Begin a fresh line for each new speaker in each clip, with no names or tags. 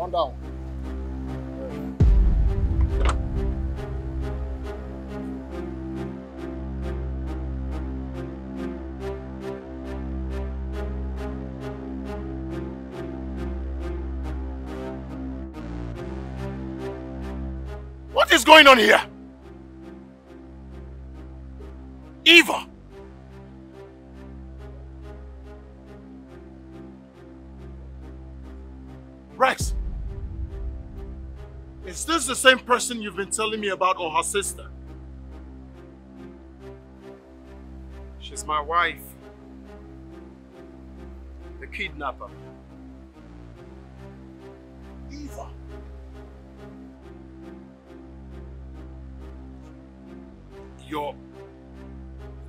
Come down.
What is going on here? The same person you've been telling me about or her sister?
She's my wife. The kidnapper.
Eva! You're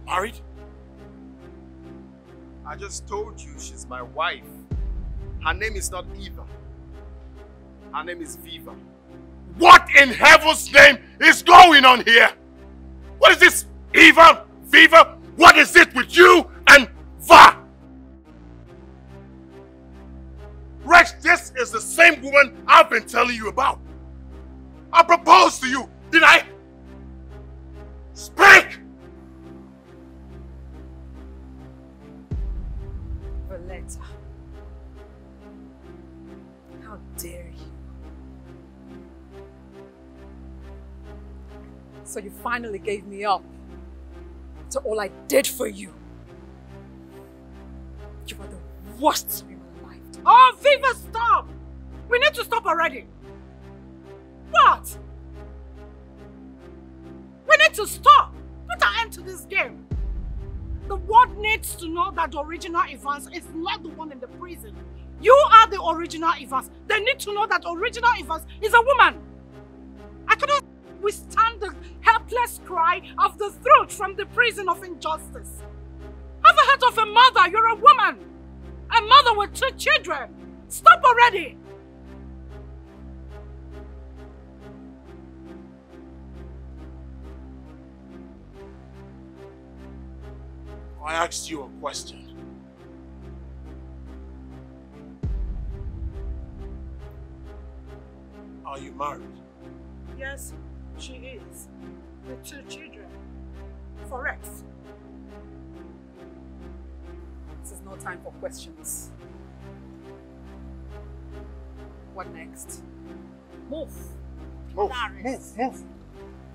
married?
I just told you she's my wife. Her name is not Eva. Her name is Viva.
What in heaven's name is going on here? What is this? Eva? Viva? What is it with you and Va? Rex, this is the same woman I've been telling you about. I proposed to you, did I? Speak!
Violetta. How dare you? So you finally gave me up to all I did for you. You were the worst in my life.
Oh, Viva, stop! We need to stop already. What? We need to stop. Put an end to this game. The world needs to know that the original Evans is not the one in the prison. You are the original Evans. They need to know that original Evans is a woman. Withstand the helpless cry of the throat from the prison of injustice. Have a heart of a mother. You're a woman. A mother with two children. Stop already.
I asked you a question. Are you married?
Yes, she is. With two children. For Rex.
This is no time for questions. What next? Move.
Move, move, move.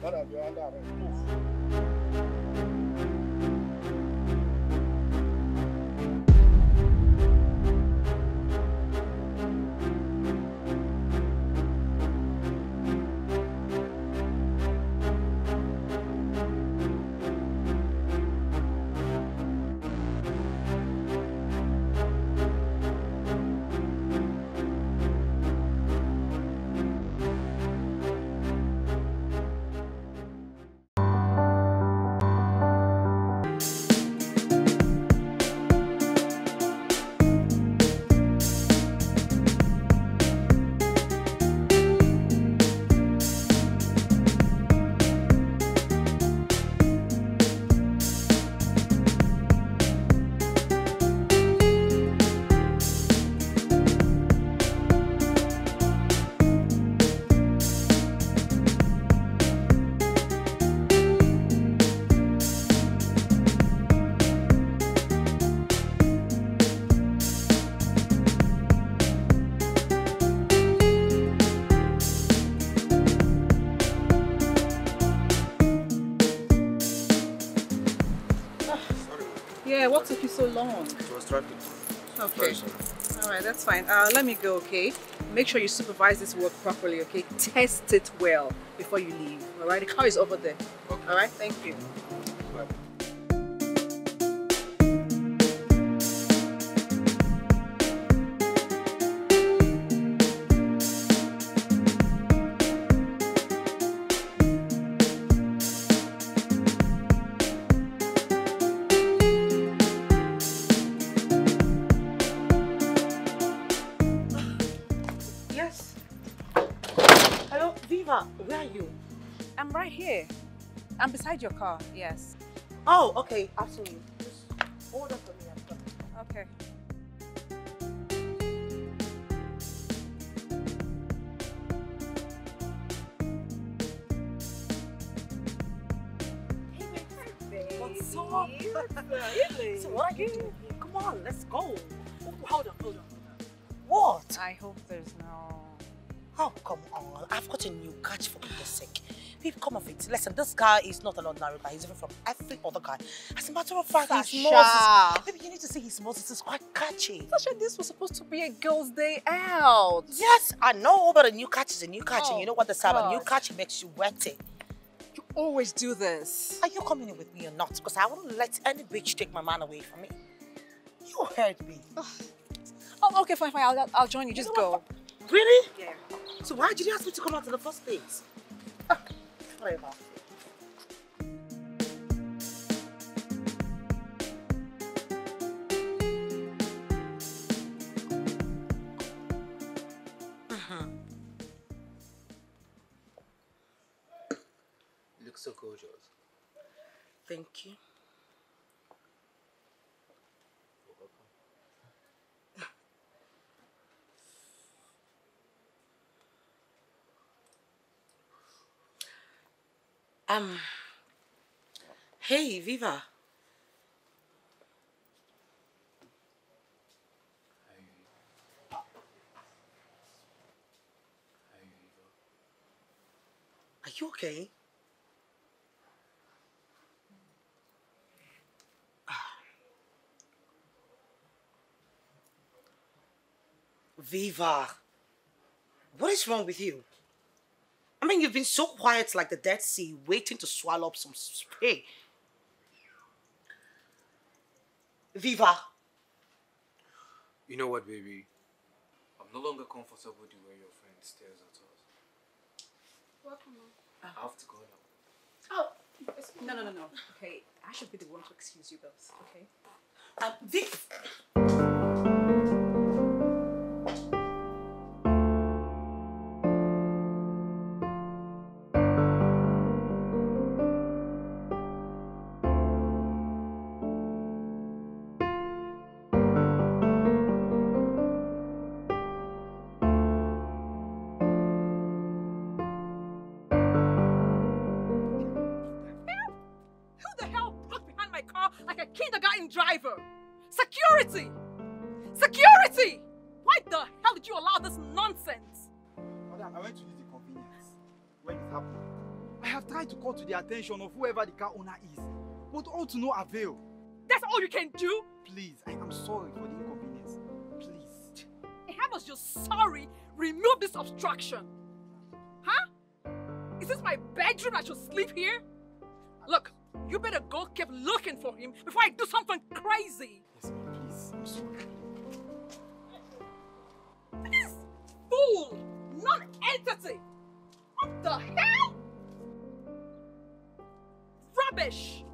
Madam, you are under. Move.
So long?
It was traffic.
Okay. All right, that's fine. Uh, let me go, okay? Make sure you supervise this work properly, okay? Test it well before you leave, all right? The car is over there.
Okay.
All right, thank you. Car, yes.
Oh, okay, absolutely. It. Listen, this guy is not an ordinary guy. He's different from every other guy. As a matter of fact, his Moses. Maybe you need to see his Moses. It's quite catchy.
Sasha, this was supposed to be a girl's day out.
Yes, I know, but a new catch is a new catch. and
Oh,
you know what the sound a new catch makes you wetty.
You always do this.
Are you coming in with me or not? Because I wouldn't let any bitch take my man away from me. You heard me.
Oh, okay, fine, fine. I'll, I'll join you. Just
You know
go.
what? Really?
Yeah.
So why did you ask me to come out in the first place? Ah, whatever. Thank you. Um. Hey, Viva. Are you okay? Viva, what is wrong with you? I mean, you've been so quiet like the Dead Sea, waiting to swallow up some spray. Viva,
You know what, baby? I'm no longer comfortable the way your friend stares at us.
Welcome.
I have to go now.
Oh,
No, no, no, no. Okay, I should be the one to excuse you both. Okay.
um, Viv.
Attention of whoever the car owner is, but all to no avail.
That's all you can do?
Please, I am sorry for the inconvenience. Please.
And how much you're sorry, remove this obstruction. Huh? Is this my bedroom I should sleep here? Look, you better go keep looking for him before I do something crazy.
Yes, ma'am, please. I'm sorry.
This fool! Non-entity! What the hell? Rubbish!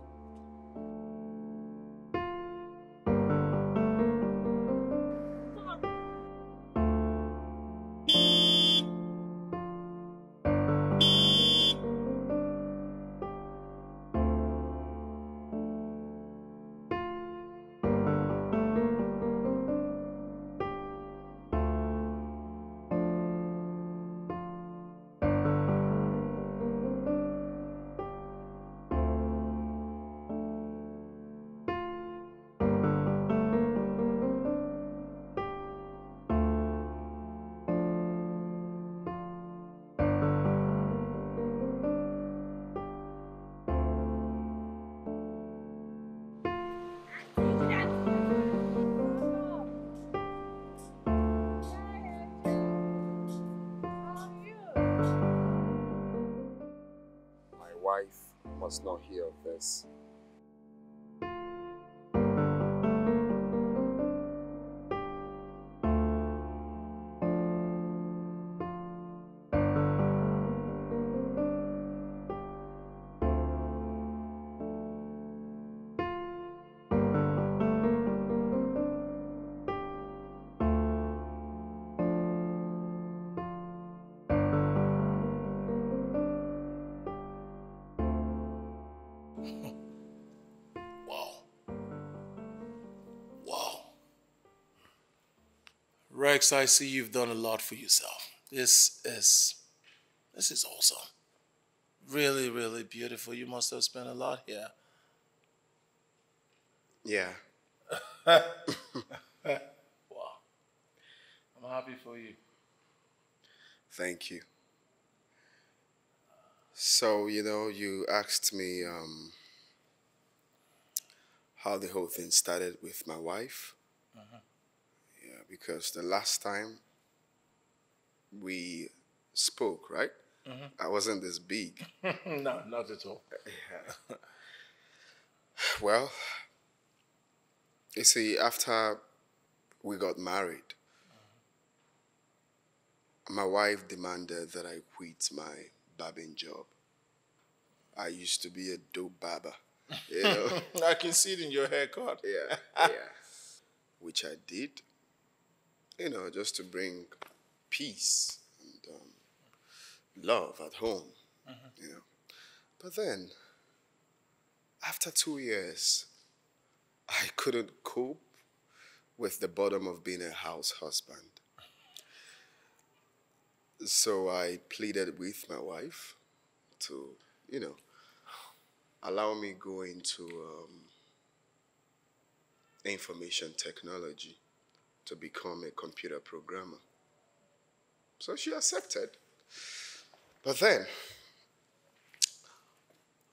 Must not hear of this.
Rex, I see you've done a lot for yourself. This is this is awesome. Really, really beautiful. You must have spent a lot here.
Yeah.
wow. I'm happy for you.
Thank you. So, you know, you asked me um, how the whole thing started with my wife.
Uh-huh.
Yeah, because the last time we spoke, right?
Mhm.
I wasn't this big.
no, not at all.
Yeah. well, you see, after we got married, my wife demanded that I quit my barbing job. I used to be a dope barber, you know.
I can see it in your haircut.
yeah, yeah. Which I did, you know, just to bring peace and um, love at home, you know. But then, after two years, I couldn't cope with the bottom of being a house husband. So I pleaded with my wife to, you know, allow me go into um, information technology to become a computer programmer. So she accepted. But then,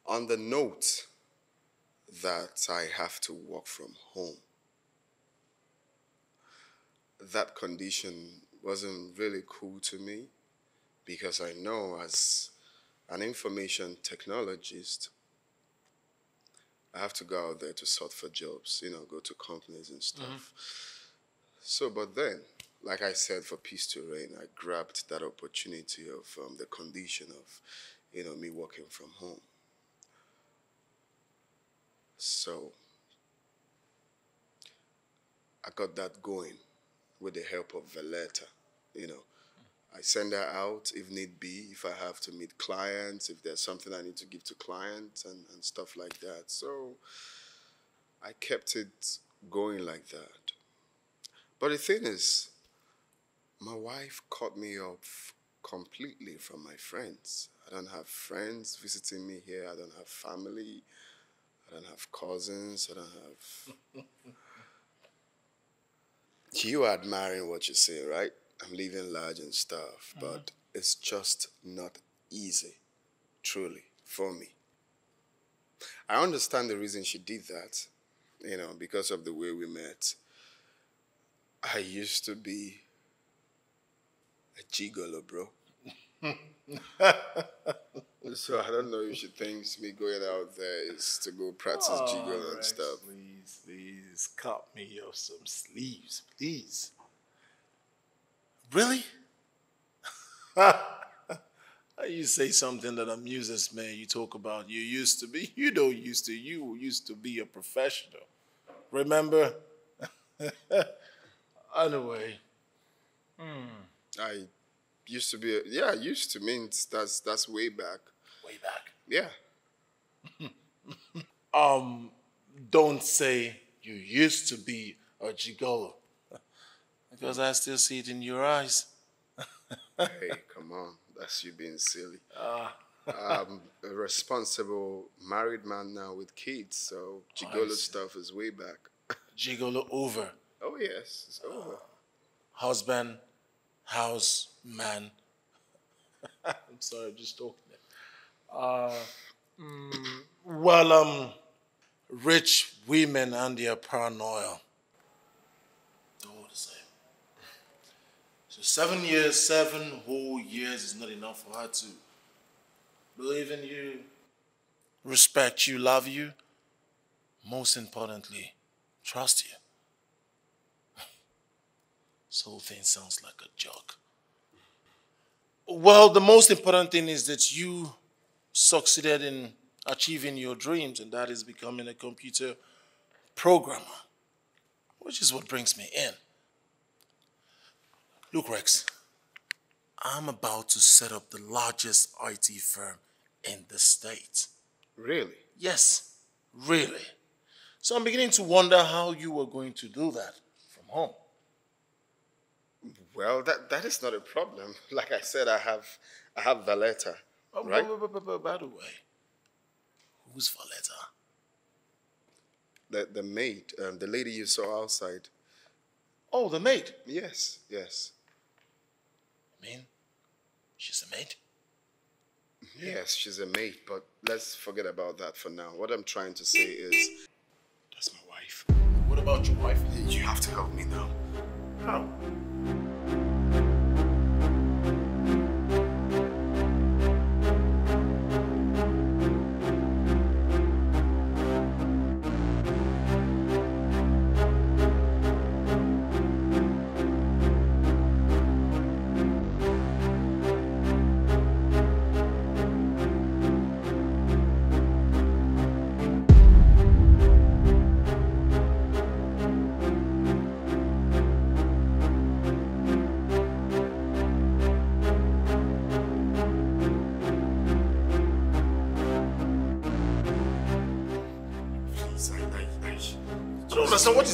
on the note that I have to work from home, that condition wasn't really cool to me because I know as an information technologist, I have to go out there to sort for jobs, you know, go to companies and mm-hmm. stuff. So, but then, like I said, for peace to reign, I grabbed that opportunity of um, the condition of, you know, me working from home. So, I got that going with the help of Valletta, you know. I send her out if need be, if I have to meet clients, if there's something I need to give to clients and, and stuff like that. So I kept it going like that. But the thing is, my wife cut me off completely from my friends. I don't have friends visiting me here. I don't have family. I don't have cousins. I don't have. you are admiring what you say, right? I'm living large and stuff, mm-hmm. but it's just not easy, truly, for me. I understand the reason she did that, you know, because of the way we met. I used to be a gigolo, bro. so I don't know if she thinks me going out there is to go practice
Oh,
gigolo and
Rex,
stuff.
Please, please, cut me off some sleeves, please. Really? you say something that amuses me. You talk about you used to be. You don't used to. You used to be a professional. Remember? anyway.
I used to be, a, yeah, I used to means that's that's way back.
Way back.
Yeah.
Um, don't say you used to be a gigolo. Because I still see it in your eyes.
hey, come on, that's you being silly.
Ah.
I'm a responsible married man now with kids, so gigolo
see.
stuff is way back.
Gigolo over.
Oh yes, it's over.
husband, house, man. I'm sorry, I'm just talking. Uh, mm, well, um, rich women and their paranoia. So seven years, seven whole years is not enough for her to believe in you, respect you, love you. Most importantly, trust you. This whole thing sounds like a joke. Well, the most important thing is that you succeeded in achieving your dreams, and that is becoming a computer programmer, which is what brings me in. Look, Rex, I'm about to set up the largest IT firm in the state.
Really?
Yes, really. So I'm beginning to wonder how you were going to do that from home.
Well, that, that is not a problem. Like I said, I have I have Valletta,
Oh,
right?
but, but, but, but by the way, who's Valletta?
The the maid, um, the lady you saw outside.
Oh, the maid.
Yes, yes,
I mean, she's a maid.
yes. She's a maid, but let's forget about that for now. What I'm trying to say is, that's my wife.
What about your wife?
You have to help me now.
How?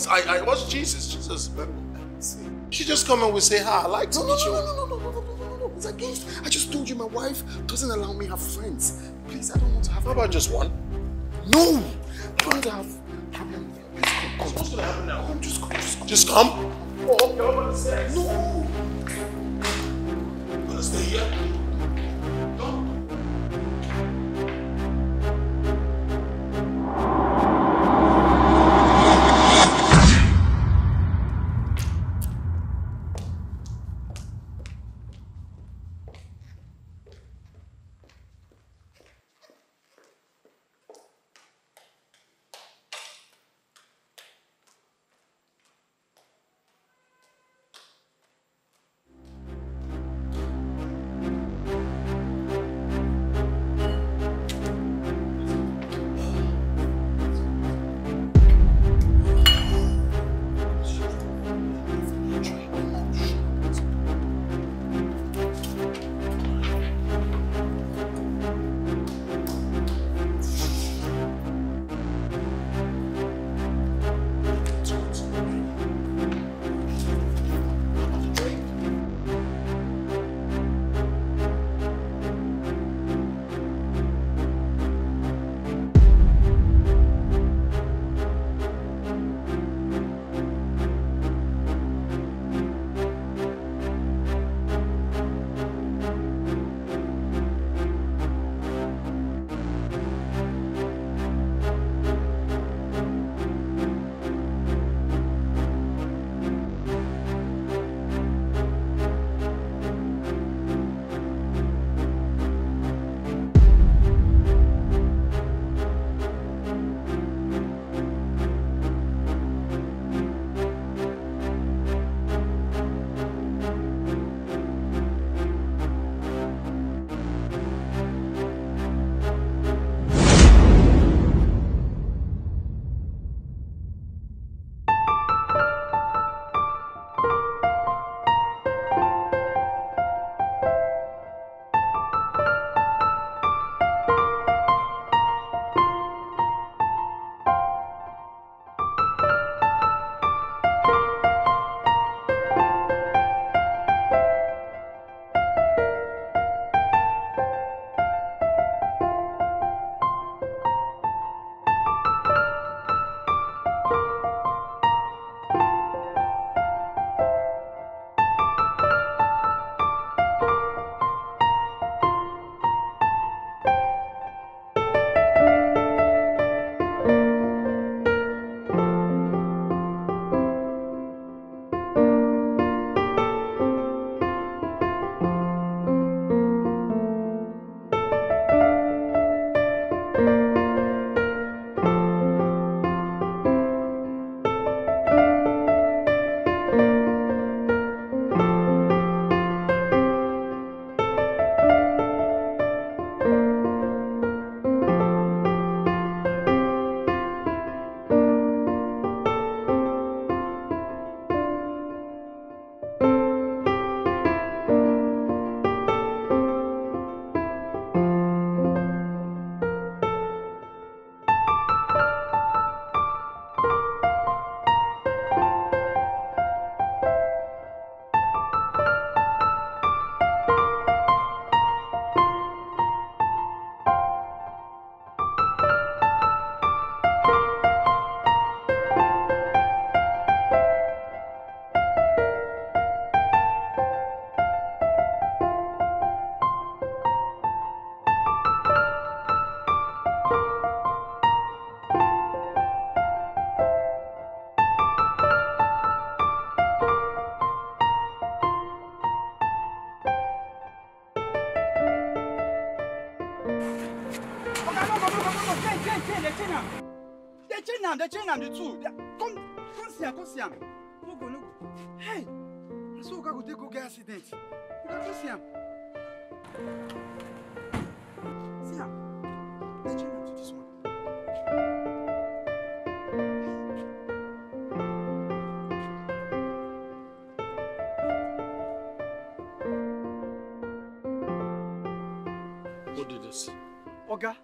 Don't understand what is I I what's Jesus? Jesus. She just come and we say hi. I like to meet you.
no, no, no, no, no, no, no. no, It's against. I just told you my wife doesn't allow me have friends. Please, I don't want to have.
How about just one?
No, I don't want to have problem. Come, come.
What's gonna happen now?
Come, just come, just come.
Just come. Oh, okay, I'm gonna stay.
No.
Gonna stay here.
Chain am, the two. Come, come see am, come see am. No go, no go. Hey, na so Oga go take accident. Oga, come.
Who did this?
Oga,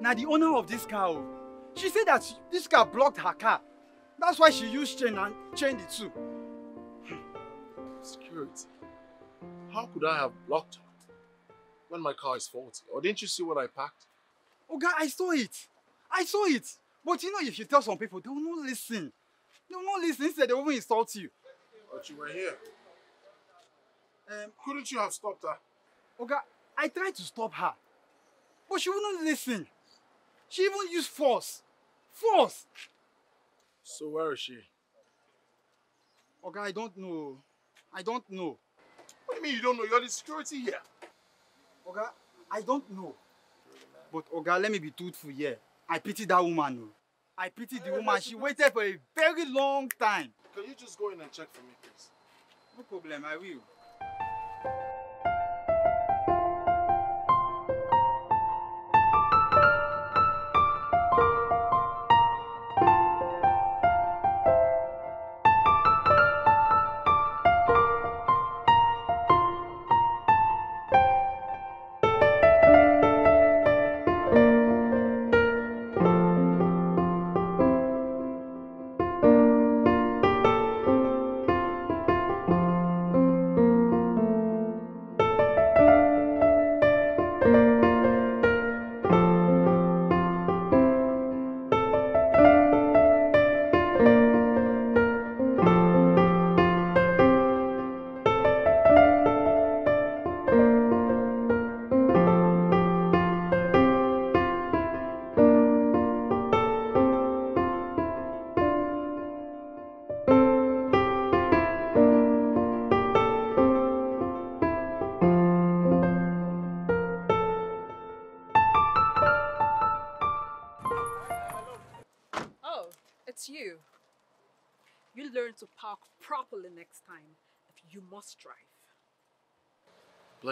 now the owner of this car, oh, she said that she- this car blocked her car. That's why she used chain and chain the two.
Security. How could I have blocked her when my car is faulty? Or didn't you see what I packed?
Oga, I saw it. I saw it. But you know, if you tell some people, they will not listen. They will not listen. Instead, they will even insult you.
But you were here.
Um,
Couldn't you have stopped her?
Oga, I tried to stop her. But she wouldn't listen. She even used force. Force!
So where is she?
Oga, I don't know. I don't know.
What do you mean you don't know? You're the security here.
Oga, I don't know. But Oga, let me be truthful here. I pity that woman. oh. I pity the woman. She waited for a very long time.
Can you just go in and check for me, please?
No problem, I will.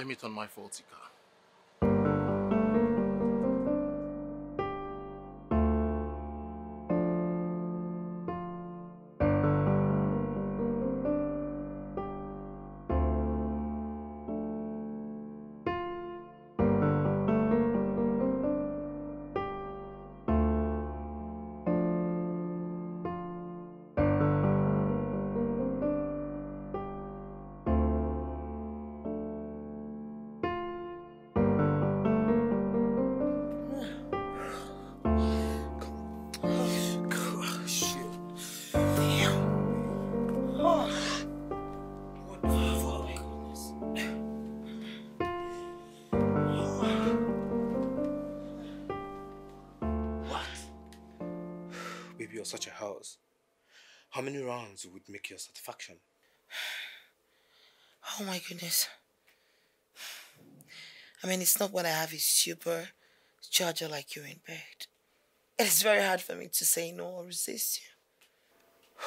Blame it on my faulty car.
How many rounds would make your satisfaction?
Oh my goodness. I mean, it's not what I have is super charger like you in bed. It is very hard for me to say no or resist you.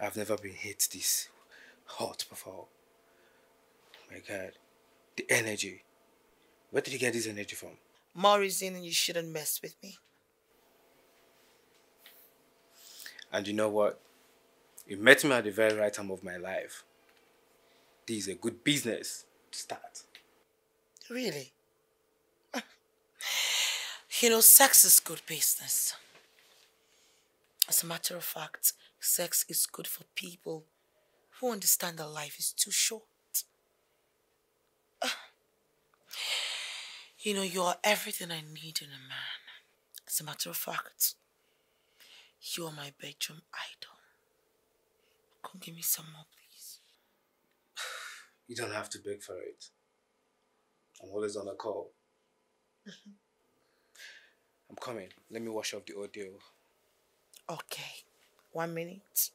I've never been hit this hot before. Oh my God, the energy. Where did you get this energy from?
More reason you shouldn't mess with me.
And you know what? You met me at the very right time of my life. This is a good business to start.
Really? You know, sex is good business. As a matter of fact, sex is good for people who understand that life is too short. You know, you are everything I need in a man. As a matter of fact, you are my bedroom idol. Come give me some more, please.
you don't have to beg for it. I'm always on a call. Mm-hmm. I'm coming. Let me wash off the audio.
Okay. One minute.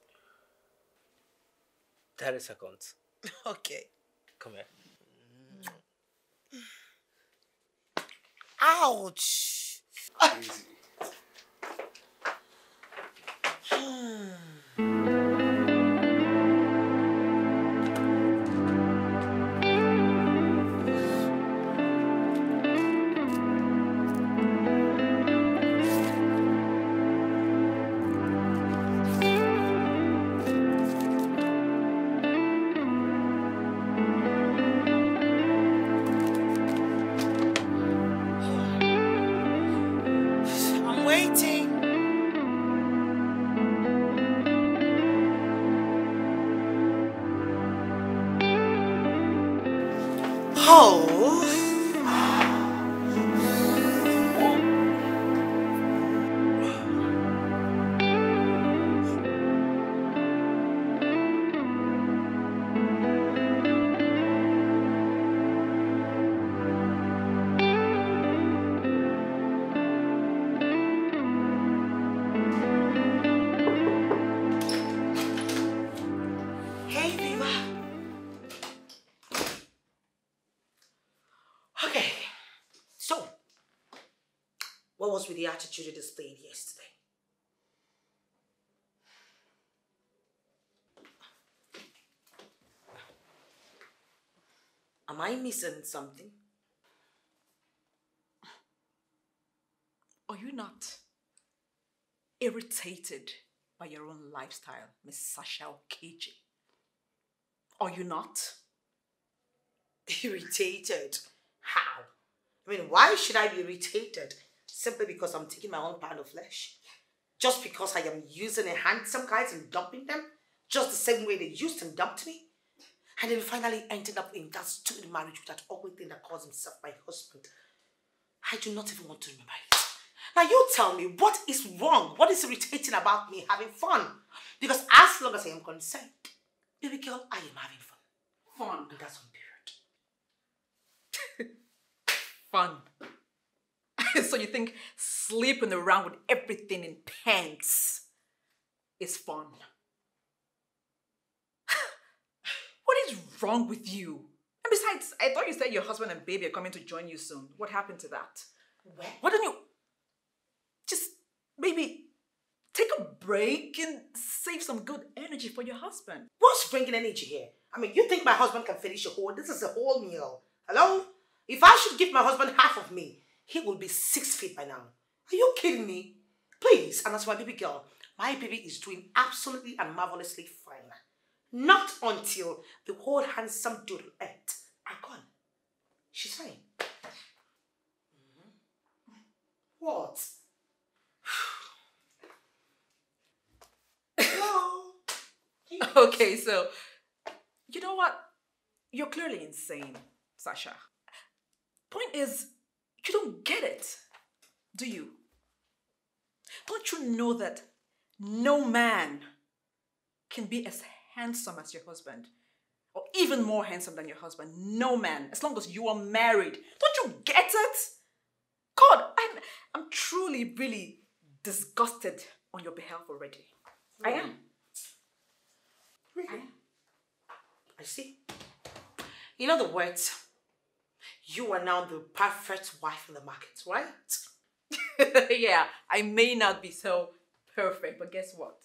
30 seconds.
Okay.
Come here.
Ouch!
Easy.
the attitude you displayed yesterday. Am I missing something?
Are you not irritated by your own lifestyle, Miss Sasha Okeji? Are you not?
Irritated? How? I mean, why should I be irritated? Simply because I'm taking my own pound of flesh? Just because I am using a handsome guys and dumping them? Just the same way they used and dumped me? And then finally ended up in that stupid marriage with that ugly thing that calls himself my husband. I do not even want to remember it. Now you tell me, what is wrong? What is irritating about me having fun? Because as long as I am concerned, baby girl, I am having fun.
Fun.
And that's on period.
Fun. so you think sleeping around with everything in pants is fun? what is wrong with you? And besides, I thought you said your husband and baby are coming to join you soon. What happened to that? Why don't you just maybe take a break and save some good energy for your husband?
What's bringing energy here? I mean, you think my husband can finish a whole? This is a whole meal. Hello? If I should give my husband half of me, he will be six feet by now. Are you kidding me? Please, and as my baby girl, my baby is doing absolutely and marvelously fine. Not until the whole handsome doodle ant are gone. She's fine. Mm-hmm. What? Hello?
Okay, so you know what? You're clearly insane, Sasha. Point is, you don't get it, do you? Don't you know that no man can be as handsome as your husband, or even more handsome than your husband? No man, as long as you are married. Don't you get it? God, I'm, I'm truly, really disgusted on your behalf already. I am.
Really? I see. In other words, you are now the perfect wife in the market, right?
yeah, I may not be so perfect, but guess what?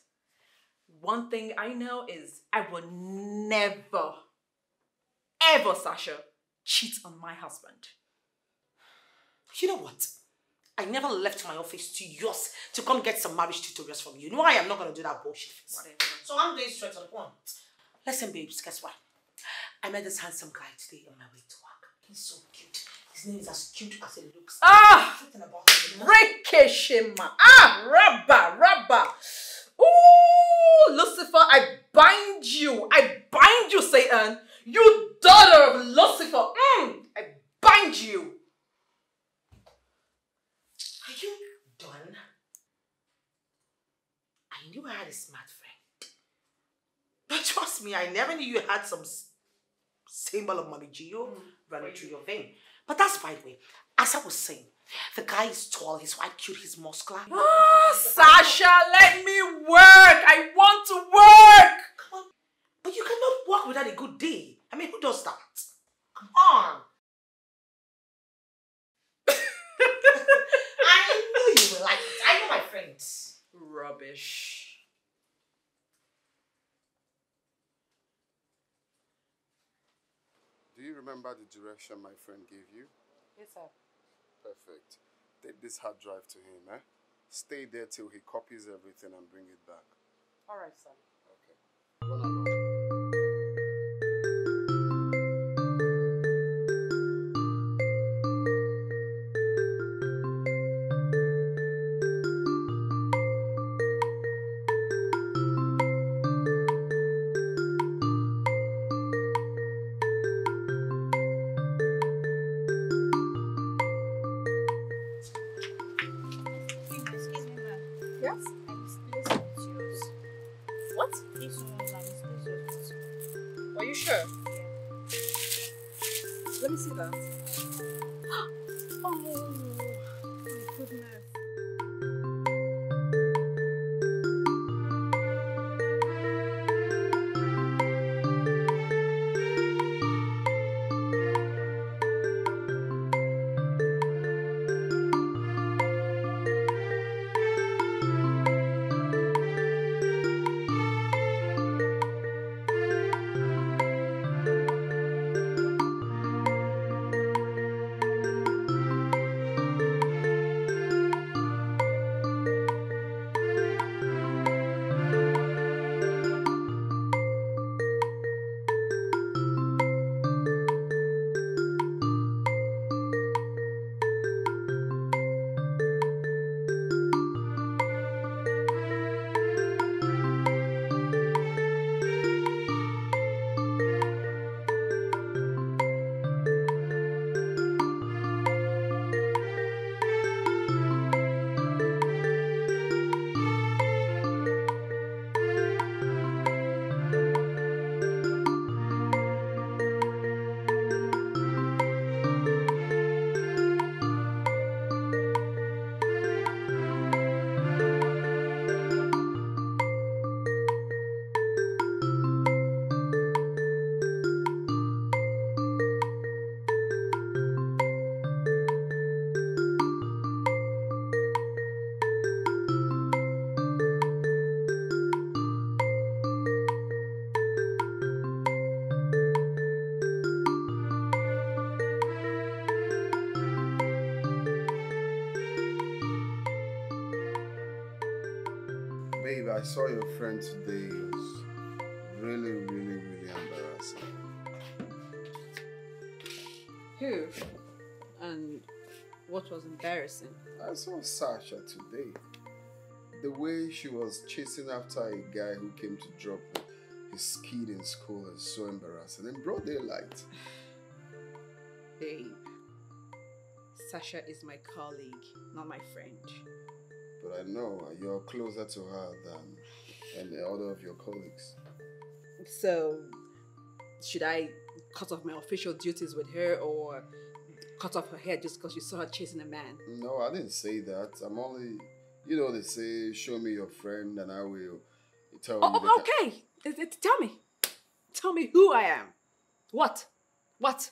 One thing I know is I will never, ever, Sasha, cheat on my husband.
You know what? I never left my office to yours to come get some marriage tutorials from you. No, I am not going to do that bullshit.
Whatever.
So I'm going straight to the point. Listen, babes, guess what? I met this handsome guy today on my way to. He's so cute. His name is as cute as it looks.
Ah!
Him.
Ah, rubber, rubber. Ooh, Lucifer, I bind you. I bind you, Satan. You daughter of Lucifer. Mm, I bind you.
Are you done? I knew I had a smart friend. But trust me, I never knew you had some symbol of Mommy G.O. running through your vein. But that's by the way. As I was saying, the guy is tall, he's white, cute, he's muscular.
Sasha, let me work. I want to work.
Come on. But you cannot work without a good day. I mean, who does that? Come on. I knew you will like it. I know my friends.
Rubbish.
You remember the direction my friend gave you?
Yes, sir.
Perfect. Take this hard drive to him, eh? Stay there till he copies everything and bring it back.
All right, sir.
Saw your friend today. It was really, really, really embarrassing.
Who? And what was embarrassing?
I saw Sasha today. The way she was chasing after a guy who came to drop his kid in school is so embarrassing. In broad daylight.
Babe. Sasha is my colleague, not my friend.
But I know you're closer to her than any other of your colleagues.
So, should I cut off my official duties with her or cut off her hair just because you saw her chasing a man?
No, I didn't say that. I'm only, you know, they say, show me your friend and I will tell you.
Oh,
the
okay. It- it- Tell me. Tell me who I am. What? What?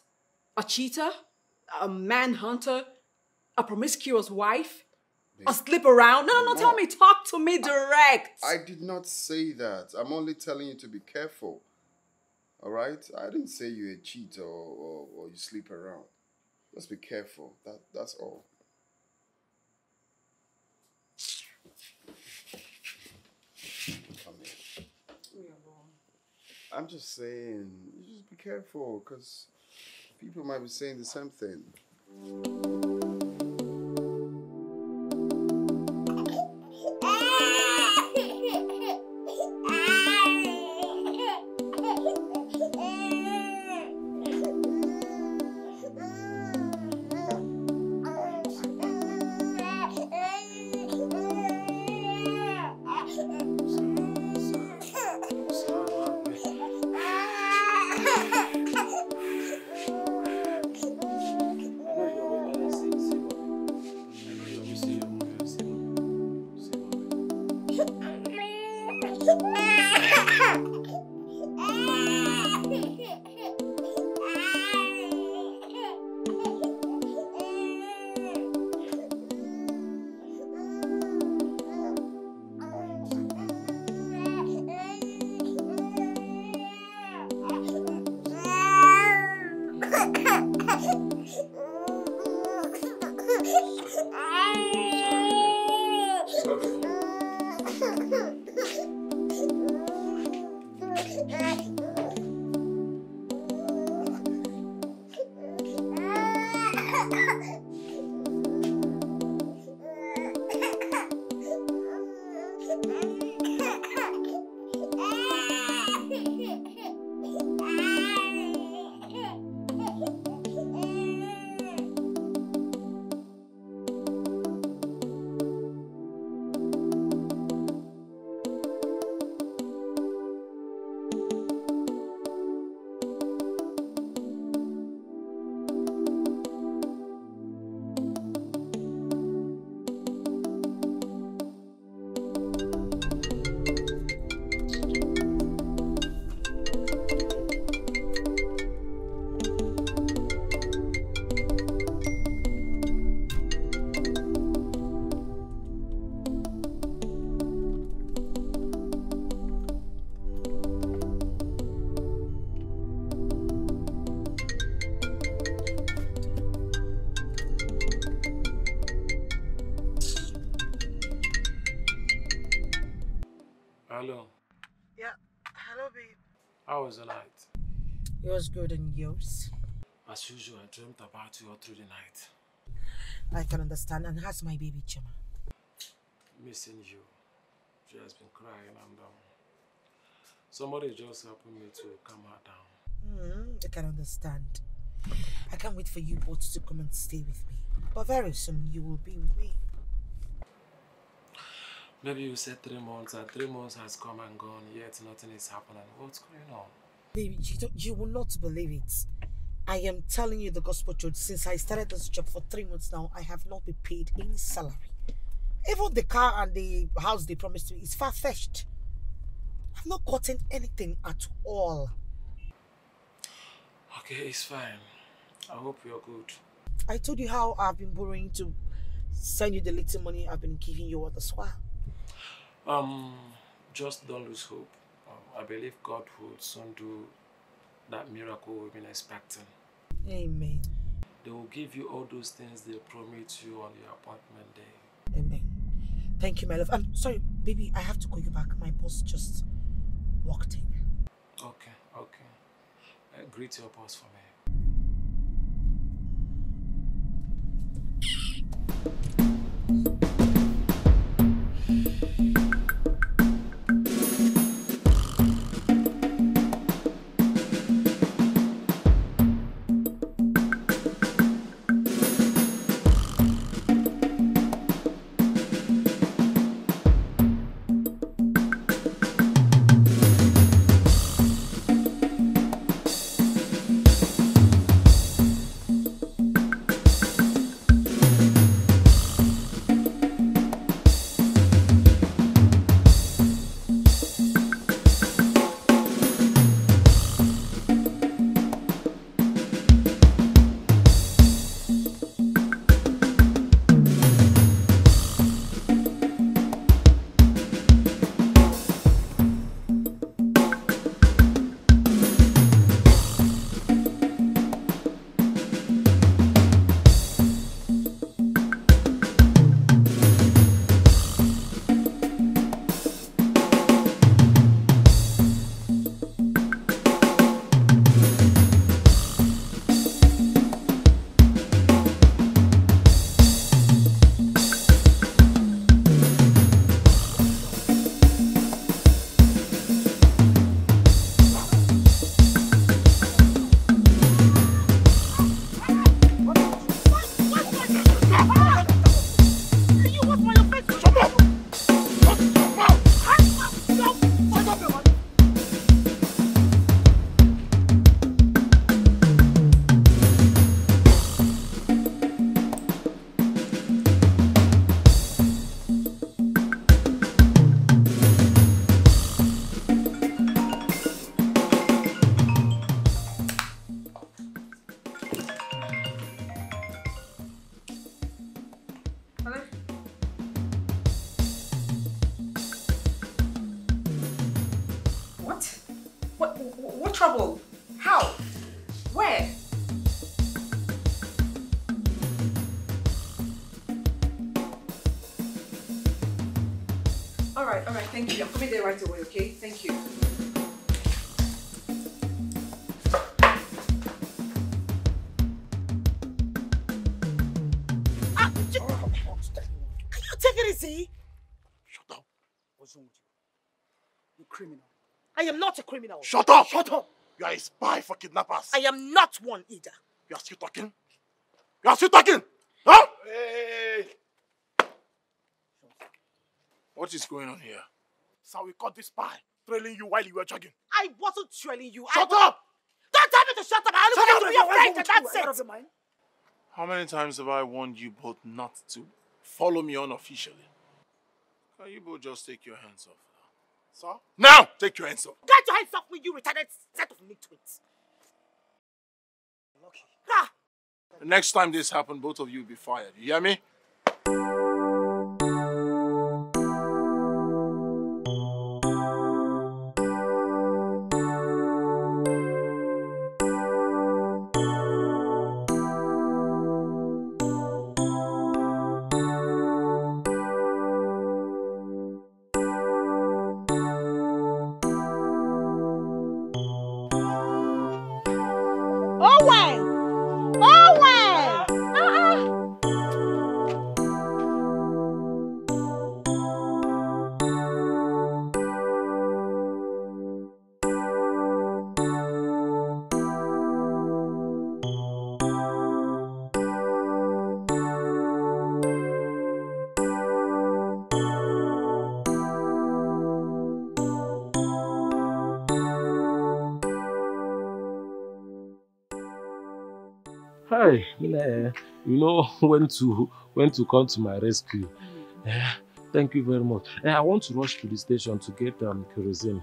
A cheater? A manhunter? A promiscuous wife? A slip around? No, no, no. Tell me. Talk to me direct.
I did not say that. I'm only telling you to be careful. All right? I didn't say you're a cheat or, or, or you sleep around. Just be careful. That that's all. I'm just saying, just be careful because people might be saying the same thing.
Was
good and yours.
As usual, I dreamt about you all through the night.
I can understand. And how's my baby Chima?
Missing you. She has been crying and um, somebody just helping me to calm her down.
Mm, I can understand. I can't wait for you both to come and stay with me. But very soon you will be with me.
Maybe you said three months and three months has come and gone, yet nothing is happening. What's going on?
Baby, you, you will not believe it. I am telling you the gospel truth. Since I started this job for three months now, I have not been paid any salary. Even the car and the house they promised me is far fetched. I've not gotten anything at all.
Okay, it's fine. I hope you're good.
I told you how I've been borrowing to send you the little money I've been giving you all this while.
Um, just don't lose hope. I believe God will soon do that miracle we've been expecting.
Amen.
They will give you all those things they promised you on your appointment day.
Amen. Thank you, my love. I'm sorry, baby, I have to call you back. My boss just walked in.
Okay, okay. Uh, greet your boss for me.
Thank you. I'm there right away. Okay. Thank you. Ah, j- Can you take it easy?
What's wrong with you? You criminal.
I am not a criminal.
Shut up!
Shut up!
You are a spy for kidnappers.
I am not one either.
You are still talking? You are still talking? Huh? Hey!
What is going on here?
So we caught this spy trailing you while you were jogging.
I wasn't trailing you.
Shut
I
up!
Don't tell me to shut up. I
Shut
only
up,
want to be your friend,
What's
and
wrong
that's
you?
it.
How many times have I warned you both not to follow me unofficially? Can you both just take your hands off? now?
Sir? Now! Take your hands off.
Get your hands off me, you retarded set of nitwits. Ah,
The next time this happens, both of you will be fired. You hear me?
When to when to come to my rescue. Eh, thank you very much. Eh, I want to rush to the station to get um, kerosene.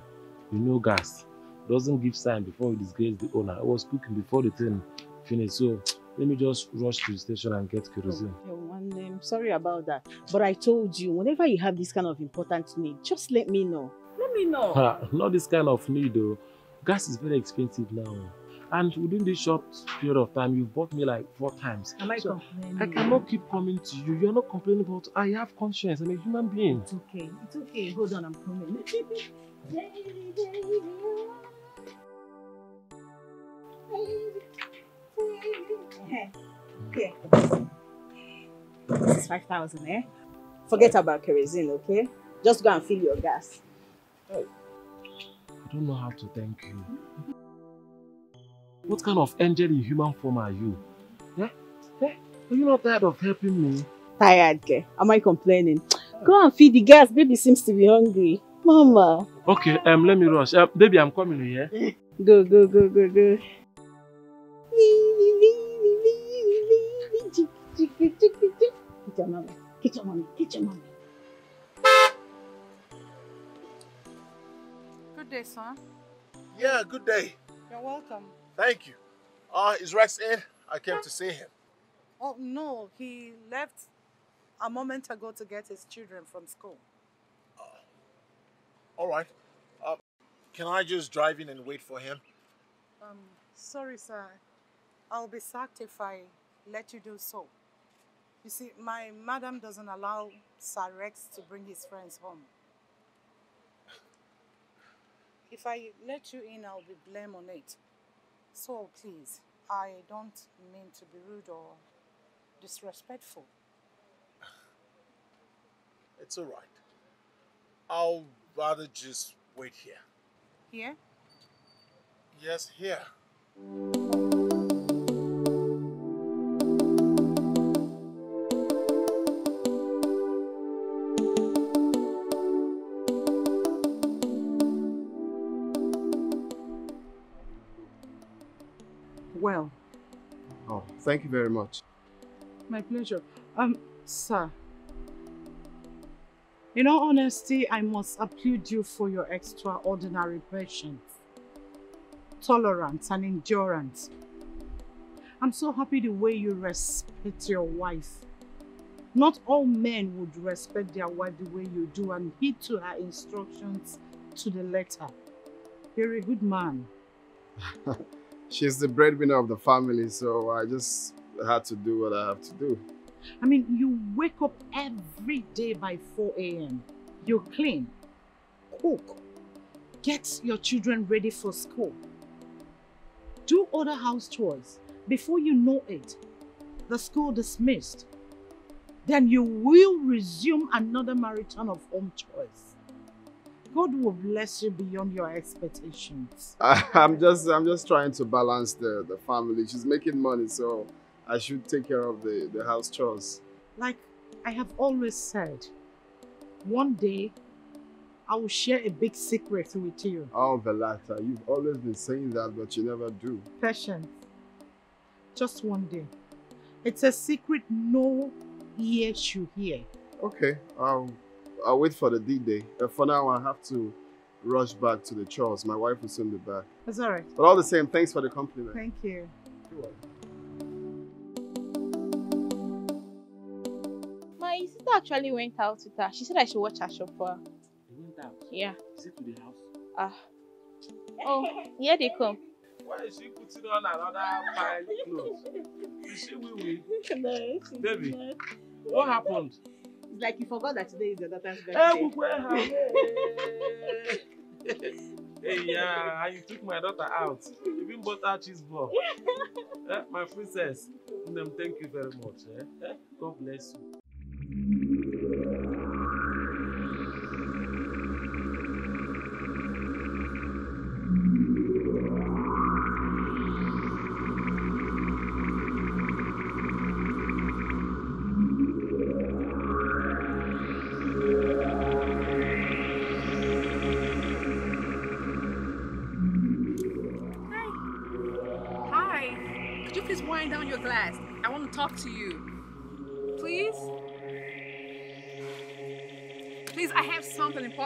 You know gas doesn't give sign before it disgrace the owner. I was cooking before the thing finished, so let me just rush to the station and get kerosene.
Oh, and um, sorry about that. But I told you, whenever you have this kind of important need, just let me know. Let me know.
Not this kind of need though. Gas is very expensive now. And within this short period of time, you've bought me like four times.
Am I
So,
complaining?
I cannot keep coming to you. You're not complaining about I have conscience. I'm a human being.
It's okay. It's okay. Hold on, I'm coming. This is 5,000, eh? Forget about kerosene, okay? Just go and fill your gas.
I don't know how to thank you. What kind of angel in human form are you? Yeah? Yeah? Are you not tired of helping me?
Tired, girl. Am I complaining? Go and feed the gas. Baby seems to be hungry. Mama.
Okay, um, let me rush. Uh, baby, I'm coming here.
Go, go, go, go, go. Get your mommy. Get your mommy. Get your mommy.
Good day, son.
Yeah, good day.
You're welcome.
Thank you. Uh, is Rex in? I came to see him.
Oh, no, he left a moment ago to get his children from school.
All right. Uh, can I just drive in and wait for him?
Um, sorry, sir. I'll be sacked if I let you do so. You see, my madam doesn't allow Sir Rex to bring his friends home. If I let you in, I'll be blamed on it. So please, I don't mean to be rude or disrespectful.
It's all right. I'll rather just wait here.
Here?
Yes, here.
Thank you very much.
my pleasure. Um, sir. In all honesty, I must applaud you for your extraordinary patience, tolerance, and endurance. I'm so happy the way you respect your wife. Not all men would respect their wife the way you do and heed to her instructions to the letter. You're a good man.
She's the breadwinner of the family, so I just had to do what I have to do.
I mean, you wake up every day by 4 a.m. You clean, cook, get your children ready for school, do other house chores. Before you know it, the school dismissed. Then you will resume another marathon of home chores. God will bless you beyond your expectations.
I, I'm just I'm just trying to balance the, the family. She's making money, so I should take care of the, the house chores.
Like I have always said, one day I will share a big secret with you.
Oh, Velata, you've always been saying that, but you never do.
Patience. Just one day. It's a secret no ear should hear.
Okay, I'll I'll wait for the D day. Uh, for now, I have to rush back to the chores. My wife will soon be back.
That's all right.
But all the same, thanks for the compliment.
Thank you.
My sister actually went out with her. She said I should watch her shop for her.
They went out.
Yeah.
Is it to the house?
Ah. Oh, here they come.
Why is she putting on another fine clothes? Is she wee wee?
No, she's
Baby,
not.
what happened?
It's like you forgot that today is your daughter's birthday.
Hey, yeah, and you took my daughter out. Even bought her cheese ball. eh, my princess. Thank you very much. Eh? Eh? God bless you.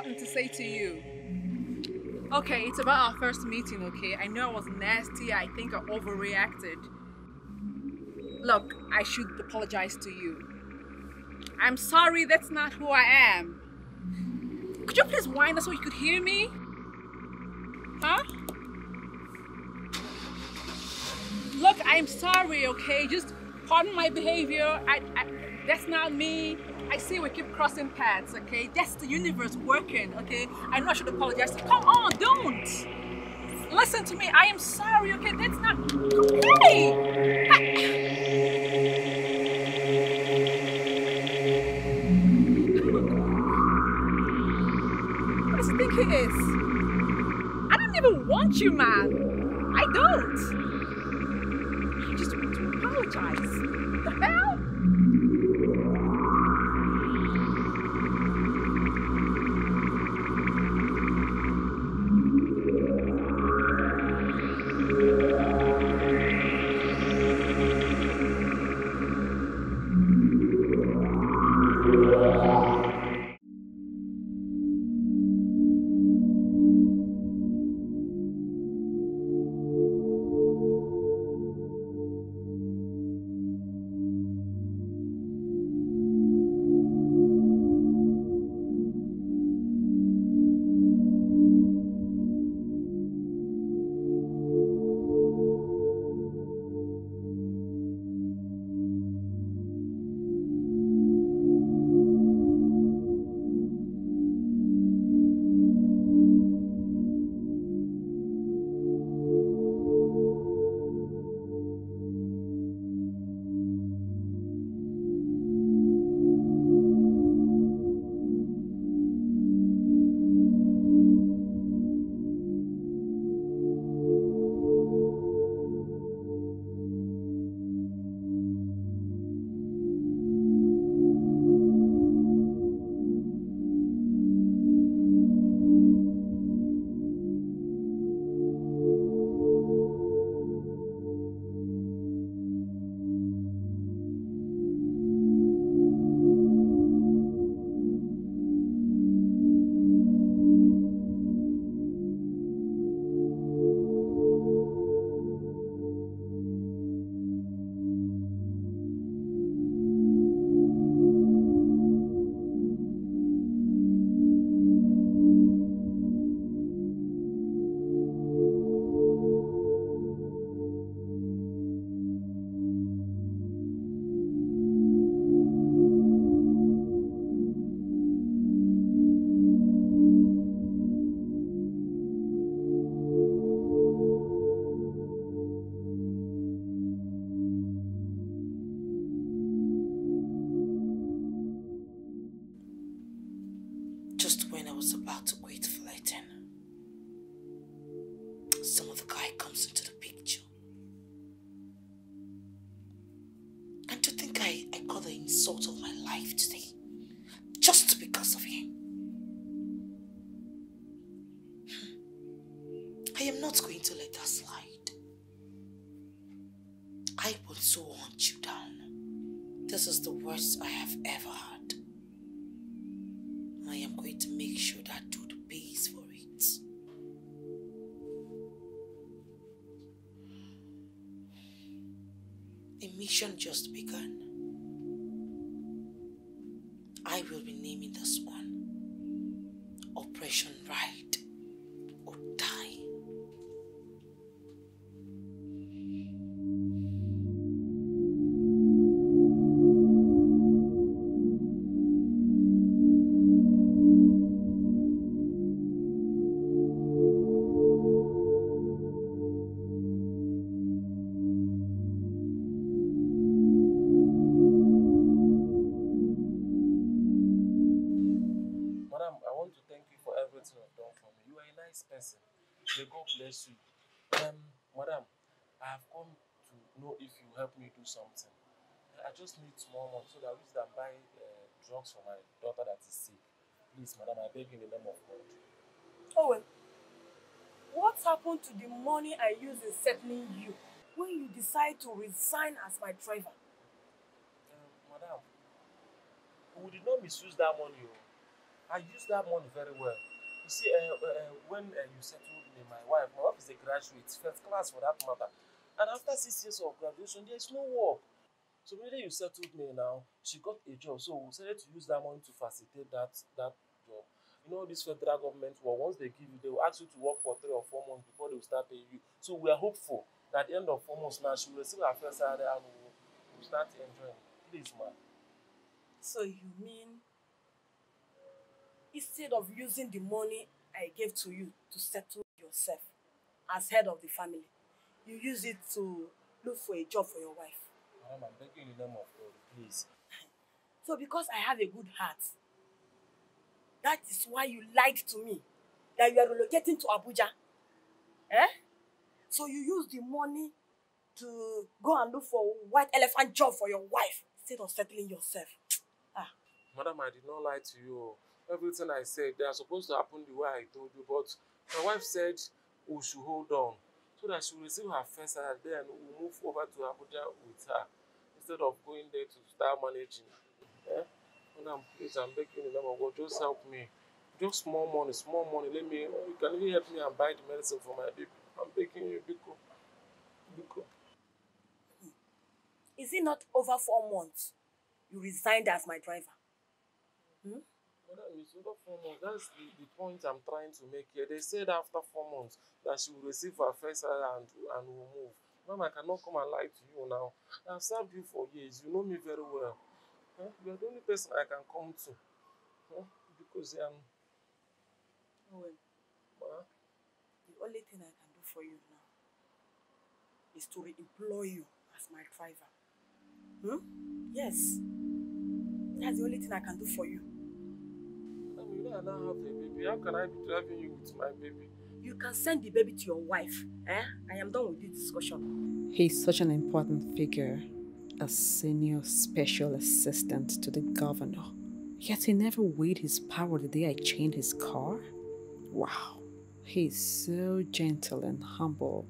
To say to you. Okay, it's about our first meeting, okay? I know I was nasty. I think I overreacted. Look, I should apologize to you. I'm sorry, that's not who I am. Could you please wind up so you could hear me? Huh? Look, I'm sorry, okay? Just pardon my behavior. I, I, that's not me. I see we keep crossing paths, okay? That's the universe working, okay? I know I should apologize. Come on, don't. Listen to me. I am sorry, okay? That's not. Hey! What does he think he is? I don't even want you, man. I don't. I just want to apologize.
Mission just begun.
What happened to the money I used in settling you when you decide to resign as my driver?
Um, madam, we did not misuse that money. oh. I used that money very well. You see, uh, uh, when uh, you settled me, my wife, my wife is a graduate, first class for that matter. And after six years of graduation, there is no work. So immediately you settled me now, she got a job. So we decided to use that money to facilitate that that. You know, this federal government, well, once they give you, they will ask you to work for three or four months before they will start paying you. So we are hopeful. At the end of four months now, she will receive her first salary and we will start enjoying. Please, man.
So you mean instead of using the money I gave to you to settle yourself as head of the family, you use it to look for a job for your wife?
Madam, I'm begging in the name of God, please.
So because I have a good heart, that is why you lied to me that you are relocating to Abuja. Eh? So you use the money to go and look for white elephant job for your wife instead of settling yourself. Ah.
Madam, I did not lie to you. Everything I said, they are supposed to happen the way I told you, but my wife said we should hold on so that she will receive her first salary, then we'll move over to Abuja with her instead of going there to start managing. Madam, please, I'm begging name of God, just help me. Just small money, small money. Let me, you can even help me and buy the medicine for my baby. I'm begging you, Biko. Biko.
Is it not over four months you resigned as my driver? Hmm?
Madam, it's over four months. That's the, the point I'm trying to make here. They said after four months that she will receive her first salary and, and will move. Ma'am, I cannot come and lie to you now. I've served you for years. You know me very well. Huh? You are the only person I can come to. Huh? Because um,
Owen,
ma,
the only thing I can do for you now is to re-employ you as my driver. Hmm? Yes. That's the only thing I can do for you.
I mean, you know I now have a baby. How can I be driving you with my baby?
You can send the baby to your wife. Eh? I am done with this discussion.
He's such an important figure, a senior special assistant to the governor. Yet he never weighed his power the day I chained his car. Wow, he's so gentle and humble.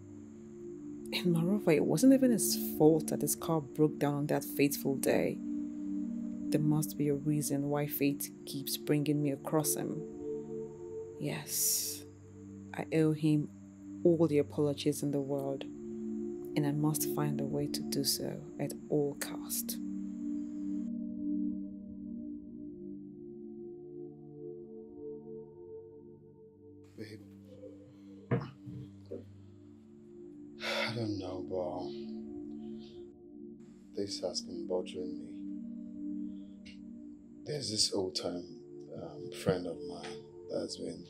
And moreover, it wasn't even his fault that his car broke down on that fateful day. There must be a reason why fate keeps bringing me across him. Yes, I owe him all the apologies in the world, and I must find a way to do so at all cost.
Babe. I don't know, but this has been bothering me. There's this old time um, friend of mine that's been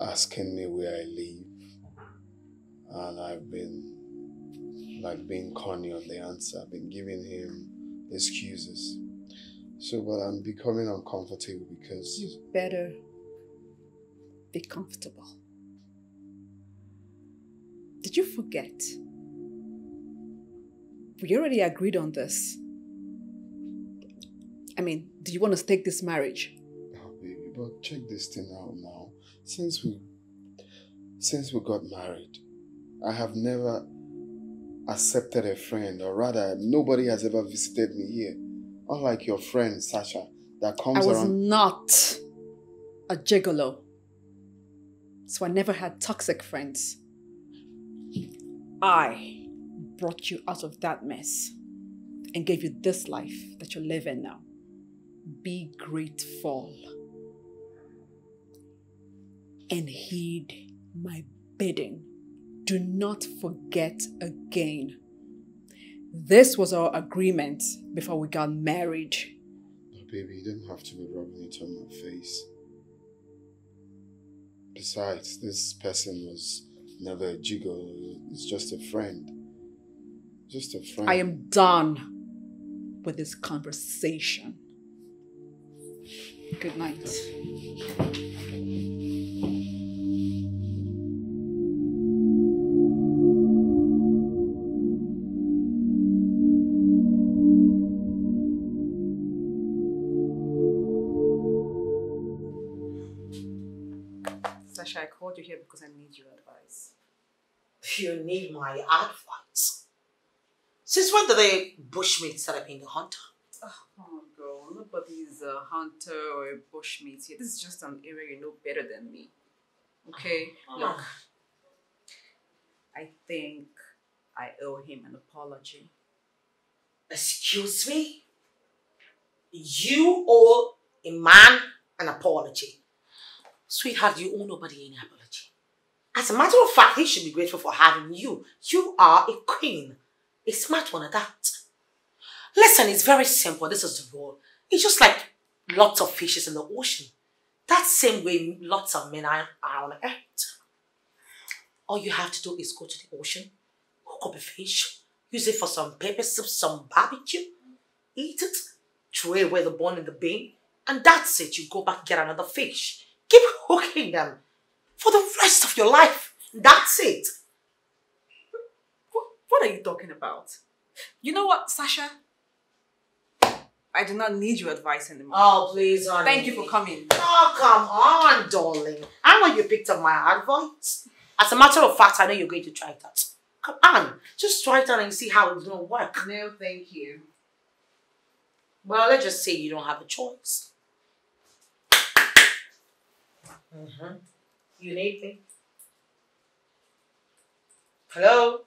asking me where I live, and I've been like being corny on the answer. I've been giving him excuses. So, but I'm becoming uncomfortable because
You better be comfortable. Did you forget? We already agreed on this. I mean, do you want to stake this marriage?
Oh, baby, but check this thing out now. Since we, since we got married, I have never accepted a friend, or rather, nobody has ever visited me here. Unlike your friend Sasha, that comes around.
I was
around.
not a gigolo. So I never had toxic friends. I brought you out of that mess and gave you this life that you're living now. Be grateful and heed my bidding. Do not forget again. This was our agreement before we got married.
But baby, you don't have to be rubbing it on my face. Besides, this person was never a gigolo. It's just a friend. Just a friend.
I am done with this conversation. Good night. You need
my advice. Since when did the bushmeat start being a hunter?
Oh, come on, girl. Nobody's a hunter or a bushmeat here. This is just an area you know better than me. Okay?
Ah.
Look, I think I owe him an apology.
Excuse me? You owe a man an apology. Sweetheart, you owe nobody any apology. As a matter of fact, he should be grateful for having you. You are a queen. A smart one at that. Listen, it's very simple. This is the rule. It's just like lots of fishes in the ocean. That same way lots of men are, on earth. All you have to do is go to the ocean, hook up a fish, use it for some pepper soup, some barbecue, eat it, throw away the bone in the bin, and that's it. You go back get another fish. Keep hooking them for the rest of your life. That's it.
What are you talking about? You know what, Sasha? I do not need your advice anymore.
Oh, please, honey.
Thank you for coming.
Oh, come on, darling. I know you picked up my advice. As a matter of fact, I know you're going to try it out. Come on, just try it out and see how it's going to work.
No, thank you.
Well, let's just say you don't have a choice. Mm-hmm. You need me? Hello?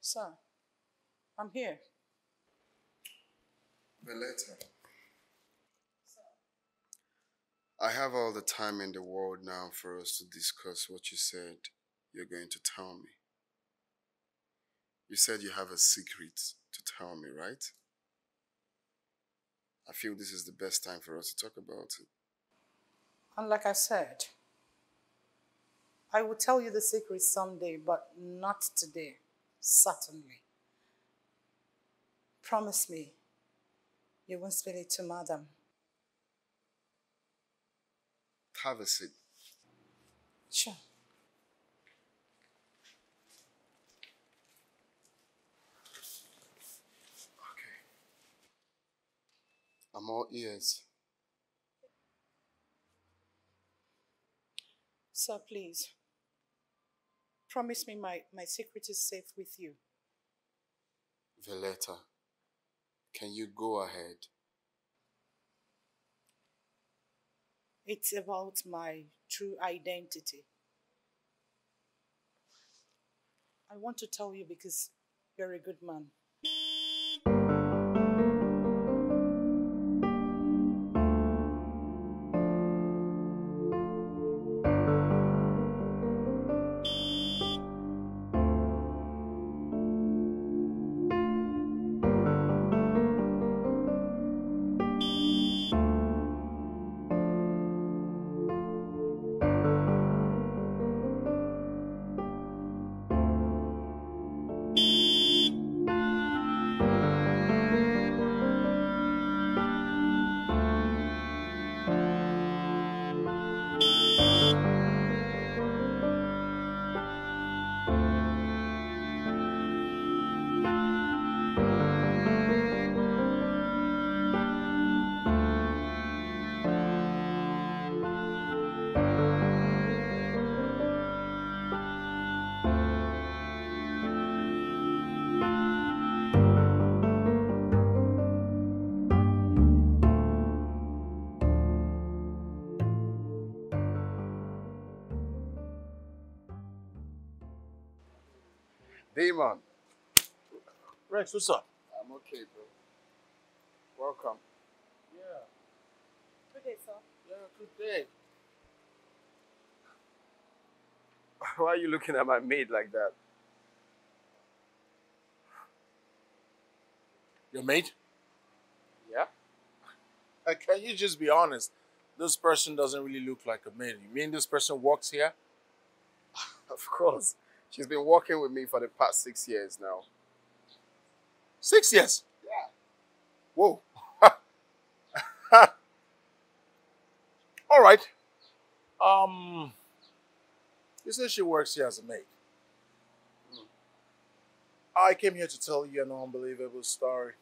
Sir, I'm here.
The letter. I have all the time in the world now for us to discuss what you said you're going to tell me. You said you have a secret to tell me, right? I feel this is the best time for us to talk about it.
And like I said, I will tell you the secret someday, but not today. Certainly. Promise me you won't spill it to madam.
Have a seat.
Sure. Okay.
I'm all ears.
Sir, please. Promise me my, my secret is safe with you.
Violetta, can you go ahead?
It's about my true identity. I want to tell you because you're a good man.
Rex, what's up?
I'm okay, bro. Welcome.
Yeah,
Good day, sir.
yeah, good day.
Why are you looking at my maid like that?
Your mate?
Yeah?
Uh, can you just be honest? This person doesn't really look like a maid. You mean this person works here?
Of course. She's been working with me for the past six years now.
Six years?
Yeah.
Whoa. All right. Um, you said she works here as a maid. I came here to tell you an unbelievable story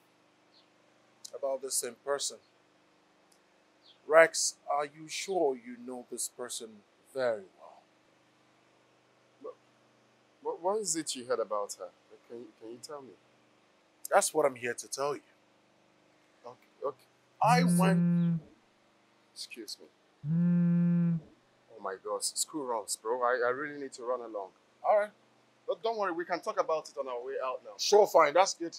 about the same person. Rex, are you sure you know this person very well?
What, what is it you heard about her? Can can you tell me?
That's what I'm here to tell you.
Okay, okay.
I hmm. went.
Excuse me. Hmm. Oh my gosh, school runs, bro. I, I really need to run along. All right. But don't worry, we can talk about it on our way out now.
Sure, fine. That's good.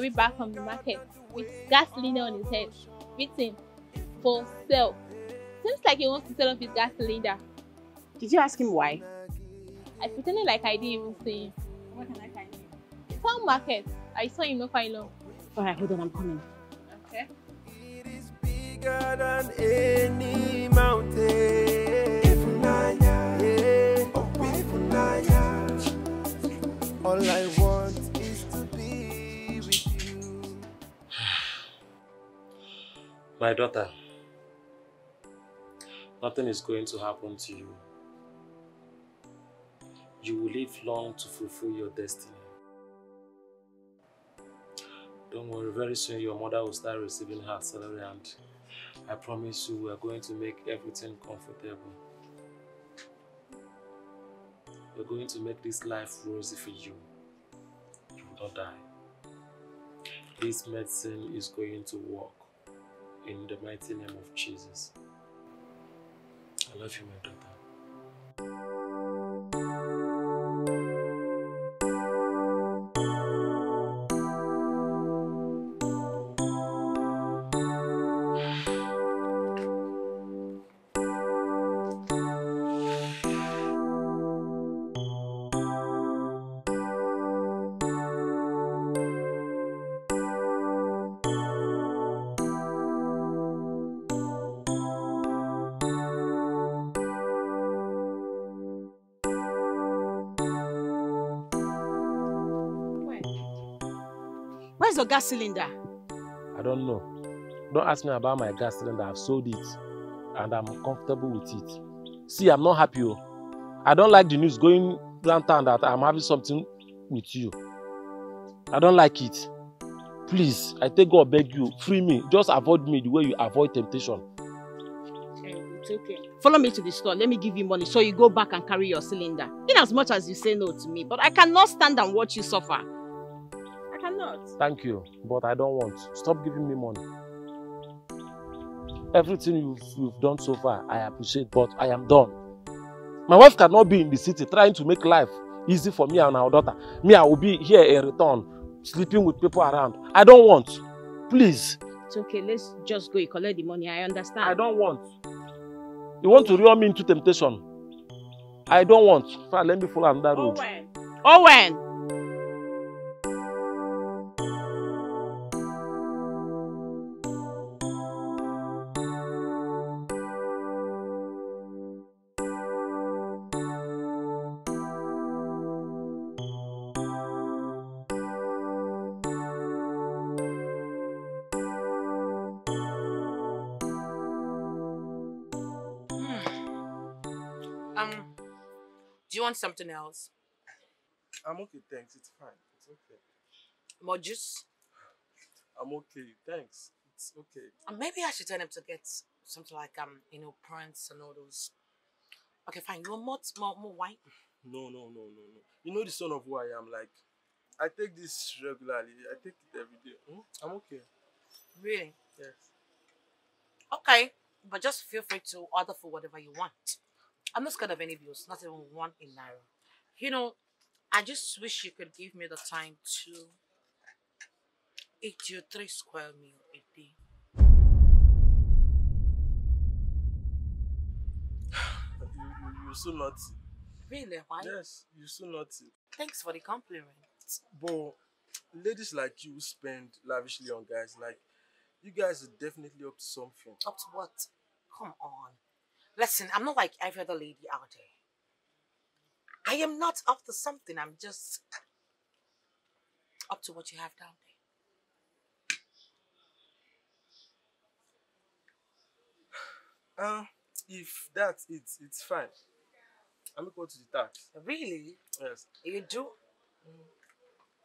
Way back from the market with gasoline on his head, written for sale. Seems like he wants to sell off his gas cylinder.
Did you ask him why?
I pretended like I didn't even see him. What can I find him? Town market. I saw him not quite long.
Alright, hold on, I'm coming.
Okay.
It is bigger than any mountain. Ifunanya, yeah, oh All I
My daughter, nothing is going to happen to you. You will live long to fulfill your destiny. Don't worry, very soon your mother will start receiving her salary and I promise you we are going to make everything comfortable. We're going to make this life rosy for you. You will not die. This medicine is going to work in the mighty name of Jesus. I love you, my daughter.
Where's your gas cylinder?
I don't know. Don't ask me about my gas cylinder. I've sold it and I'm comfortable with it. See, I'm not happy. oh. I don't like the news going round town that I'm having something with you. I don't like it. Please, I take God beg you, free me. Just avoid me the way you avoid temptation.
It's okay. Follow me to the store. Let me give you money so you go back and carry your cylinder. In as much as you say no to me, but I cannot stand and watch you suffer. Cannot.
Thank you, but I don't want. Stop giving me money. Everything you've, you've done so far, I appreciate, but I am done. My wife cannot be in the city trying to make life easy for me and our daughter. Me, I will be here in return, sleeping with people around. I don't want. Please.
It's okay. Let's just go. Collect the money. I understand.
I don't want. You want to lure me into temptation? I don't want. Fine, let me follow another road.
Owen. Owen.
Want something else?
I'm okay, thanks. It's fine. It's okay.
More juice?
I'm okay, thanks. It's okay.
Uh, maybe I should tell them to get something like um, you know, prawns and all those. Okay, fine. You want more, more, more wine?
No, no, no, no, no. You know the son of who I am. Like, I take this regularly. I take it every day. Hmm? I'm okay.
Really?
Yes.
Okay, but just feel free to order for whatever you want. I'm not scared of any bills, not even one in naira. You know, I just wish you could give me the time to eat your three square meal a day.
You, you, you're so naughty.
Really? Why?
Yes, you're so naughty.
Thanks for the compliment.
But ladies like you spend lavishly on guys. Like, you guys are definitely up to something.
Up to what? Come on. Listen, I'm not like every other lady out there. I am not up to something. I'm just up to what you have down there.
Uh, if that's it, it's fine. I'm equal to the tax.
Really?
Yes.
You do?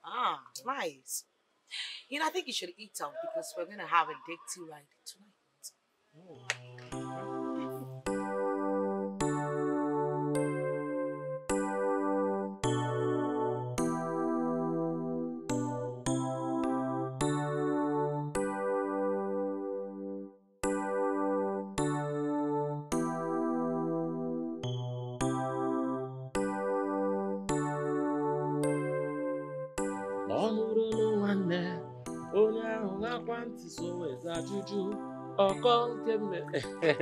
Ah, nice. You know, I think you should eat out because we're gonna have a date tea ride tonight.
ọ ajụjụ ọkọ nke mme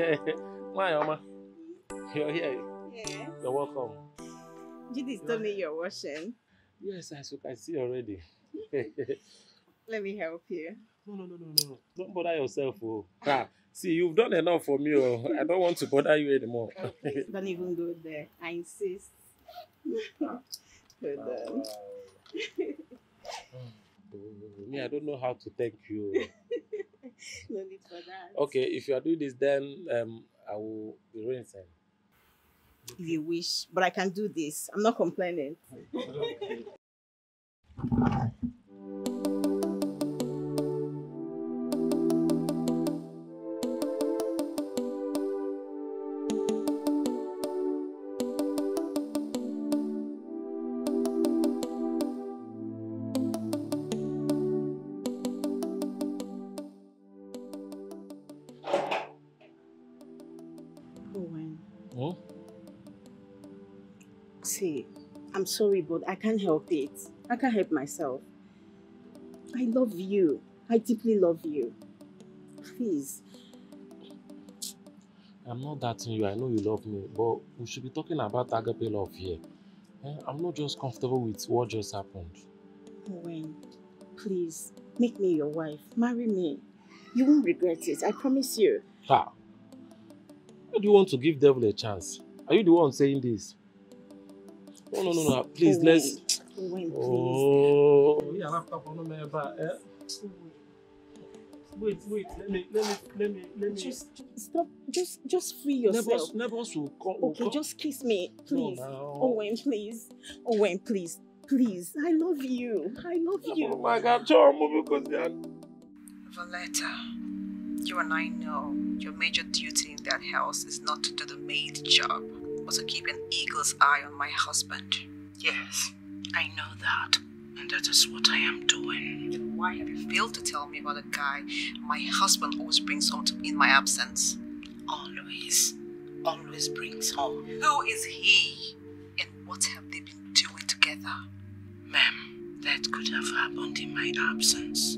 nwanyị ọma you're here
Yeah.
you're welcome
Judith told me you're washing.
yes as you can see already
Let me help you.
no no no no no don't bother yourself oh ah see you've done enough for me oh i don't want to bother you anymore
Don't even go there. I insist. Hold on.
Oh, me i don't know how to thank you
no need for that.
okay if you are doing this then um i will be rinsing
If you wish, but I can do this. I'm not complaining. Sorry, but I can't help it. I can't help myself. I love you. I deeply love you. Please.
I'm not doubting you. I know you love me, but we should be talking about agape love here. Eh, I'm not just comfortable with what just happened.
Owen, please, make me your wife. Marry me. You won't regret it. I promise you.
Ha! Why do you want to give devil a chance? Are you the one saying this? No, no, no, no. Please,
Owen,
let's.
Owen, please.
Oh, yeah, laptop on me, but, eh? Wait, wait, let me, let me, let me, let me.
Just stop. Just just free yourself.
Neighbors, neighbors will come. will
Okay,
come.
just kiss me, please.
no.
Owen, please. Owen, please. Please. I love you. I love you.
Oh my God, John, move because they.
Valletta, you and I know your major duty in that house is not to do the maid job, to keep an eagle's eye on my husband.
Yes, I know that. And that is what I am doing.
Then why have you failed to tell me about a guy my husband always brings home to in my absence?
Always. Always brings home.
Who is he? And what have they been doing together?
Ma'am, that could have happened in my absence.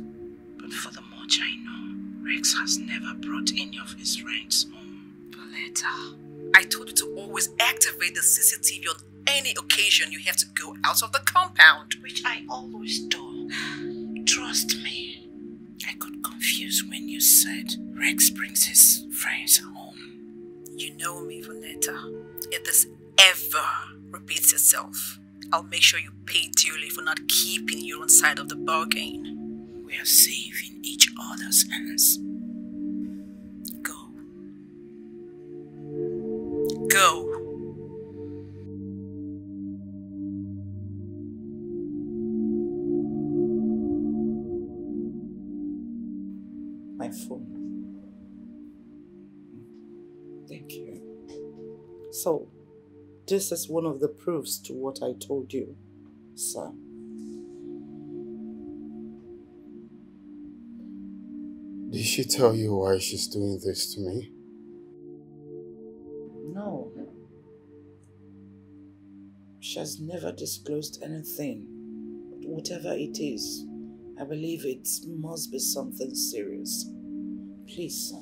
But for the much I know, Rex has never brought any of his friends home.
Valletta, I told you to always activate the CCTV on any occasion you have to go out of the compound.
Which I always do. Trust me. I got confused when you said Rex brings his friends home.
You know me, Valletta. If this ever repeats itself, I'll make sure you pay dearly for not keeping your own side of the bargain.
We are safe in each other's hands.
Go.
My phone. Thank you. So, this is one of the proofs to what I told you, sir.
Did she tell you why she's doing this to me?
She has never disclosed anything. But whatever it is, I believe it must be something serious. Please, sir.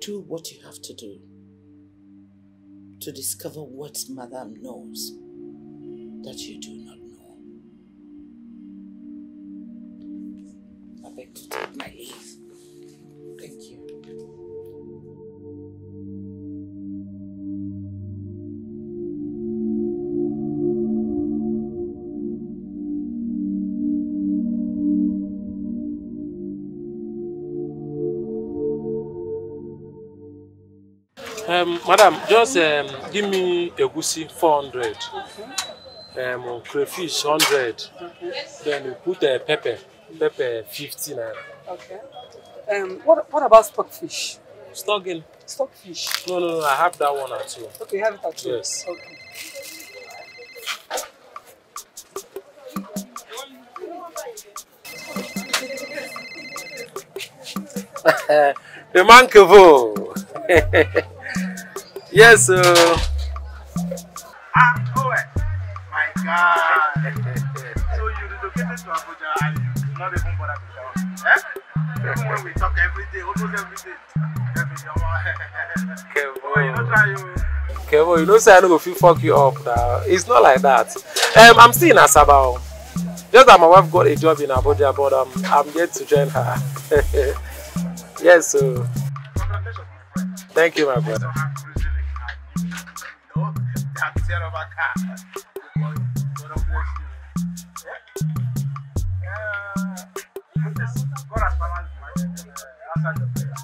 Do what you have to do to discover what Madame knows that you do not
madam, just um, give me egusi 400. Um, crayfish 100. Then you put uh, pepper, pepper 50 naira.
Okay. Um, what, what about stockfish?
Stocking?
Stockfish.
No, no, no, I have that one at two.
Okay, you have it at two.
Yes.
Okay.
the man. yes, sir.
Ah, Owen. My God. so you relocated to Abuja and you not even bother to shower. Eh? Even when we talk every day, almost every day.
Kevo.
Oh, you don't try you.
Kevo, you know say I no go fit fuck you up now. It's not like that. Um, I'm still in Asaba. o. Just that my wife got a job in Abuja, but um, I'm yet to join her. yes, so. Thank you, my brother.
That's your over car. God bless you. Yeah. God has balanced my uh, answered your prayer.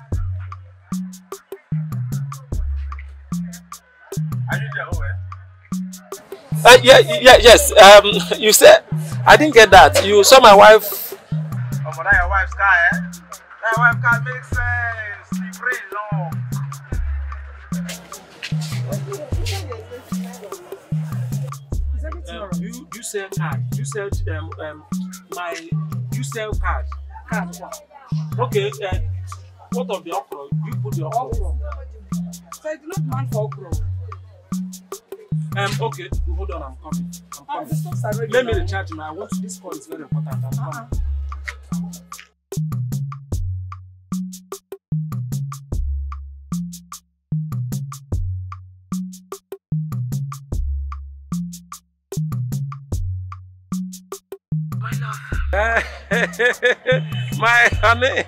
Are you there, Owen?
Uh, yeah, yeah, yes. Um, you said I didn't get that. You saw my wife.
Oh, but your wife's car, eh? That wife's car makes sense.
Sell card. You sell um um my you sell card.
Card?
Okay. Uh, what of the okra? You put the okra.
Okra. So it's not man for okra.
Um. Okay. Hold on. I'm coming. I'm
Ah,
coming.
ready
Let me recharge my. I want this call is very important. I'm coming. my honey,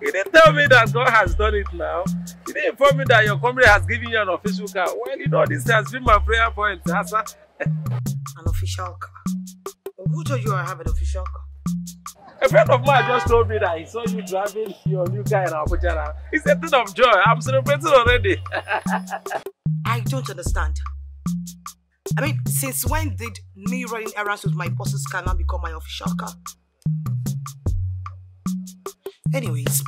you didn't tell me that God has done it now. You didn't inform me that your company has given you an official car. Well, you know, this has been my prayer point, Asa.
An official car.
Who told you I have an official car?
A friend of mine just told me that he saw you driving your new car in Abuja. It's a thing of joy. I'm celebrating already.
I don't understand. I mean, since when did me running errands with my boss's car now become my official car? Anyways,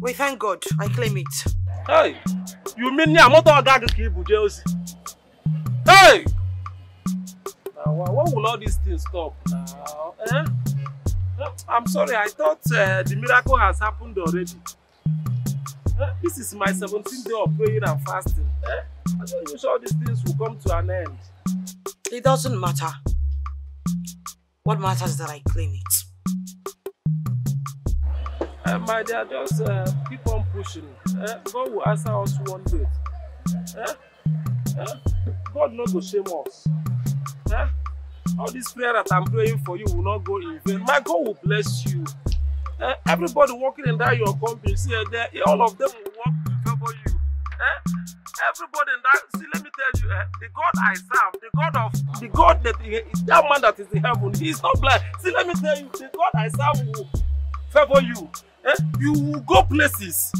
we thank God. I claim it.
hey, you mean me? I'm not a guy to keep Chelsea. Hey! Now, why, why will all these things stop now? Eh? Eh, I'm sorry, I thought uh, the miracle has happened already. Eh, This is my 17th day of praying and fasting. Eh? I don't wish all these things will come to an end.
It doesn't matter. What matters is that I claim it.
Uh, my dear, just uh, keep on pushing. Uh, God will answer us one day. Uh, uh, God no go shame us. Uh, all this prayer that I'm praying for you will not go in vain. My God will bless you. Uh, everybody working in that your company, see, uh, all of them will work to favor you. Uh, everybody in that, see, let me tell you, uh, the God I serve, the God of, the God that, that man that is in heaven, he is not blind. See, let me tell you, the God I serve will favor you. Eh? You will go places.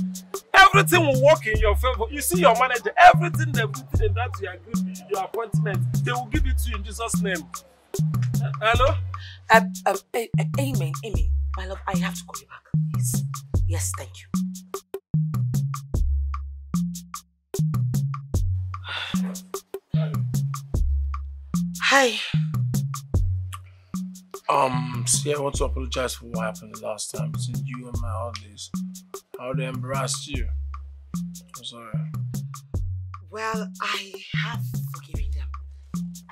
Everything will work in your favor. You see your manager, everything, everything in that you agree your appointment, they will give it to you in Jesus' name. Eh, hello?
Um, um, a- a- amen, amen. My love, I have to call you back. Yes. Yes, thank you. Hi.
Um, see, I want to apologize for what happened the last time between you and my holidays. How they embarrassed you. I'm sorry.
Well, I have forgiven them.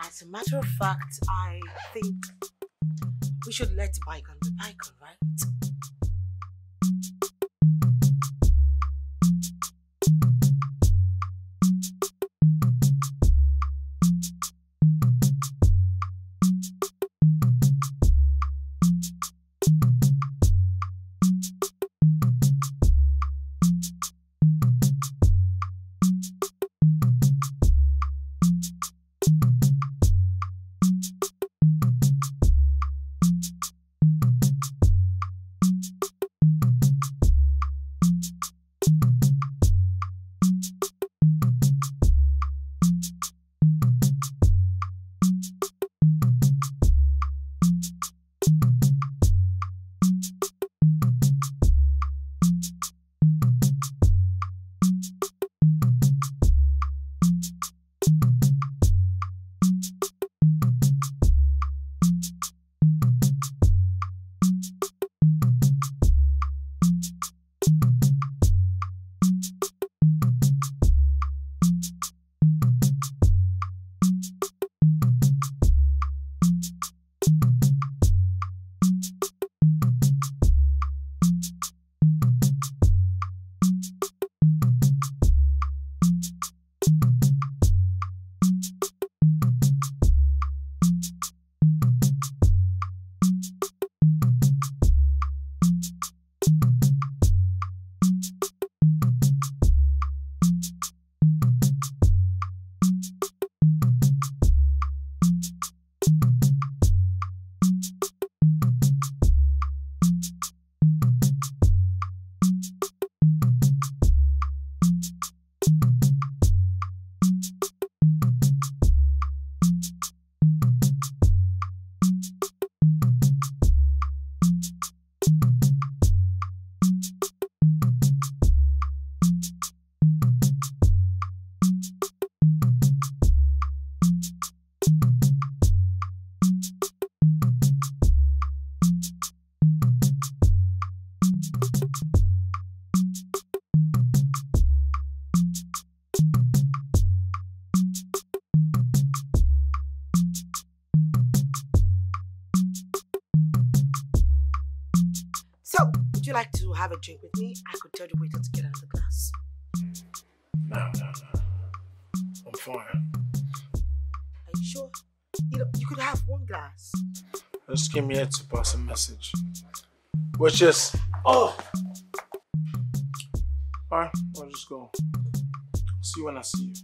As a matter of fact, I think we should let bygone be bygone, right? Like to have a drink with me? I could tell the waiter to get another glass.
No, no, no. I'm fine.
Are you sure? You know, you could have one glass.
I just came here to pass a message. Which is, oh! Alright, I'll just go. See you when I see you.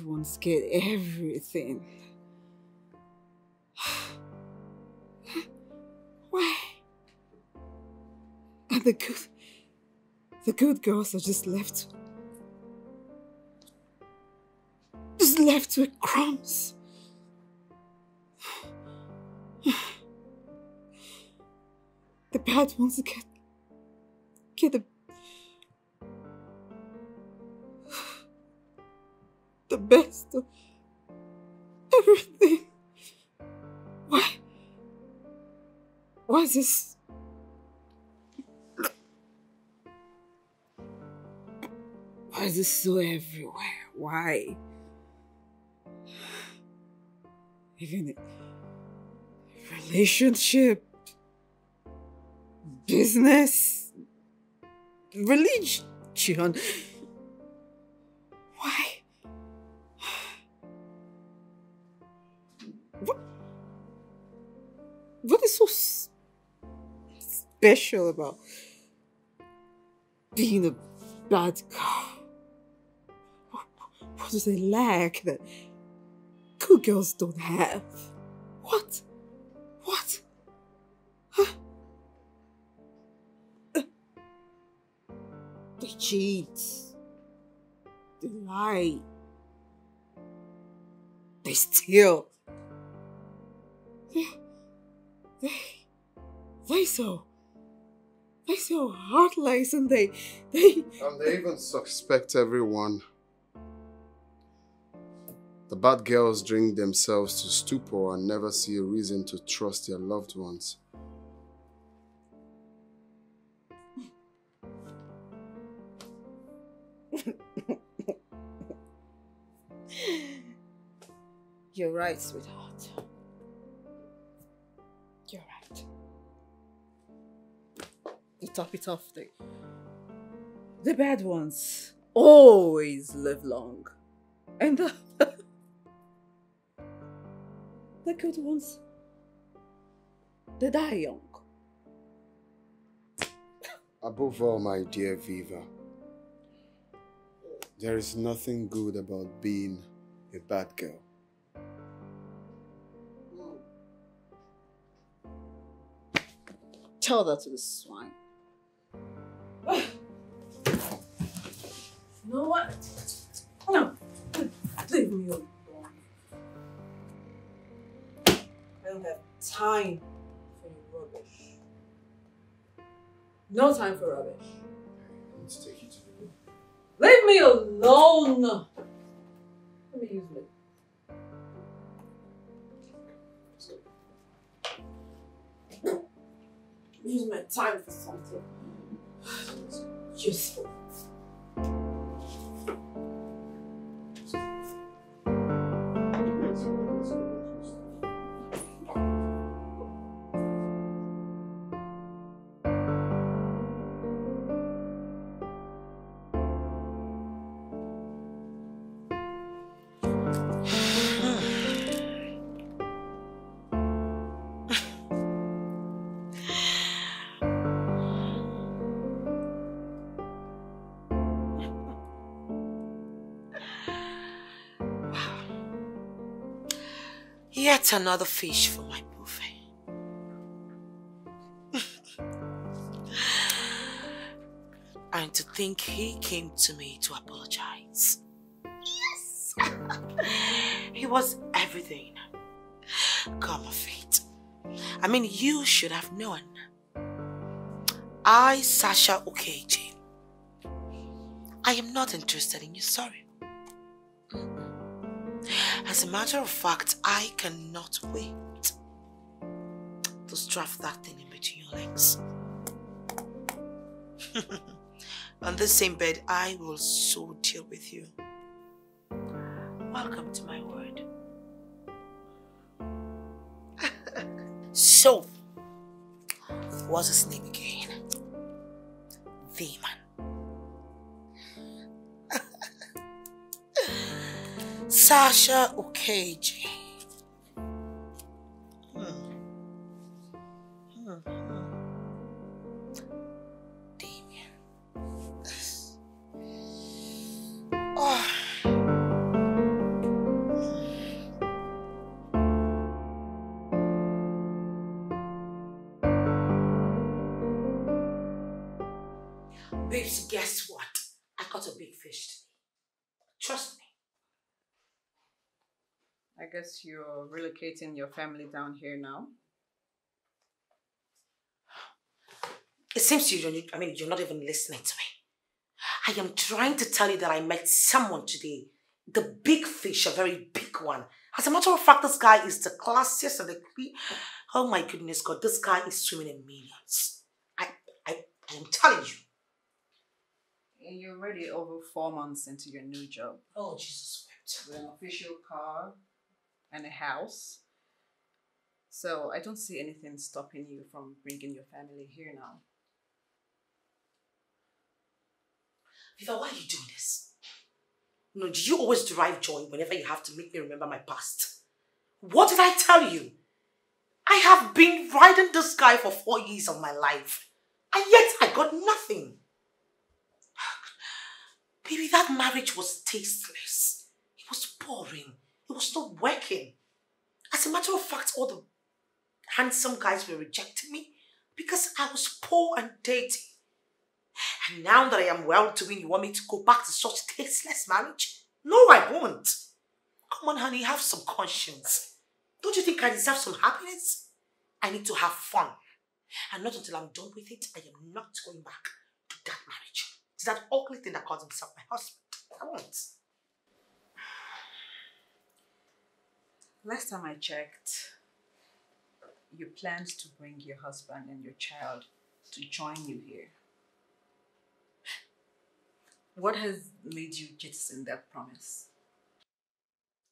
Ones get everything? Why? And the good, the good girls are just left, just left with crumbs. The bad ones get, Why is this? So everywhere? Why? Even relationship, business, religion. Special about being a bad girl? What does it lack that good girls don't have? What? What? Huh? Uh, They cheat. They lie. They steal. They, they, they so, they so heartless and they, they,
And they even suspect everyone. The bad girls drink themselves to stupor and never see a reason to trust their loved ones.
You're right, sweetheart. To top it off, the, the bad ones always live long. And the, the good ones, they die young.
Above all, my dear Viva, there is nothing good about being a bad girl.
Tell that to the swine.
You know what? No. Leave me alone. I don't have time for your rubbish. No time for rubbish.
Let's take you to the room.
Leave me alone! Let me use my use my time for something useful.
Yet another fish for my buffet. and to think he came to me to apologize. Yes! he was everything. Come my fate. I mean, you should have known. I, Sasha Okeji, I am not interested in your sorry. As a matter of fact, I cannot wait to strap that thing in between your legs. On this same bed, I will so deal with you. Welcome to my word. so, what's his name again? Veman. Sasha Okeji. Hmm. Hmm, guess
you're relocating your family down here now.
It seems to you I mean, you're not even listening to me. I am trying to tell you that I met someone today. The big fish, a very big one. As a matter of fact, this guy is the classiest and the. Oh my goodness, God, this guy is swimming in millions. I, I, I am telling you.
You're already over four months into your new job.
Oh, Jesus
With an official car and a house. So I don't see anything stopping you from bringing your family here now.
Viva, why are you doing this? No, do you always derive joy whenever you have to make me remember my past? What did I tell you? I have been riding this guy for four years of my life, and yet I got nothing. Baby, that marriage was tasteless. It was boring. It was not working. As a matter of fact, all the handsome guys were rejecting me because I was poor and dirty. And now that I am well doing, you want me to go back to such tasteless marriage? No, I won't. Come on, honey, have some conscience. Don't you think I deserve some happiness? I need to have fun. And not until I'm done with it, I am not going back to that marriage. It's that ugly thing that calls himself my husband. I won't.
Last time I checked, you planned to bring your husband and your child to join you here. What has made you jettison that promise?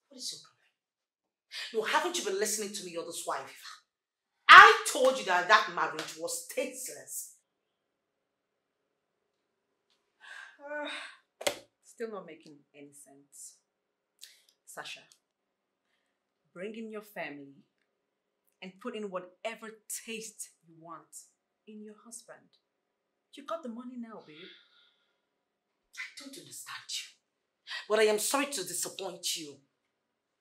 What is your problem? No, haven't you been listening to me all this Viva? I told you that that marriage was tasteless.
Uh, still not making any sense. Sasha, bring in your family and put in whatever taste you want in your husband. You got the money now, babe.
I don't understand you. But I am sorry to disappoint you.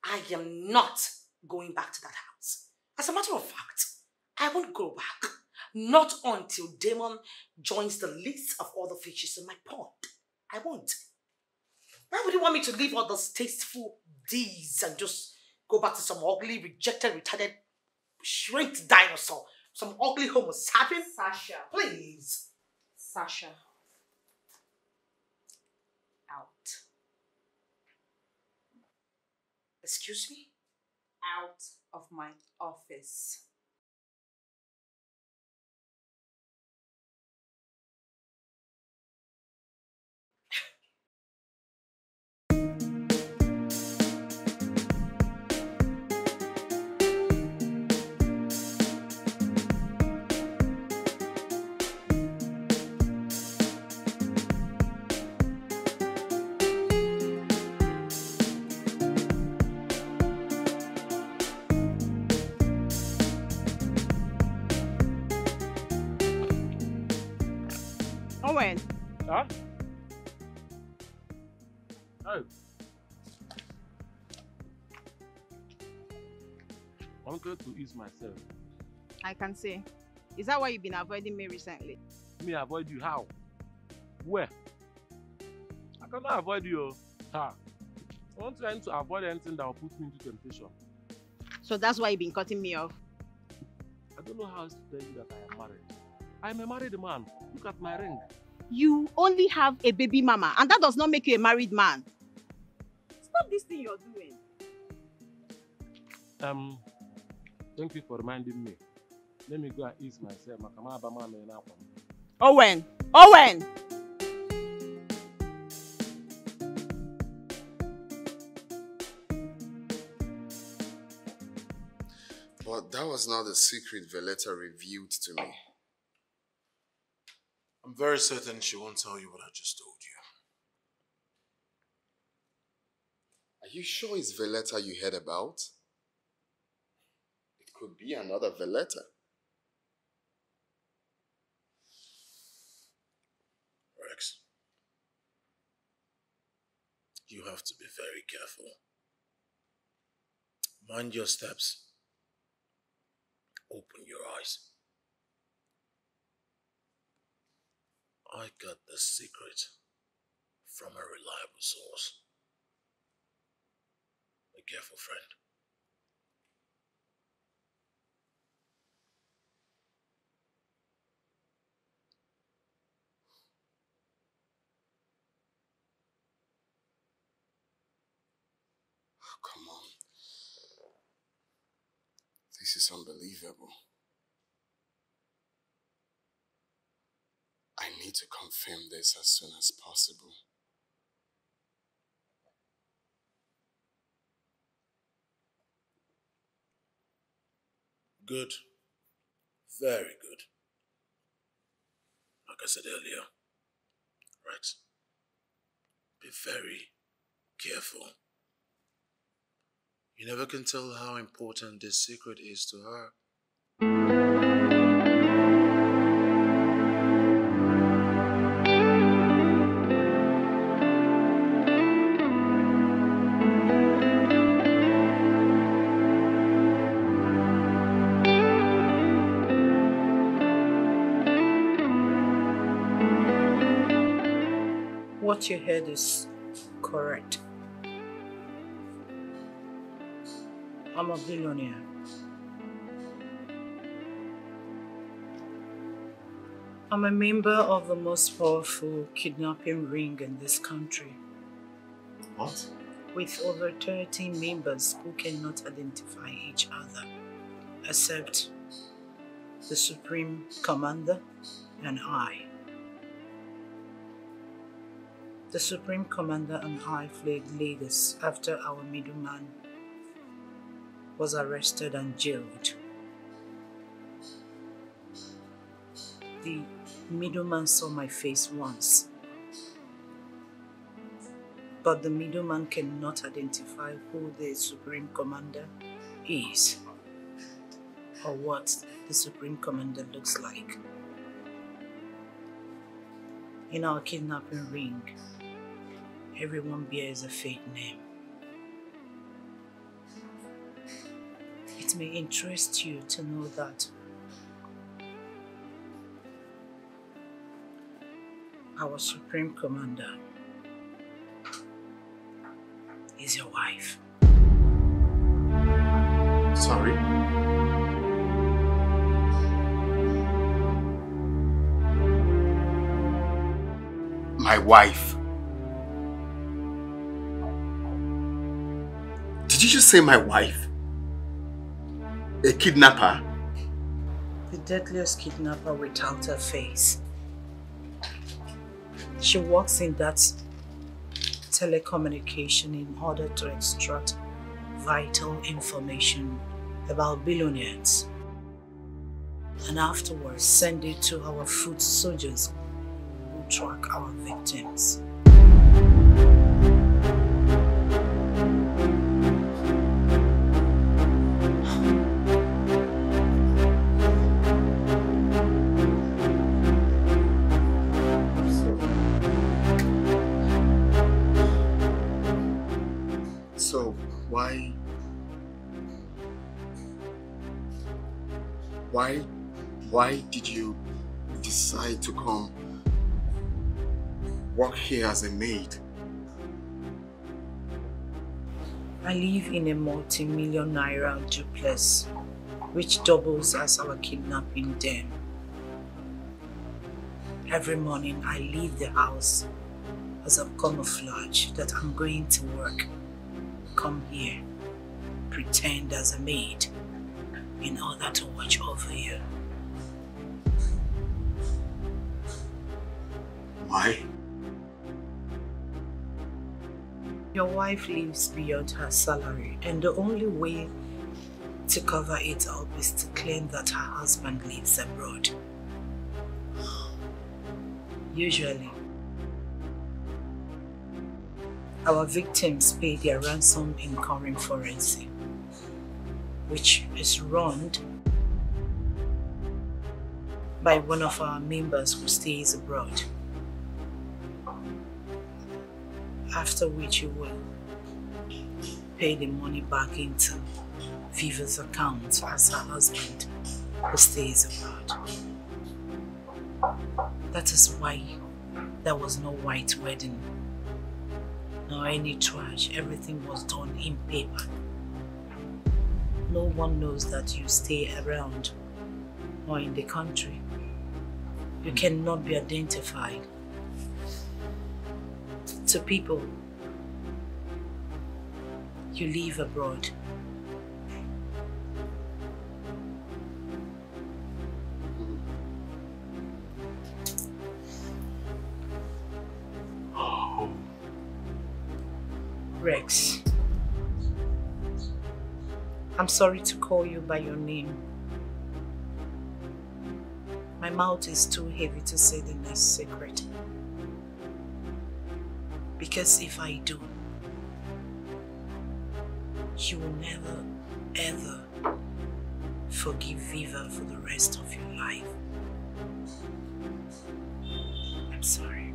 I am not going back to that house. As a matter of fact, I won't go back. Not until Damon joins the list of all the fishes in my pond. I won't. Why would you want me to leave all those tasteful D's and just go back to some ugly, rejected, retarded, shrinked dinosaur? Some ugly homo sapien?
Sasha.
Please.
Sasha. Out.
Excuse me?
Out of my office.
Huh? Oh. I'm going to ease myself.
I can see. Is that why you've been avoiding me recently?
Me avoid you? How? Where? I cannot avoid you. oh. Ha. I want trying to avoid anything that will put me into temptation.
So that's why you've been cutting me off.
I don't know how else to tell you that I am married. I'm a married man. Look at my ring.
You only have a baby mama, and that does not make you a married man. Stop this thing you're doing.
Um, thank you for reminding me. Let me go and ease myself. Makama abama me na akwa.
Owen! Owen!
But that was not the secret Violetta revealed to me.
I'm very certain she won't tell you what I just told you.
Are you sure it's Violetta you heard about? It could be another Violetta.
Rex, you have to be very careful. Mind your steps. Open your eyes. I got the secret from a reliable source. Be careful, friend.
Come on. This is unbelievable. I need to confirm this as soon as possible.
Good. Very good. Like I said earlier, right? Be very careful. You never can tell how important this secret is to her.
What you heard is correct. I'm a billionaire. I'm a member of the most powerful kidnapping ring in this country,
What?
with over 30 members who cannot identify each other, except the Supreme Commander and I. The Supreme Commander and I fled Lagos after our middleman was arrested and jailed. The middleman saw my face once, but the middleman cannot identify who the Supreme Commander is or what the Supreme Commander looks like. In our kidnapping ring, everyone bears a fake name. It may interest you to know that our Supreme Commander is your wife.
Sorry? My wife. You just say my wife? A kidnapper?
The deadliest kidnapper without a face. She works in that telecommunication in order to extract vital information about billionaires and afterwards send it to our foot soldiers who track our victims.
Work here as a maid?
I live in a multi-million naira duplex which doubles as our kidnapping den. Every morning I leave the house as a camouflage that I'm going to work. Come here, pretend as a maid in order to watch over you.
Why?
Your wife lives beyond her salary, and the only way to cover it up is to claim that her husband lives abroad. Usually, our victims pay their ransom in current currency, which is run by one of our members who stays abroad. After which you will pay the money back into Viva's account as her husband who stays abroad. That is why there was no white wedding. No any trash. Everything was done in paper. No one knows that you stay around or in the country. You hmm. cannot be identified to people. You live abroad. Rex. I'm sorry to call you by your name. My mouth is too heavy to say the next secret. Because if I do, you will never, ever forgive Viva for the rest of your life. I'm sorry.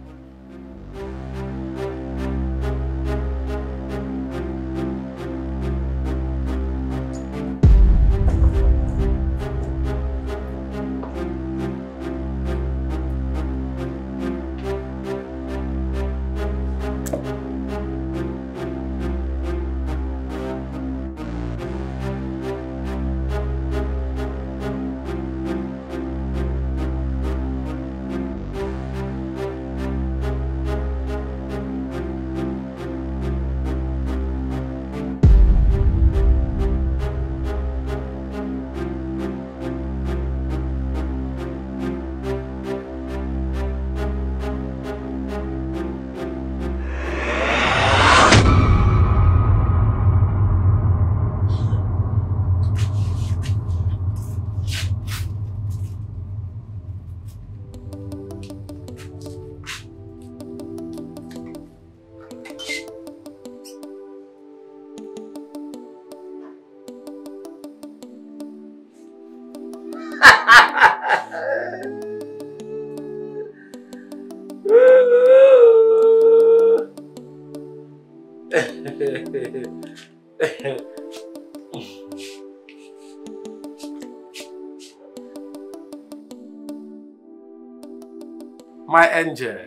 Angel,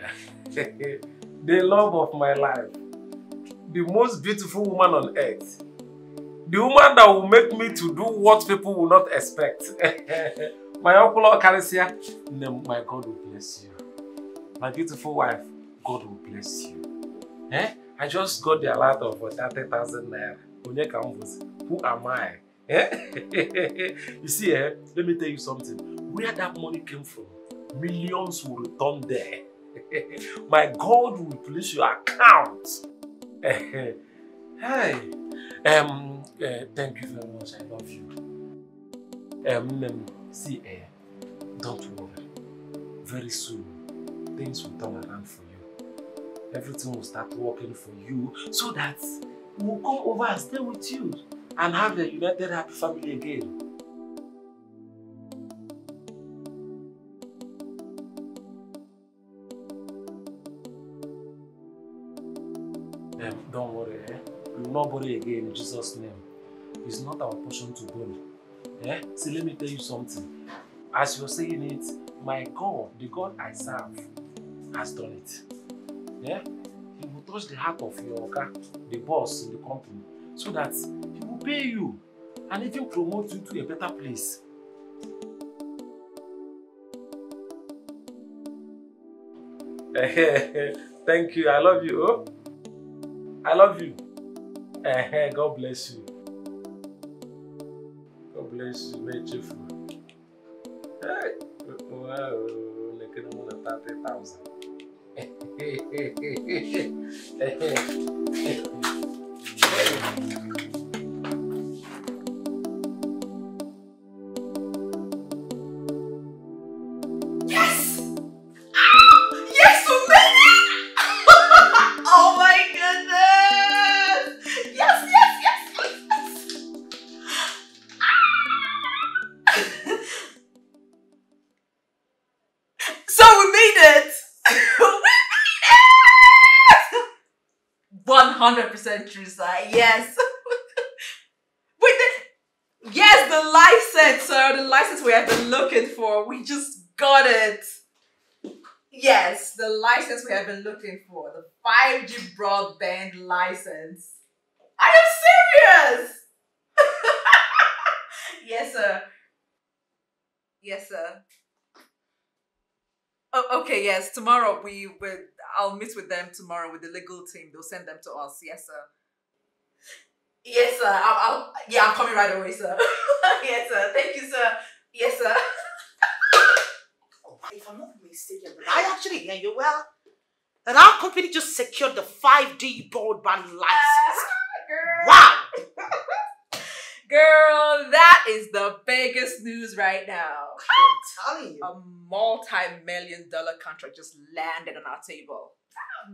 the love of my life, the most beautiful woman on earth, the woman that will make me to do what people will not expect. my uncle Caricia, my God will bless you. My beautiful wife, God will bless you. Eh? I just got the alert of 30,000 naira. Who am I? Eh? you see, eh? let me tell you something. Where that money came from, millions will return there. My God will replace your account. hey, um, uh, thank you very much. I love you. Um, um, see, eh, don't worry. Very soon, things will turn around for you. Everything will start working for you so that we'll come over and stay with you and have a united, happy family again. Not worry again in Jesus' name. It's not our portion to worry. Eh? See, let me tell you something. As you're saying it, my God, the God I serve, has done it. Yeah? He will touch the heart of your oga, the boss in the company, so that he will pay you and even promote you to a better place. Thank you. I love you. Oh? I love you. God bless you. God bless you. Very cheerful. Hey. Wow. Making more than 30,000.
Yes! 100% true, sir. Yes. Wait, the, yes, the license, sir. The license we have been looking for. We just got it.
Yes, the license we have been looking for, the 5G broadband license. Are you serious? yes, sir. Yes, sir. Oh, okay, yes. Tomorrow we will. I'll meet with them tomorrow with the legal team. They'll send them to us. Yes, sir. Yes, sir. I'll, I'll yeah, I'm coming right away, sir. yes, sir. Thank you, sir. Yes, sir.
If I'm not mistaken, but I actually hear you well. That our company just secured the 5G broadband license. Uh,
Girl, that is the biggest news right now.
I'm telling you.
A multi-million dollar contract just landed on our table.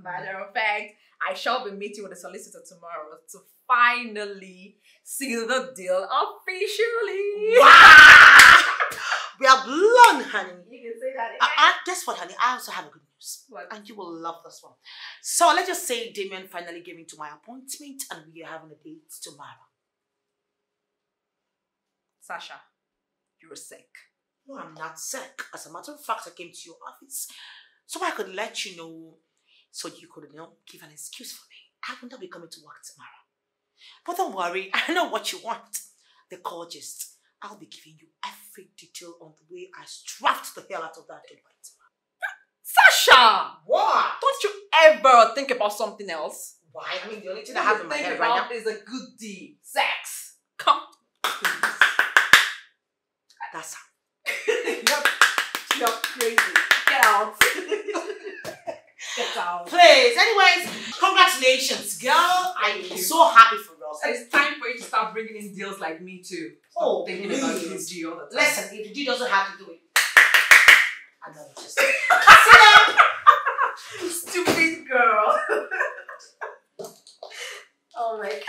Matter of fact, I shall be meeting with the solicitor tomorrow to finally seal the deal officially.
Wow! We are blown, honey.
You can say that
Uh, uh, guess what, honey? I also have a good news. And you will love this one. So let's just say Damien finally gave me to my appointment and we are having a date tomorrow.
Sasha, you're sick.
No, I'm not sick. As a matter of fact, I came to your office so I could let you know, so you could, you know, give an excuse for me. I will not be coming to work tomorrow. But don't worry, I know what you want. The gorgeous. I'll be giving you every detail on the way I strapped the hell out of that invite.
Sasha!
What?
Don't you ever think about something else?
Why? I mean, the only thing I have in my
think
head right
about
now
is a good deed. Sex. Come.
That's
You're, you're crazy. Get out. Get out.
Please, anyways, congratulations, girl. I am so happy for us.
It's time for you to start bringing in deals like me too. Stop
Oh,
thinking about
please.
this G all the time.
Listen, if the doesn't have to do it, I know just.
Stupid girl. oh my god.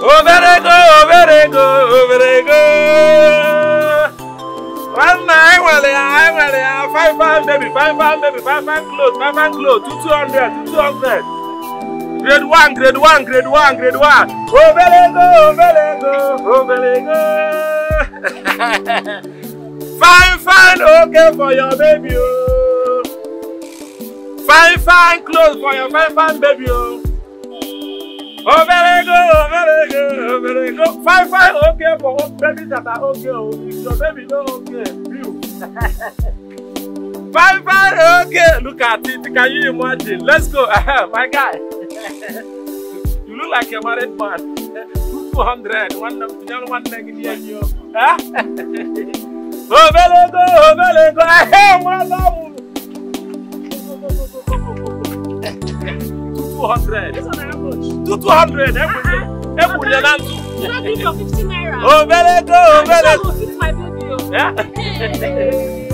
Overego, overego, overego. One nine, well, yeah, well, five five baby, five five baby, five five clothes, five five clothes, two two hundred, two two hundred. Grade one, grade one, grade one, grade one. Overego, overego, overego. fine, fine, okay for your baby, oh. Fine, fine clothes for your fine, fine baby, oh. Oberego, Oberego, Oberego. Fine, fine, okay for what babies that are okay. Oh, your baby no okay, you. fine, fine, okay. Look at it. Can you imagine? Let's go. My guy. you look like a married man. 200, one of the one negative in you. Oberego, Oberego. I am one of 200.
This one I approach.
Do 200 every day. Every day, that's
two. Not ah, ah. big for 50 naira.
Oh,
very good.
Oh,
very good. This one will my baby. Oh.
Yeah?
Hey.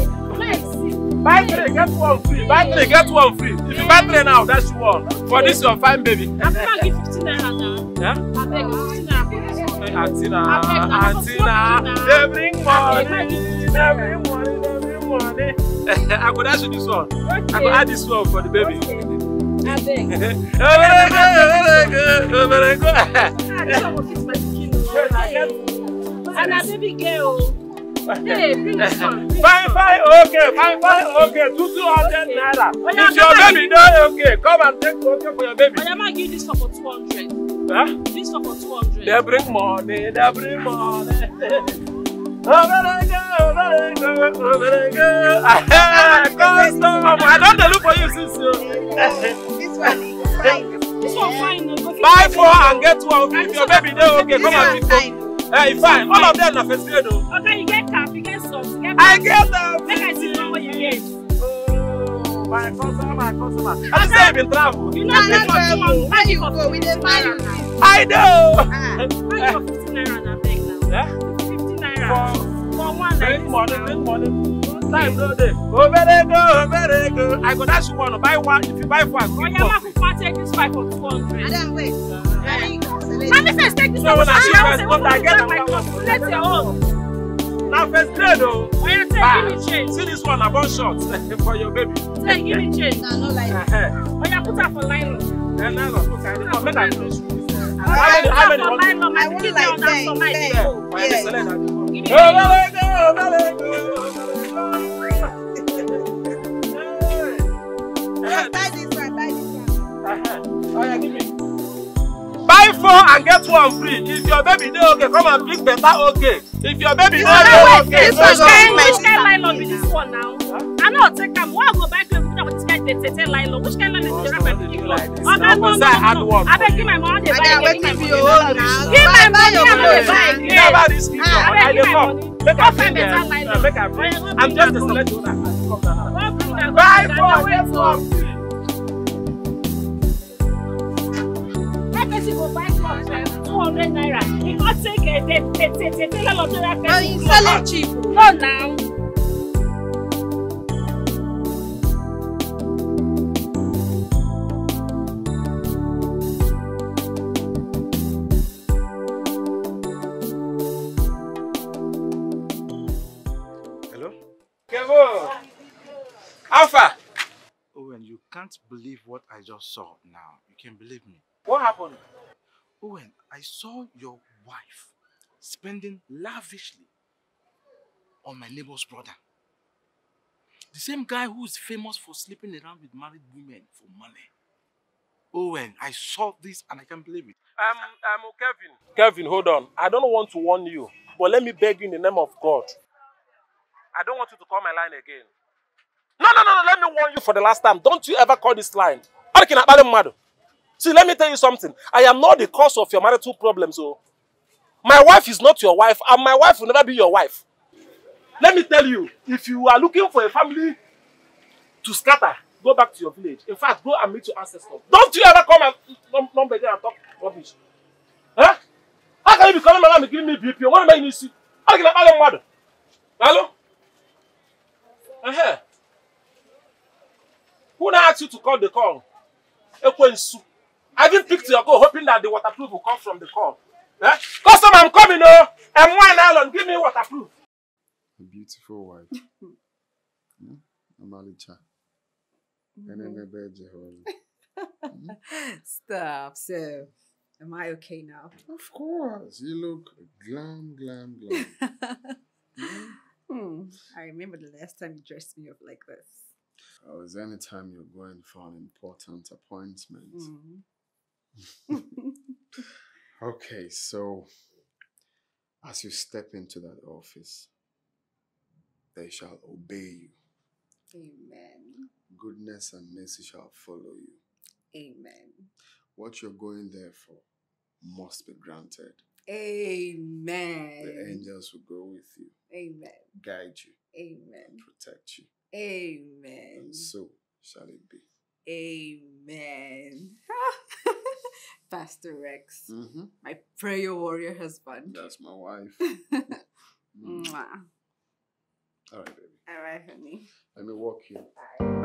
Buy three, get one free. Buy three, get one free. If you buy three now, that's one. For this, you're fine baby.
I'm gonna give 50 naira now.
Yeah?
I beg 50 naira.
Antina,
Antina,
they bring money, they bring money. I could ask you this one. Okay. I could add this one for the baby.
Okay beg.
Overego, overego, overego.
Ah, this one go fit my oh. Hey. And na baby girl, oh. Hey, bring this one.
Fine, fine, okay, fine, fine, okay. Two, two hundred naira.
Oh,
If your baby don't okay, come and take okay for your baby.
Oyama give this one for 200.
Huh?
This one for 200.
They bring money, they bring money. Overego, overego, overego. Custom. I don't dey look for you since you.
This one is fine. This one fine, no. Go fit
Buy four and get one. If your baby dey okay, come and pick up. Hey, fine. All of them na first grade o.
Okay, you get cap, you get socks, you get
I get them.
Make I see wey you get.
My customer, my customer. I say you been travel.
You know two hundred. Where you go? We dey buy you.
I know.
You for fifty naira na beg now.
Yeah?
Fifty naira. For one like
Bring money, bring money. Time no dey. Overego, overego. I go dash you one. Buy one. If you buy four, I go give you
Oyama
one.
Kupa take this five for two hundred.
Madam, wait.
Let me first take this
So
one.
when I see
I
first,
say,
come
what
I get
my
another
cup? Let your own.
Na first grade o.
Oya take,
Ah,
give me change.
See this one, na one shot for your baby.
Take, give me change.
No, no like
Oya put her for nylon.
Eh, na go put am. Come make I finish with this.
Oya
How many?
put
How
her
many?
for
want?
nylon. My
I want
pikin
like
dey on that
ten,
for my
ten.
day.
Buy
four
and get one free. If your baby dey okay, come and pick better okay. If your baby no dey okay, no go.
Which kind mind must be this one now? Huh? No take am. Why I go buy cloth without this kind tete nylon? Which kind nylon is the wrap my pikin cloth? Oga no no no no. Abeg give my mama dey buy again. Give my money. Give my money. I no dey buy again.
Never this people.
Ah,
I
abeg
dey
give my
come.
money.
Make
Go
I
find
bring
better
them.
nylon.
Make I bring.
Oya, go
I'm
bring
just
am,
the
go.
select owner. Come down now.
Go bring am, go
Buy
bring am.
for
Wait,
get
oh.
one free.
That person go buy cloth for two hundred naira. He go take a tete tete tete nylon to wrap
Oh,
person
you
cloth.
sell it cheap.
No now.
Can't believe what I just saw now. You can believe me.
What happened?
Owen, I saw your wife spending lavishly on my neighbor's brother. The same guy who is famous for sleeping around with married women for money. Owen, I saw this and I can't believe it.
Um, um, Kevin. Kevin, hold on. I don't want to warn you, but let me beg you in the name of God. I don't want you to call my line again. No, no, no, no. Let me warn you for the last time. Don't you ever call this line. Arkin Akpali Mmadu. See, let me tell you something. I am not the cause of your marital problems. Oh. My wife is not your wife, and my wife will never be your wife. Let me tell you, if you are looking for a family to scatter, go back to your village. In fact, go and meet your ancestors. Don't you ever come and num- number there and talk rubbish. Huh? How can you be my name and giving me BP? What am I in this? How can I call him mad? Hello? Uh-huh. Who now asked you to call the call? Ekwensu. I even picked your call hoping that the waterproof will come from the call. Eh? Customer, I'm coming, oh. I'm one island. Give me waterproof.
A beautiful wife. Hmm? Amalicha. Enenebe Jeholi.
Stop, sir. Am I okay now?
Of course. You look glam, glam, glam.
Hmm. I remember the last time you dressed me up like this.
Oh, is there any time you're going for an important appointment?
Mhm.
Okay, so as you step into that office, they shall obey you.
Amen.
Goodness and mercy shall follow you.
Amen.
What you're going there for must be granted.
Amen.
The angels will go with you,
Amen.
guide you,
Amen.
protect you.
Amen.
And so shall it be.
Amen. Pastor Rex,
Mm-hmm.
my prayer warrior husband.
That's my wife.
Mwah.
All right, baby.
All right, honey.
Let me walk you.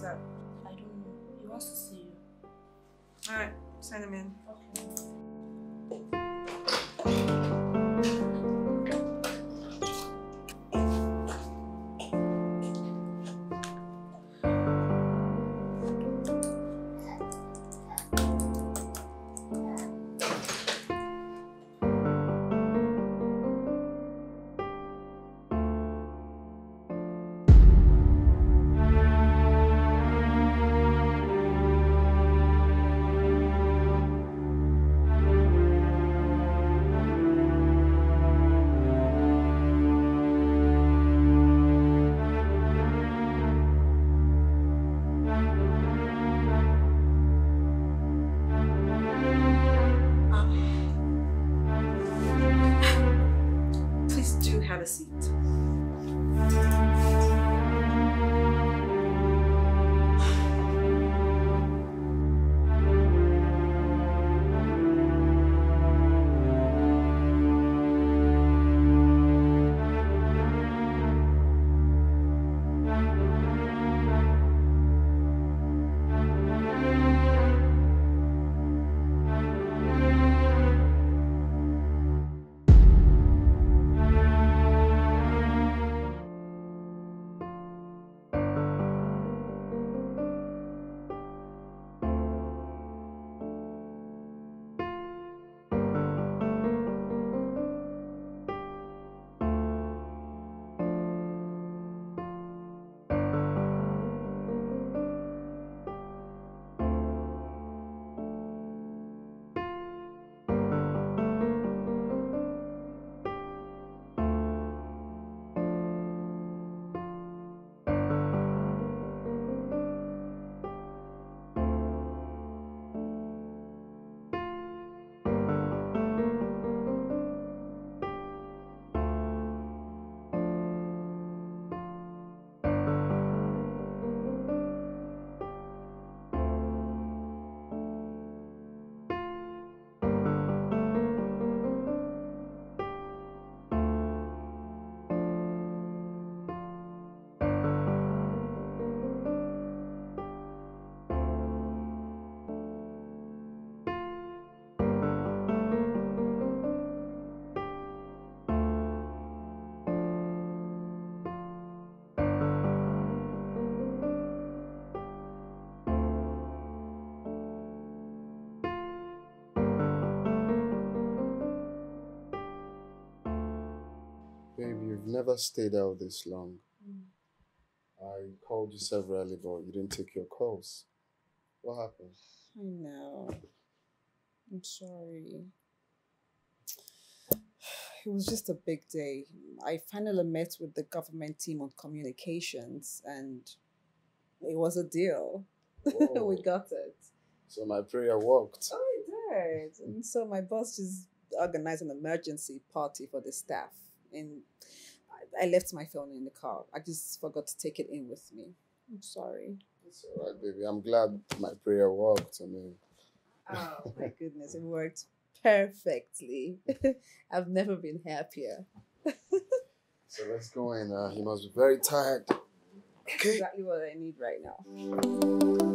That?
I don't know. He wants to see you.
Alright, send him in.
Okay.
Babe, you've never stayed out this long. Mm. I called you severally, but you didn't take your calls. What happened?
I know. I'm sorry. It was just a big day. I finally met with the government team on communications and it was a deal. we got it.
So my prayer worked.
Oh, it did. And so my boss just organized an emergency party for the staff. And I, I left my phone in the car. I just forgot to take it in with me. I'm sorry.
It's all right, baby. I'm glad my prayer worked. I mean,
Oh my goodness, it worked perfectly. I've never been happier.
so let's go in. Uh, he must be very tired.
Okay. Exactly what I need right now.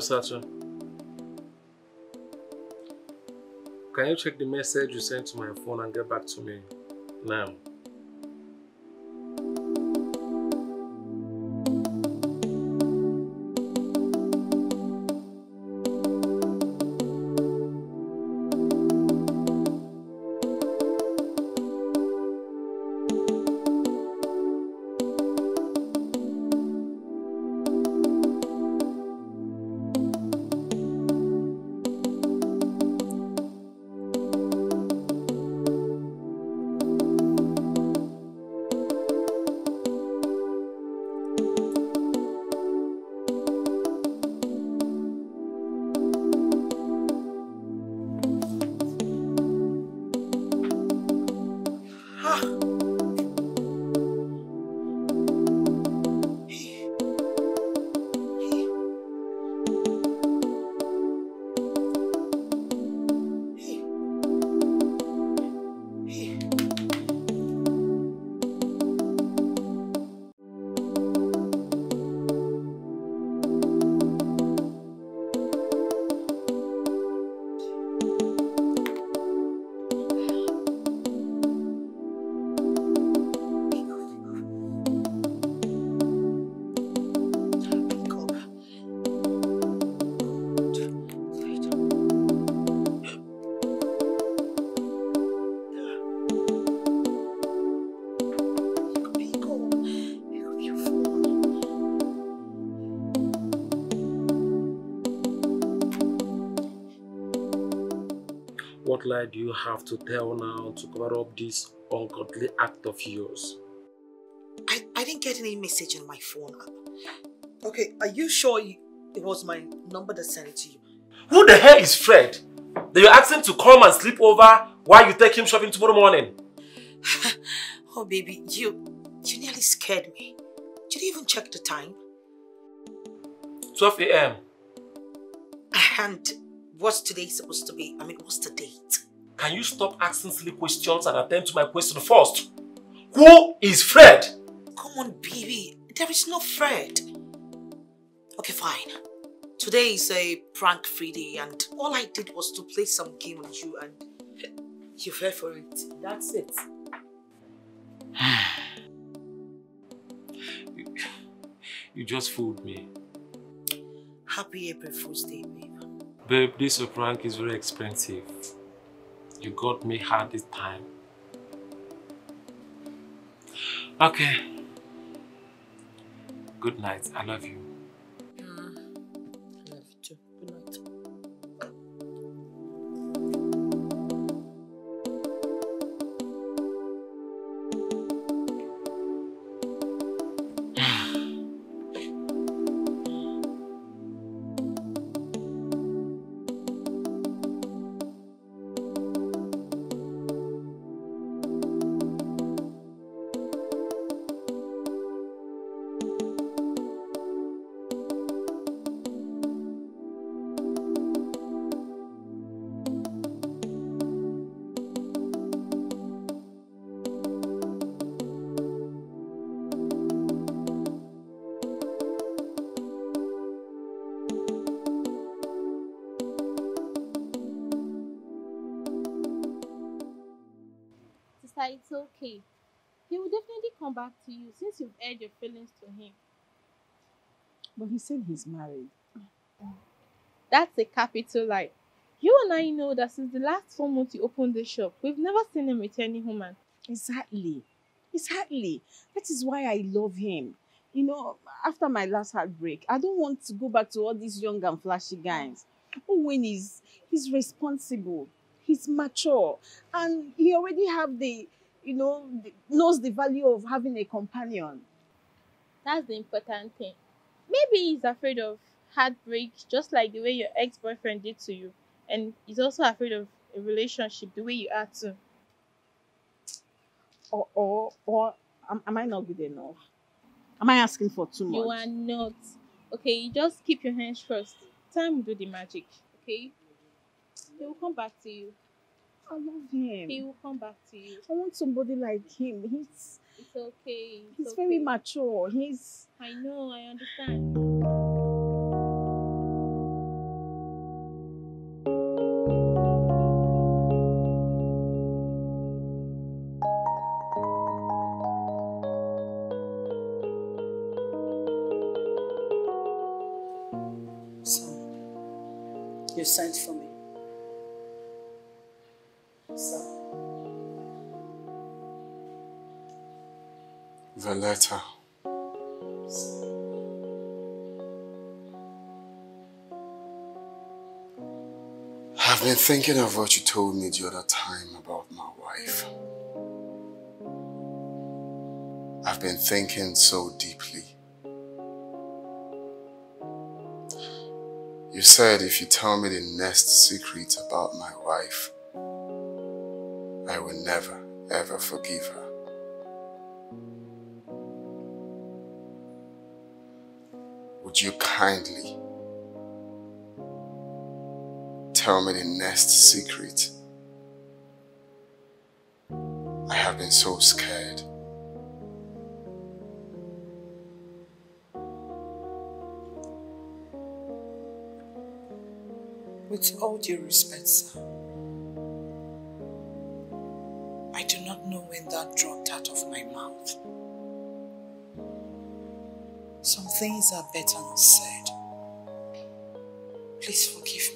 Sasha. Can you check the message you sent to my phone and get back to me now? Lie do you have to tell now to cover up this ungodly act of yours?
I, I didn't get any message on my phone. Okay, are you sure it was my number that sent it to you?
Who the hell is Fred? That you asked him to come and sleep over while you take him shopping tomorrow morning?
Oh, baby, you you nearly scared me. Did you even check the time?
12 a.m.
And what's today supposed to be? I mean, what's the date?
Can you stop asking silly questions and attend to my question first? Who is Fred?
Come on, baby. There is no Fred. Okay, fine. Today is a prank-free day and all I did was to play some game with you and you fell for it. That's it.
You just fooled me.
Happy April Fool's Day, babe.
Babe, this prank is very expensive. You got me hard this time. Okay. Good night. I love you.
Aired your feelings to him.
But he said he's married.
That's a capital lie. You and I know that since the last four months you opened the shop, we've never seen him with any woman.
Exactly. Exactly. That is why I love him. You know, after my last heartbreak, I don't want to go back to all these young and flashy guys. Owen is he's responsible, he's mature, and he already have the, you know, the, knows the value of having a companion.
That's the important thing. Maybe he's afraid of heartbreak, just like the way your ex-boyfriend did to you. And he's also afraid of a relationship, the way you are too.
Or or or am, am I not good enough? Am I asking for too much?
You are not. Okay, you just keep your hands crossed. Time will do the magic, okay? He will come back to you.
I love him.
He will come back to you.
I want somebody like him. He's
okay. It's
he's
okay.
very mature. He's.
I know. I understand.
So, you sent from
Valletta. I've been thinking of what you told me the other time about my wife. I've been thinking so deeply. You said if you tell me the next secret about my wife, I will never, ever forgive her. Would you kindly tell me the next secret? I have been so scared.
with all due respect, sir, things are better not said. Please forgive me.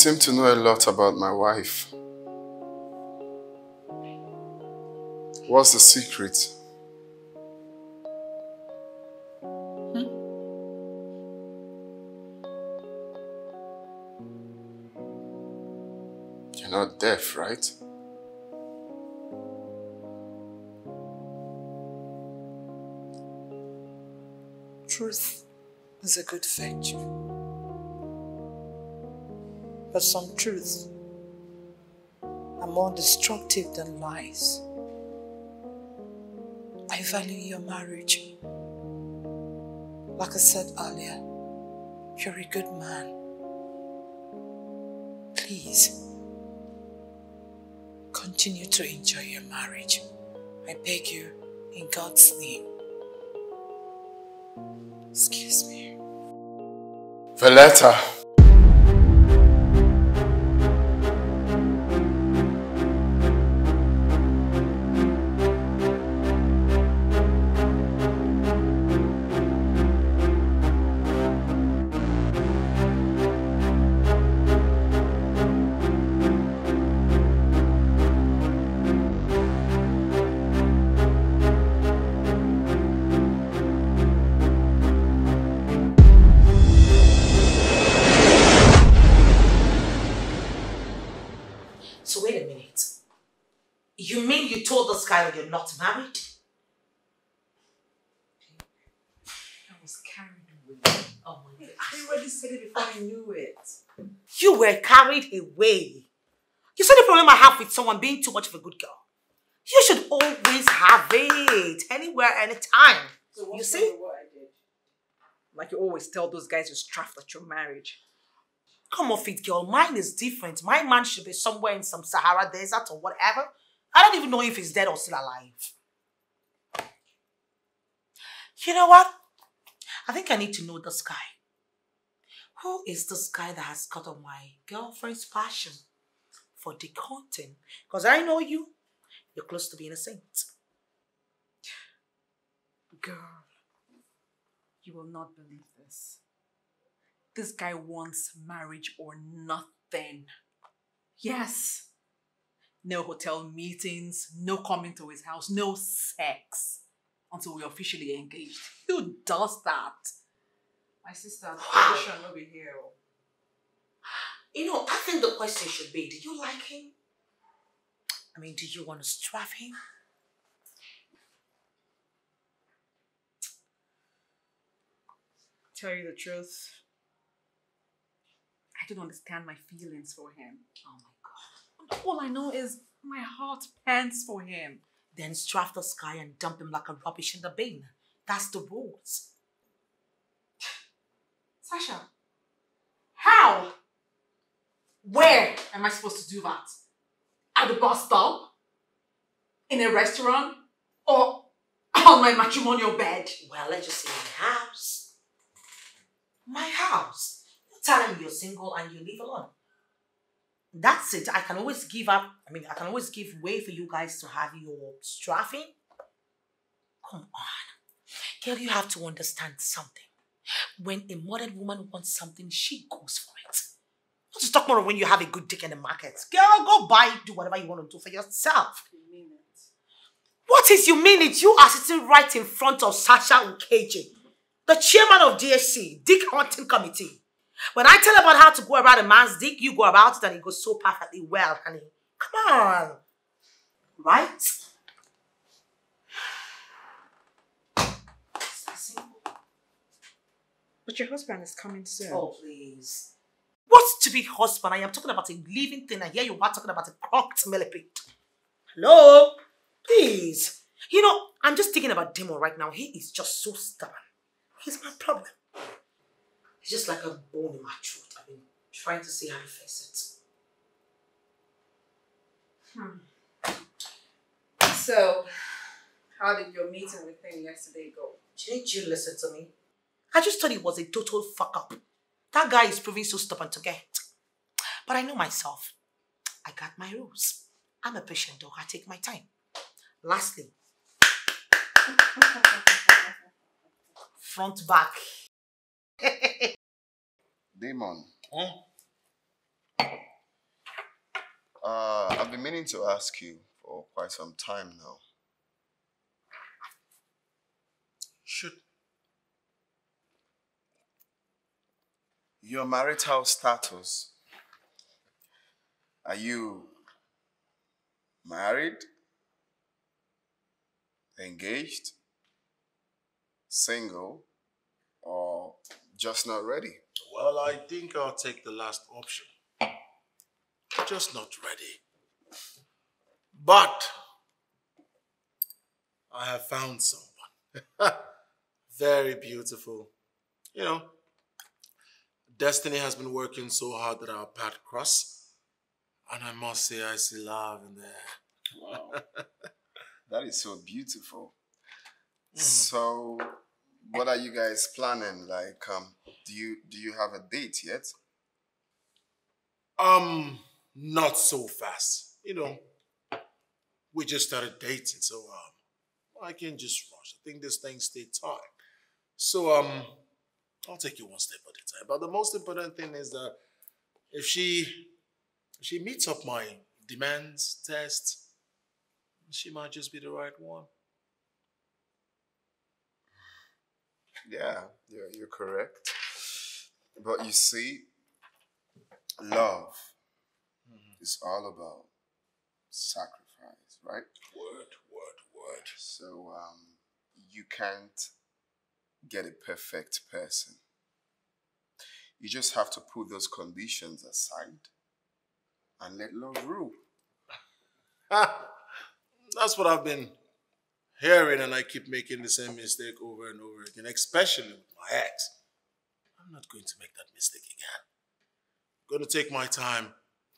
Seem to know a lot about my wife. What's the secret? Hmm? You're not deaf, right?
Truth is a good virtue. But some truths are more destructive than lies. I value your marriage. Like I said earlier, you're a good man. Please, continue to enjoy your marriage. I beg you, in God's name. Excuse me.
Valletta.
Away.
You see the problem I have with someone being too much of a good girl. You should always have it, anywhere, anytime. you see?
Like you always tell those guys you're strapped at your marriage.
Come off it, girl. Mine is different. My man should be somewhere in some Sahara desert or whatever. I don't even know if he's dead or still alive. You know what? I think I need to know this guy. Who is this guy that has cut on my girlfriend's passion for decanting? Because I know you. You're close to being a saint.
Girl, you will not believe this. This guy wants marriage or nothing. Yes. No hotel meetings, no coming to his house, no sex until we're officially engaged. Who does that? My sister, the position will be here. Oh.
You know, I think the question should be, do you like him? I mean, do you want to strap him?
Tell you the truth, I don't understand my feelings for him. Oh my god. All I know is my heart pants for him.
Then strap the sky and dump him like a rubbish in the bin. That's the rules.
Sasha, how
Where?
am I supposed to do that? At the bus stop? In a restaurant? Or on my matrimonial bed?
Well, let's just say my house. My house. You tell him you're single and you live alone. That's it. I can always give up. I mean, I can always give way for you guys to have your strafing. Come on. Girl, you have to understand something. When a modern woman wants something, she goes for it. Not to talk more of when you have a good dick in the market. Girl, go buy, do whatever you want to do for yourself. What is you mean it? You are sitting right in front of Sasha Ukeji, the chairman of DSC, Dick Hunting Committee. When I tell about how to go about a man's dick, you go about it and it goes so perfectly well, honey. Come on. Right?
But your husband is coming soon.
Oh, please. What's to be husband? I am talking about a living thing, and here you are talking about a crocked millipede. Hello? Please. You know, I'm just thinking about Demo right now. He is just so stubborn. He's my problem. He's just like a bone in my throat. I've been trying to see how to face
Hmm. So, how did your meeting with him yesterday go?
Didn't you listen to me? I just thought it was a total fuck up. That guy is proving so stubborn to get. But I know myself. I got my rules. I'm a patient dog. I take my time. Lastly, front back.
Demon. Uh, I've been meaning to ask you for quite some time now. Your marital status. Are you married? Engaged? Single? Or just not ready?
Well, I think I'll take the last option. Just not ready. But I have found someone. Very beautiful. You know, destiny has been working so hard that our path cross. And I must say, I see love in there.
Wow. that is so beautiful. So, what are you guys planning? Like, um, do you do you have a date yet?
Um, not so fast. You know, we just started dating, so um, I can't just rush. I think this things take time. So um, I'll take it one step time. But the most important thing is that if she she meets up my demands, test, she might just be the right one.
Yeah, you're, you're correct. But you see, love is all about sacrifice, right?
Word, word, word.
So um, you can't get a perfect person. You just have to put those conditions aside and let love rule.
Ah, that's what I've been hearing, and I keep making the same mistake over and over again, especially with my ex. I'm not going to make that mistake again. I'm going to take my time,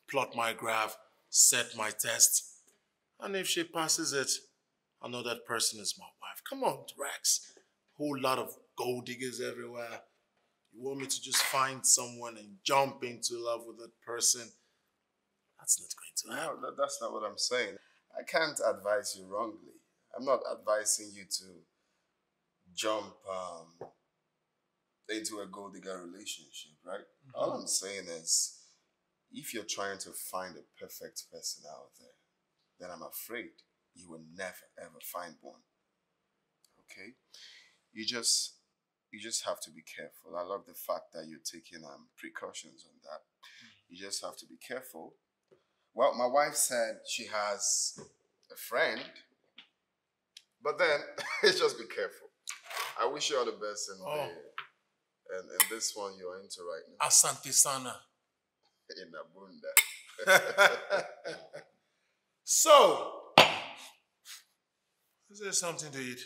plot my graph, set my test, and if she passes it, I know that person is my wife. Come on, Rex. Whole lot of gold diggers everywhere. You want me to just find someone and jump into love with that person? That's not going to happen.
No, that's not what I'm saying. I can't advise you wrongly. I'm not advising you to jump um, into a gold digger relationship, right? All I'm saying is, if you're trying to find a perfect person out there, then I'm afraid you will never ever find one. Okay? You just you just have to be careful. I love the fact that you're taking um, precautions on that. You just have to be careful. Well, my wife said she has a friend, but then just be careful. I wish you all the best in
Oh.
the and, and this one you're into right now.
Asante Sana.
In Abunda.
So, is there something to eat?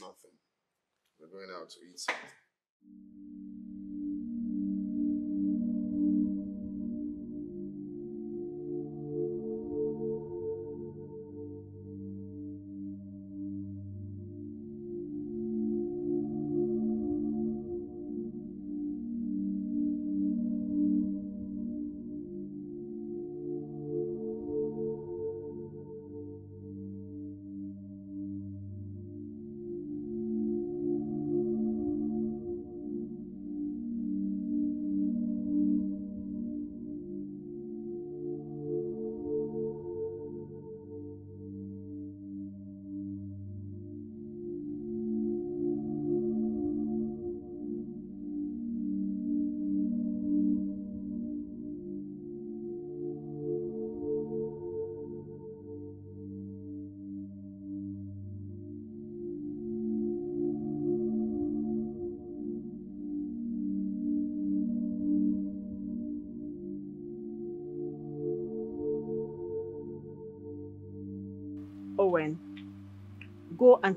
Nothing. Going out to eat something.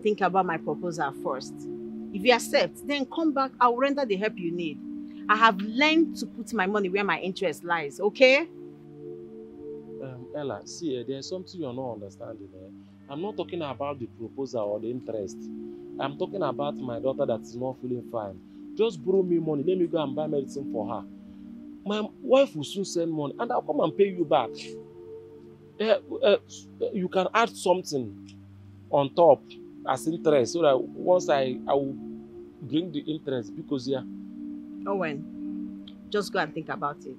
Think about my proposal first. If you accept, then come back, I'll render the help you need. I have learned to put my money where my interest lies, okay?
Um, Ella, see, eh, there's something you're not understanding. Eh? I'm not talking about the proposal or the interest. I'm talking about my daughter that is not feeling fine. Just borrow me money. Let me go and buy medicine for her. My wife will soon send money and I'll come and pay you back. Uh, uh, you can add something on top as interest so that once I, I will bring the interest because yeah.
Owen, just go and think about it.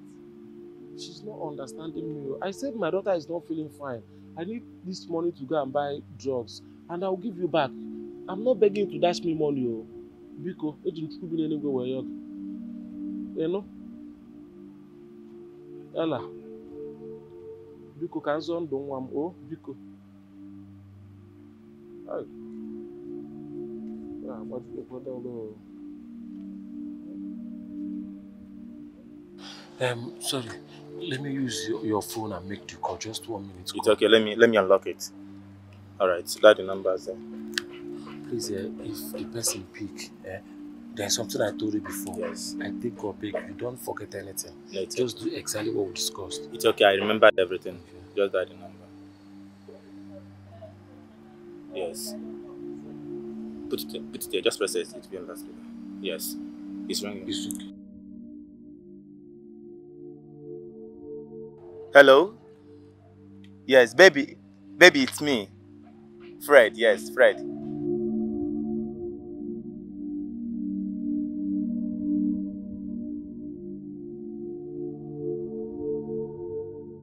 She's not understanding me. I said my daughter is not feeling fine. I need this money to go and buy drugs and I'll give you back. I'm not begging you to dash me money. Oh. Biko, chukwu bi n'eluigwe wee yọọ gị. You know? Ella, biko ka nzọ ndụ nwa m o biko. Ya agbajikwa dọọlụ o. Um, sorry, let me use your, your phone and make the call. Just one minute.
It's okay. Let me let me unlock it. All right. Slide the numbers there.
Please, eh, if the person pick, eh, there's something I told you before.
Yes.
I think God beg you don't forget anything.
No, it's
Just do exactly what we discussed.
It's okay. I remembered everything. Just dial the number. Yes. Put it put it there. Just press it. It will be on that speaker. Yes. It's ringing.
It's okay.
Hello? Yes, baby. Baby, it's me. Fred, yes, Fred.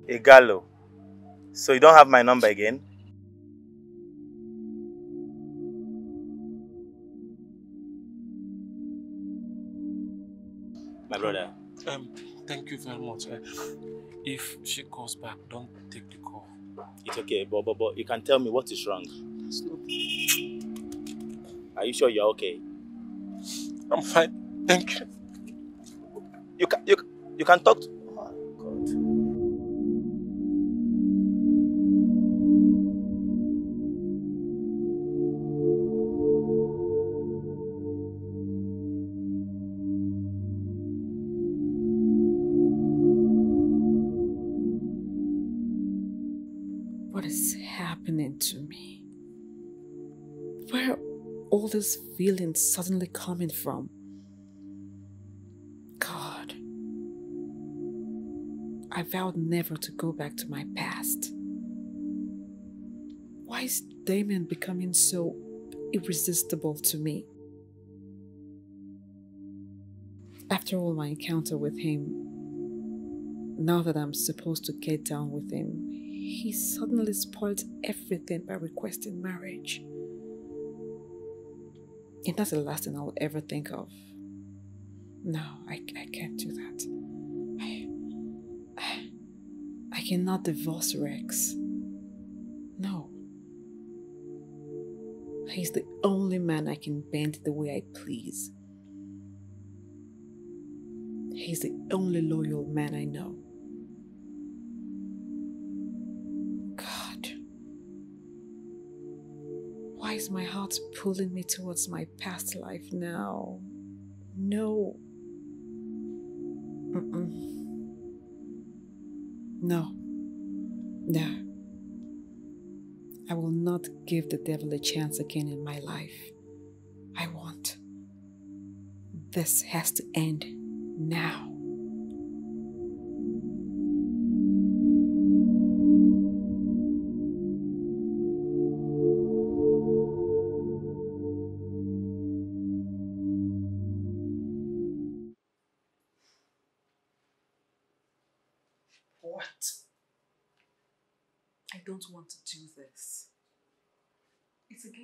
Igalo. So you don't have my number again? Brother.
Um, thank you very much. eh. If she calls back, don't take the call.
It's okay, but, but, but you can tell me what is wrong. Are you sure you're okay?
I'm fine. Thank you.
You can you, you can talk to
feelings suddenly coming from? God, I vowed never to go back to my past. Why is Damien becoming so irresistible to me? After all my encounter with him, now that I'm supposed to get down with him, he suddenly spoiled everything by requesting marriage. And that's the last thing I'll ever think of. No, I, I can't do that. I, I, I cannot divorce Rex. No. He's the only man I can bend the way I please. He's the only loyal man I know. Is my heart pulling me towards my past life now? No. Mm-mm. No. No. I will not give the devil a chance again in my life. I want. This has to end now.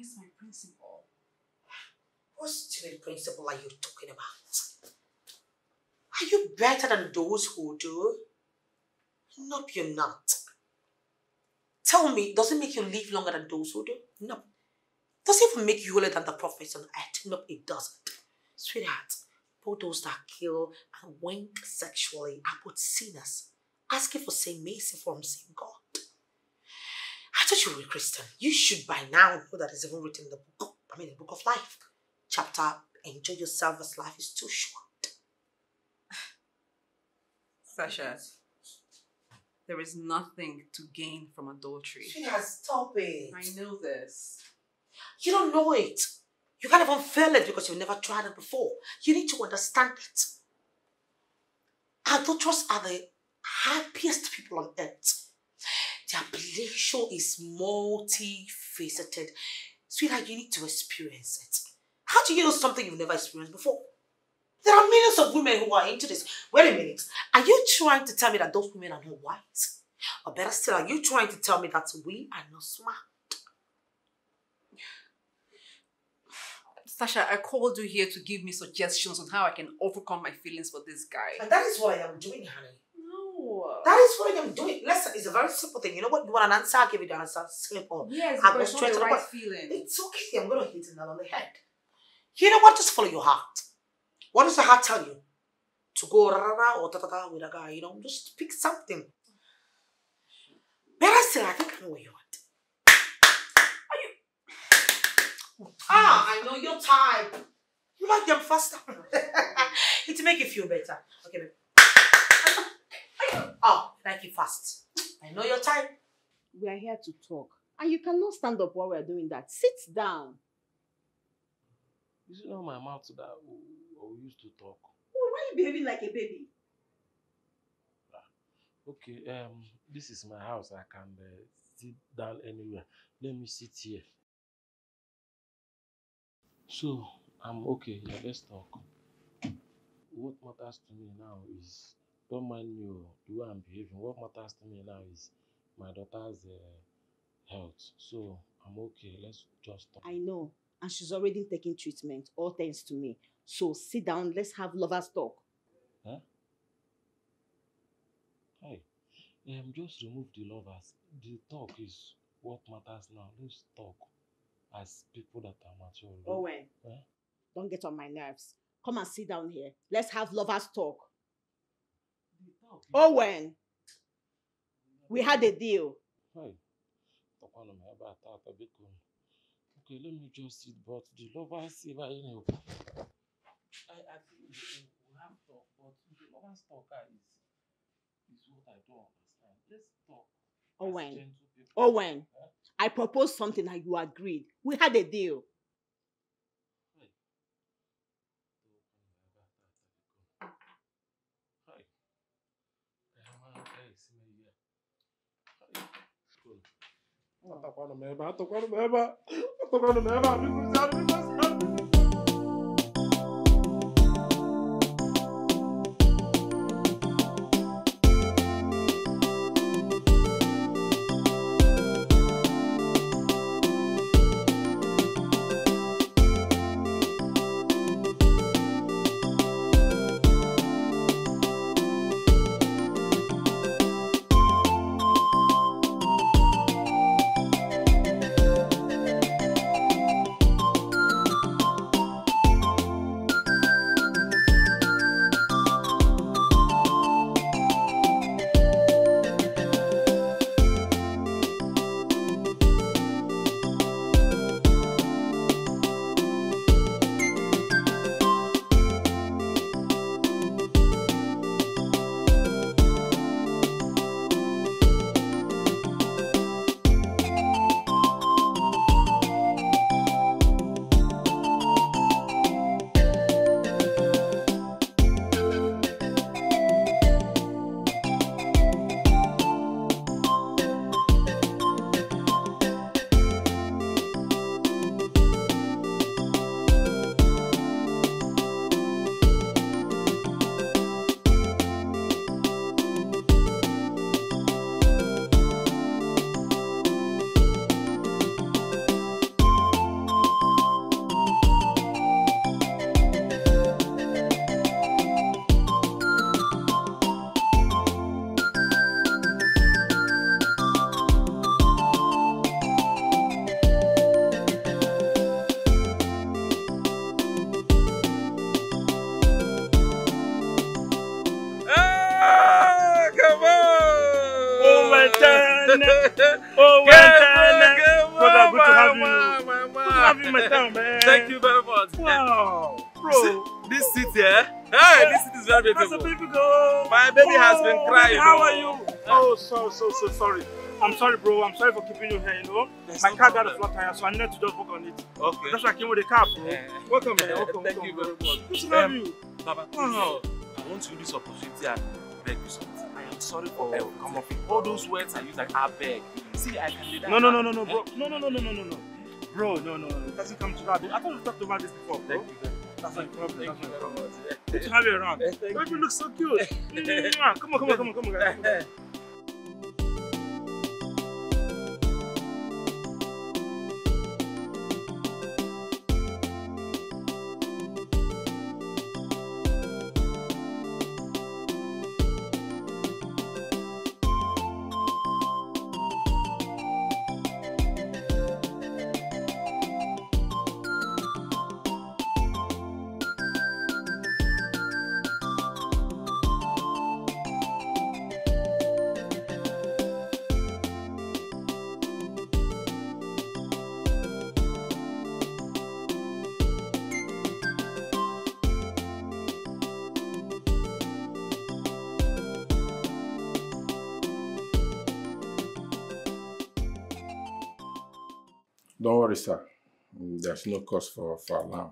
Against my principle.
What stupid principle are you talking about? Are you better than those who do? Nope, you're not. Tell me, does it make you live longer than those who do? No. Does it even make you older than the prophets on earth? No, it doesn't. Sweetheart, both those that kill and wink sexually are both sinners, asking for same mercy from same God. I thought you were a Christian. You should by now know that it's even written in the book. I mean, the book of life. Chapter, enjoy yourself as life is too short.
Sasha, there is nothing to gain from adultery.
Sweetheart, stop it.
I know this.
You don't know it. You can't even feel it because you've never tried it before. You need to understand it. Adulterers are the happiest people on earth. Their pleasure is multifaceted. Sweetheart, you need to experience it. How do you know something you've never experienced before? There are millions of women who are into this. Wait a minute. Are you trying to tell me that those women are not white? Or better still, are you trying to tell me that we are not smart?
Sasha, I called you here to give me suggestions on how I can overcome my feelings for this guy.
And that is what I am doing, honey. That is what I am doing. Listen, it's a very simple thing. You know what? You want an answer? I'll give you the answer. Simple.
Yes,
I'll
but it's not the right feeling.
It's okay. I'm going to hit it on the head. You know what? Just follow your heart. What does the heart tell you? To go ra ra ra or ta ta ta with a guy, you know, just pick something. Better still, I think I know what you want. Are you? Ah, I know your type. You like them faster. it make you feel better. Okay, babe. Oh, like it fast. I know your time.
We are here to talk. And you cannot stand up while we are doing that. Sit down.
Is it not my mouth that we, we used to talk?
Oh, why are you behaving like a baby?
Okay, um, this is my house. I can uh, sit down anywhere. Let me sit here. So, I'm okay. Yeah, let's talk. What matters to me now is, don't mind me, oh, the way I'm behaving. What matters to me now is my daughter's uh, health. So, I'm okay. Let's just talk.
I know. And she's already taking treatment, all thanks to me. So sit down, let's have lovers talk.
Huh? Hey, um, just remove the lovers. The talk is what matters now. Let's talk as people that are mature.
Owen,
Huh?
don't get on my nerves. Come and sit down here. Let's have lovers talk. Owen, we had a deal.
Biko. Okay, let me just sit, but the lovers, if I you know, I I think we we have talk, but the lovers talk ah, is is what I don't understand. Let's talk.
Owen. Owen, I proposed something and you agreed. We had a deal.
Tá tocando mesmo, tá
tocando
mesmo,
tá tocando
mesmo,
amigo Zé, amigo so, so, so sorry. I'm sorry, bro. I'm sorry for keeping you here, you know.
There's
My
no
car got a
problem.
flat tire, so I need to just work on it.
Okay.
That's why I came with a car, bro. Welcome, man. Welcome.
Thank
welcome,
you very much.
Good to have
Um,
you.
Baba,
Wow.
I want to use this opportunity and beg you something. I am sorry for everything. Come on, all those words I use like I beg. See, I can do that.
No, no, no, no, no, bro. No, no, no, no, no, no, no. Bro, no, no, no. It doesn't come to that. I thought we talked about this before, bro.
Thank you very
That's my problem.
Thank
That's
you
my problem.
much.
Good to have you around.
Thank
Baby, you look so cute. Come on, come on, come on, come on, guys.
Don't worry, sir. Mm, There's no cause for, for alarm.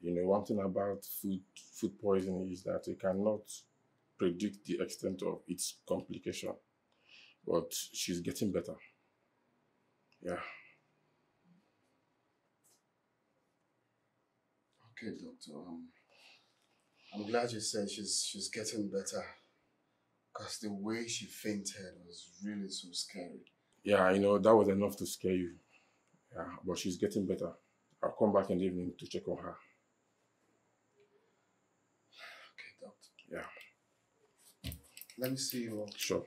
You know, one thing about food food poisoning is that you cannot predict the extent of its complication. But she's getting better. Yeah.
Okay, doctor. Um, I'm glad you said she's she's getting better. Because the way she fainted was really so scary.
Yeah, you know, that was enough to scare you. Yeah, but she's getting better. I'll come back in the evening to check on her.
Okay, doctor.
Yeah.
Let me see you.
Sure.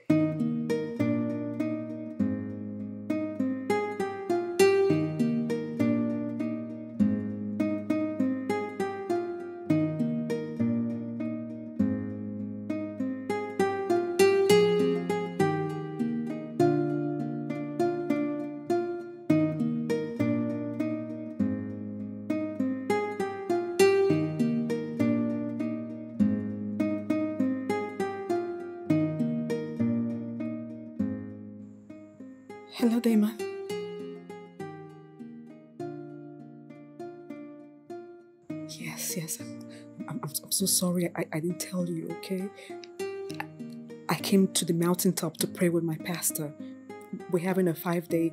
Yes, yes. I'm, I'm, I'm so sorry. I, I didn't tell you, okay? I, I came to the mountaintop to pray with my pastor. We're having a five day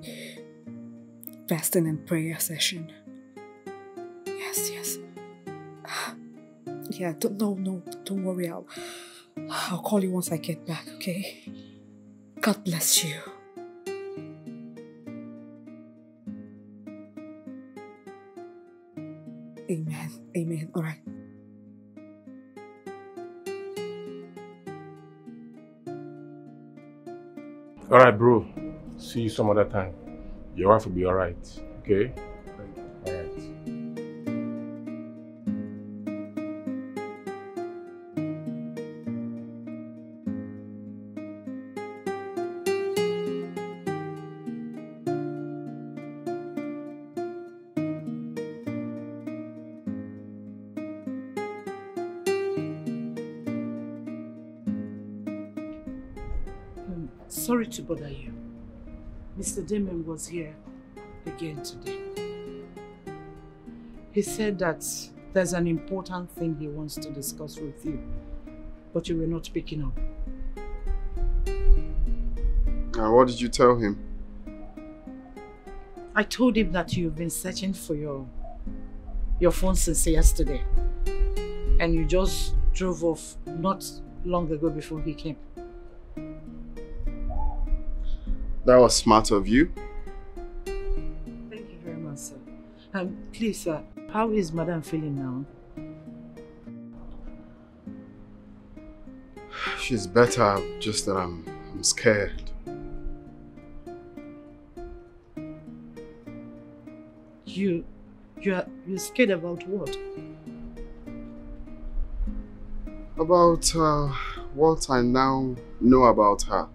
fasting and prayer session. Yes, yes. Yeah, don't, no, no, don't worry. I'll, I'll call you once I get back, okay? God bless you. All right,
bro. See you some other time. Your wife will be all right. Okay?
Was here again today. He said that there's an important thing he wants to discuss with you, but you were not picking up.
And what did you tell him?
I told him that you've been searching for your your phone since yesterday, and you just drove off not long ago before he came.
That was smart of you.
You Um, please, sir, how is Madam feeling now?
She's better, just that I'm, I'm scared.
You, you are you're scared about what?
About uh, what I now know about her.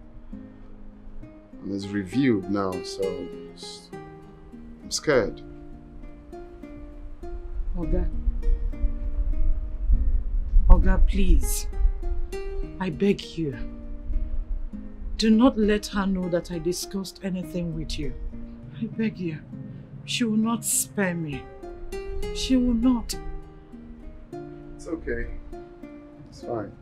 And it's reviewed now, so I'm scared.
Oga. Oga, please. I beg you. Do not let her know that I discussed anything with you. I beg you. She will not spare me. She will not.
It's okay. It's fine.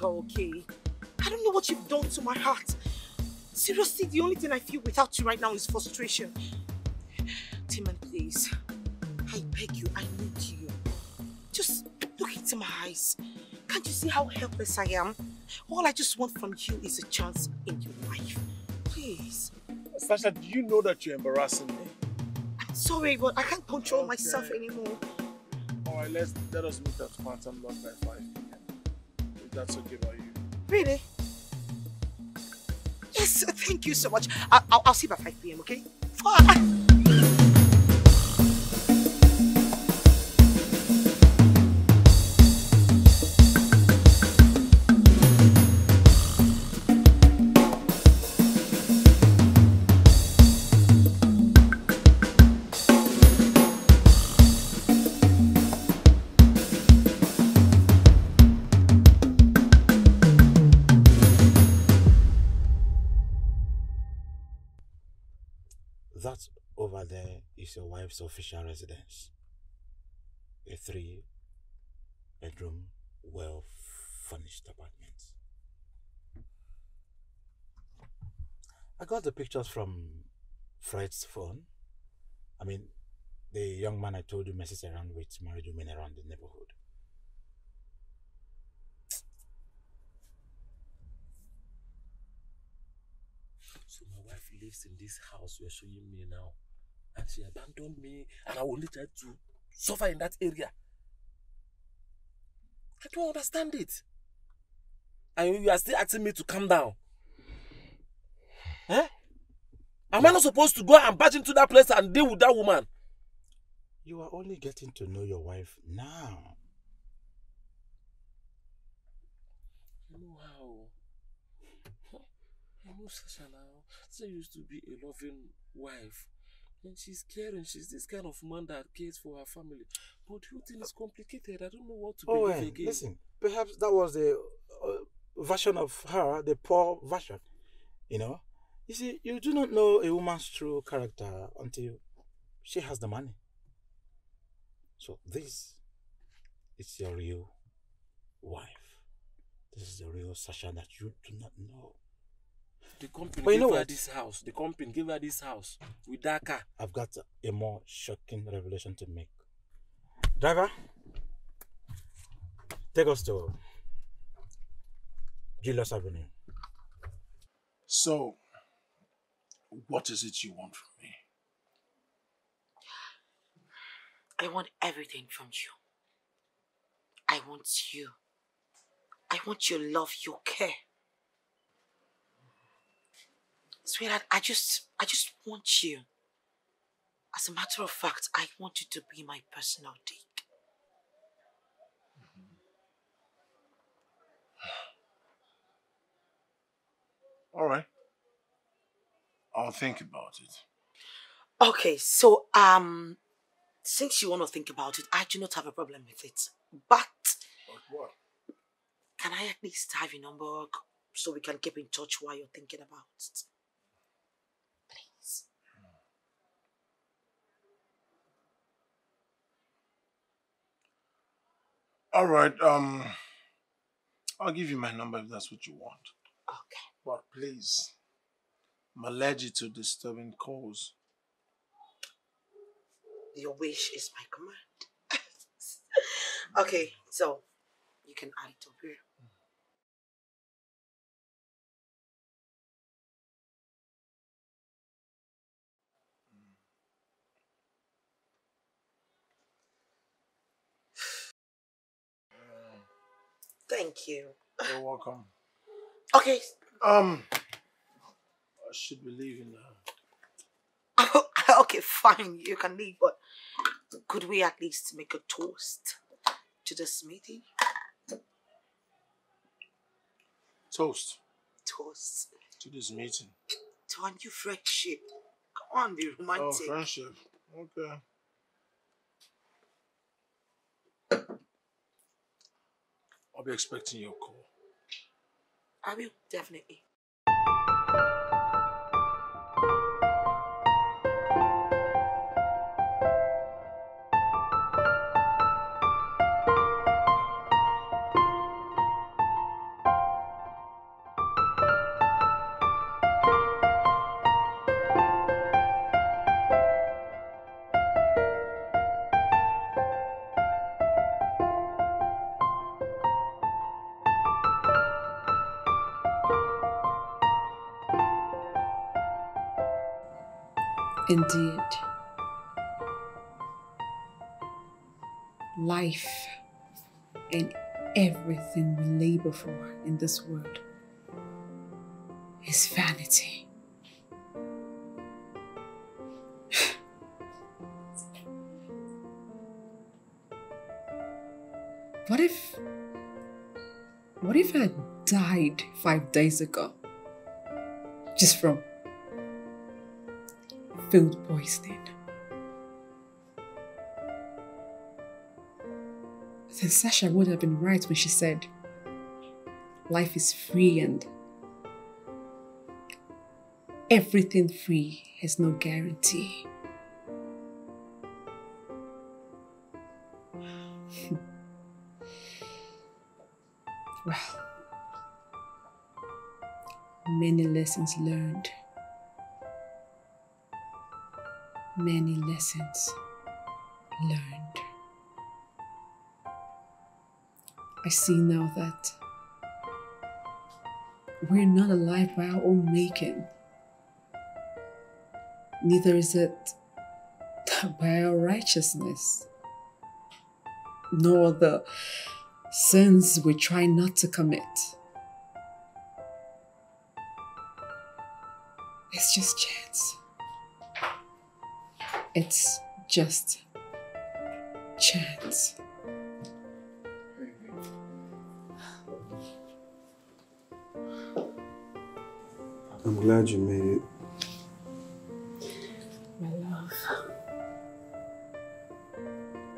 Longer okay? I don't know what you've done to my heart. Seriously, the only thing I feel without you right now is frustration. Timon, please. I beg you, I need you. Just look into my eyes. Can't you see how helpless I am? All I just want from you is a chance in your life. Please.
Sasha, do you know that you're embarrassing me?
I'm sorry, but I can't control myself anymore.
Alright, let's let us meet at Quantum Lodge by 5 p.m. If that's okay by you.
Really? Yes, thank you so much. I I'll, I'll see you by 5 p.m., okay? Fine.
Your wife's official residence. A three bedroom, well furnished apartment. I got the pictures from Fred's phone. I mean, the young man I told you messes around with married women around the neighborhood.
So my wife lives in this house you're showing me now. And she abandoned me and I only tried to suffer in that area. I don't understand it. And you are still asking me to calm down. Eh? Am I not supposed to go and barge into that place and deal with that woman?
You are only getting to know your wife now.
How. I know Sasha now. She used to be a loving wife. And she's caring. She's this kind of woman that cares for her family. But whole thing is complicated. I don't know what to
Oh,
believe
eh,
again.
listen, perhaps that was the uh, version of her, the poor version. You know? You see, you do not know a woman's true character until she has the money. So this is your real wife. This is the real Sasha that you do not know.
The company
But you
gave
know
her
what?
this house. The company gave her this house with that car.
I've got a more shocking revelation to make. Driver, take us to Julius Avenue.
So, what is it you want from me?
I want everything from you. I want you. I want your love, your care. Sweetheart, I just, I just want you. As a matter of fact, I want you to be my personal dick.
All right. I'll think about it.
Okay, so um, since you want to think about it, I do not have a problem with it. But
what?
can I at least have your number so we can keep in touch while you're thinking about it?
All right. Um, I'll give you my number if that's what you want.
Okay.
But please, I'm allergic to disturbing calls.
Your wish is my command. okay, so you can add it up here. Thank you.
You're welcome.
Okay.
Um, I should be leaving now.
okay, fine. You can leave, but could we at least make a toast to this meeting?
Toast
Toast
to this meeting.
to our new friendship. Come on, be romantic.
Oh, friendship. Okay. I'll be expecting your call.
I will definitely.
Indeed. Life and everything we labor for in this world is vanity. What if. What if I died five days ago? Just from food poisoning. Then Sasha would have been right when she said, life is free and everything free has no guarantee. well, many lessons learned. Many lessons learned. I see now that we're not alive by our own making, neither is it by our righteousness, nor the sins we try not to commit. It's just chance. It's just chance.
I'm glad you made it.
My love.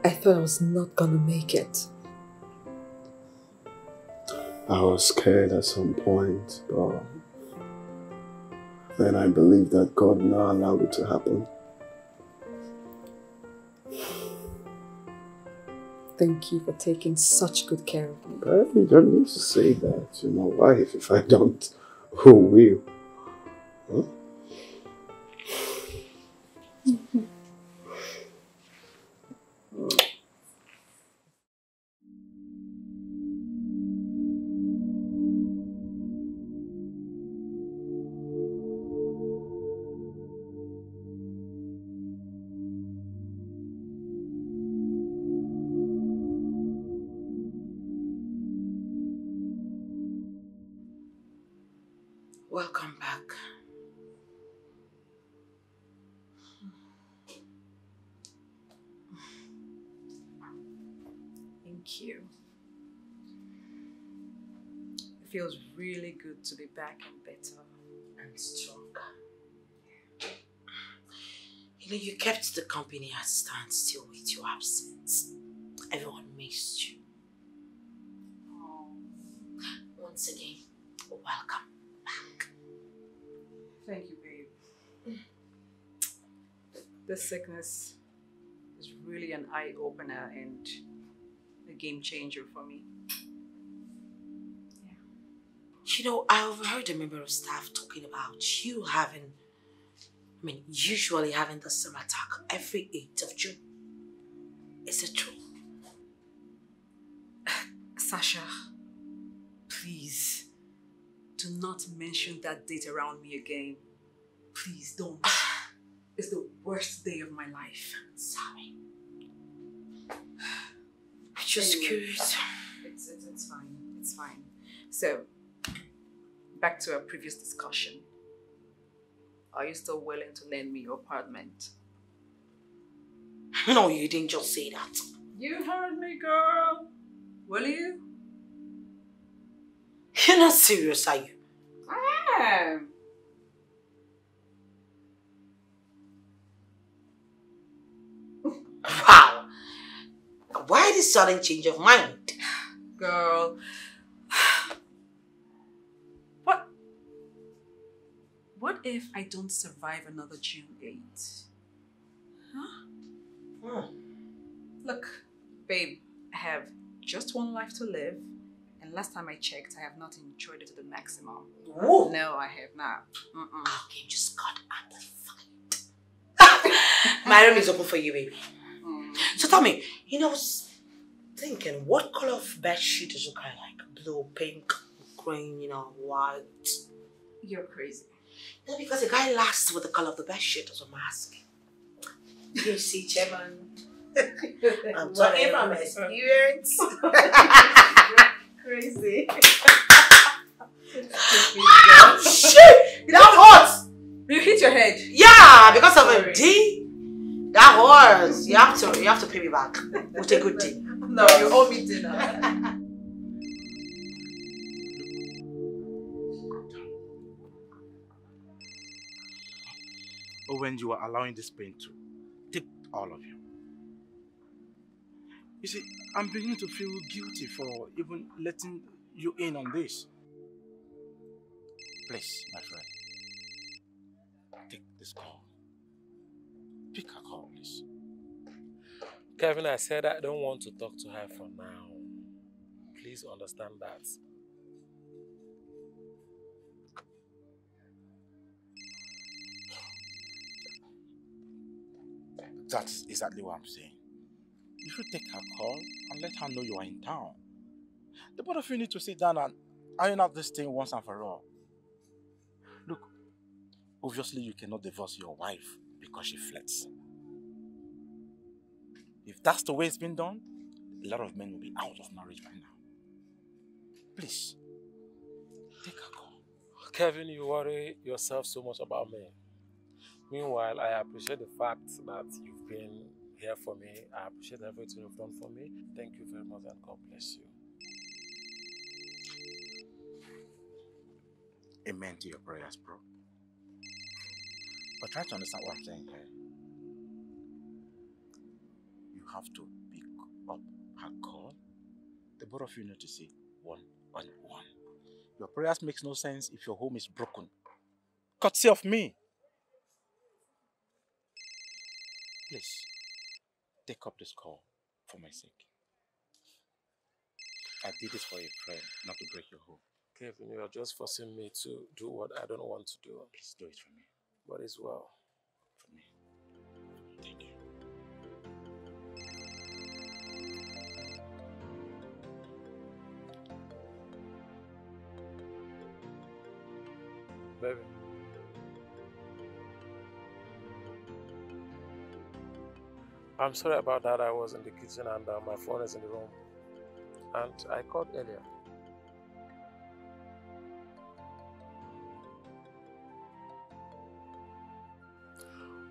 I thought I was not gonna make it.
I was scared at some point, but then I believed that God would not allow it to happen.
Thank you for taking such good care of me.
But you don't need to say that to my wife. If I don't, who will? Huh?
The company at standstill with your absence. Everyone missed you. Oh, once again, welcome back.
Thank you, babe. This sickness is really an eye opener and a game changer for me.
You know, I overheard a member of staff talking about you having, I mean, usually having the same attack every 8th of June. Is it true?
Sasha, please do not mention that date around me again. Please don't. It's the worst day of my life.
Sorry. Just
Anyway,
curious.
It's, it's, it's fine. It's fine. So, back to our previous discussion. Are you still willing to lend me your apartment?
No, you didn't just say that.
You heard me, girl. Will you?
You're not serious, are you?
I am.
Wow. Why this sudden change of mind?
Girl. What if I don't survive another June 8th? Huh? Hmm. Look, babe, I have just one life to live, and last time I checked, I have not enjoyed it to the maximum.
Whoa.
No, I have not. Mm-mm.
Okay, just got amplified. My room is open for you, baby. So tell me, you know, I was thinking, what color of bed sheet is your guy like? Blue, pink, green, you know, white?
You're crazy.
No, because the guy lasts with the color of the bed sheet, as a mask. You see, Chairman. I'm talking from experience.
crazy.
Ah, shit! That hot!
You hit your head.
Yeah, because of a D. That horse. You have to you have to pay me back with a good D.
No, you owe me dinner.
When you are allowing this pain to take all of you. You see, I'm beginning to feel guilty for even letting you in on this. Please, my friend, take this call. Pick a call, please.
Kevin, I said I don't want to talk to her for now. Please understand that.
That's exactly what I'm saying. You should take her call and let her know you are in town. The both of you need to sit down and iron out this thing once and for all. Look, obviously you cannot divorce your wife because she flirts. If that's the way it's been done, a lot of men will be out of marriage by now. Please, take her call.
Kevin, you worry yourself so much about me. Meanwhile, I appreciate the fact that you've been here for me. I appreciate everything you've done for me. Thank you very much and God bless you.
Amen to your prayers, bro. But try to understand what I'm saying here. You have to pick up her call. The both of you need to see one on one. Your prayers makes no sense if your home is broken. Courtesy of me. Please, take up this call for my sake. I did this for a friend, not to break your home.
Kevin, you are just forcing me to do what I don't want to do.
Please do it for me.
But it's well.
For me. Thank you.
Baby. I'm sorry about that. I was in the kitchen and uh, my phone is in the room. And I called earlier.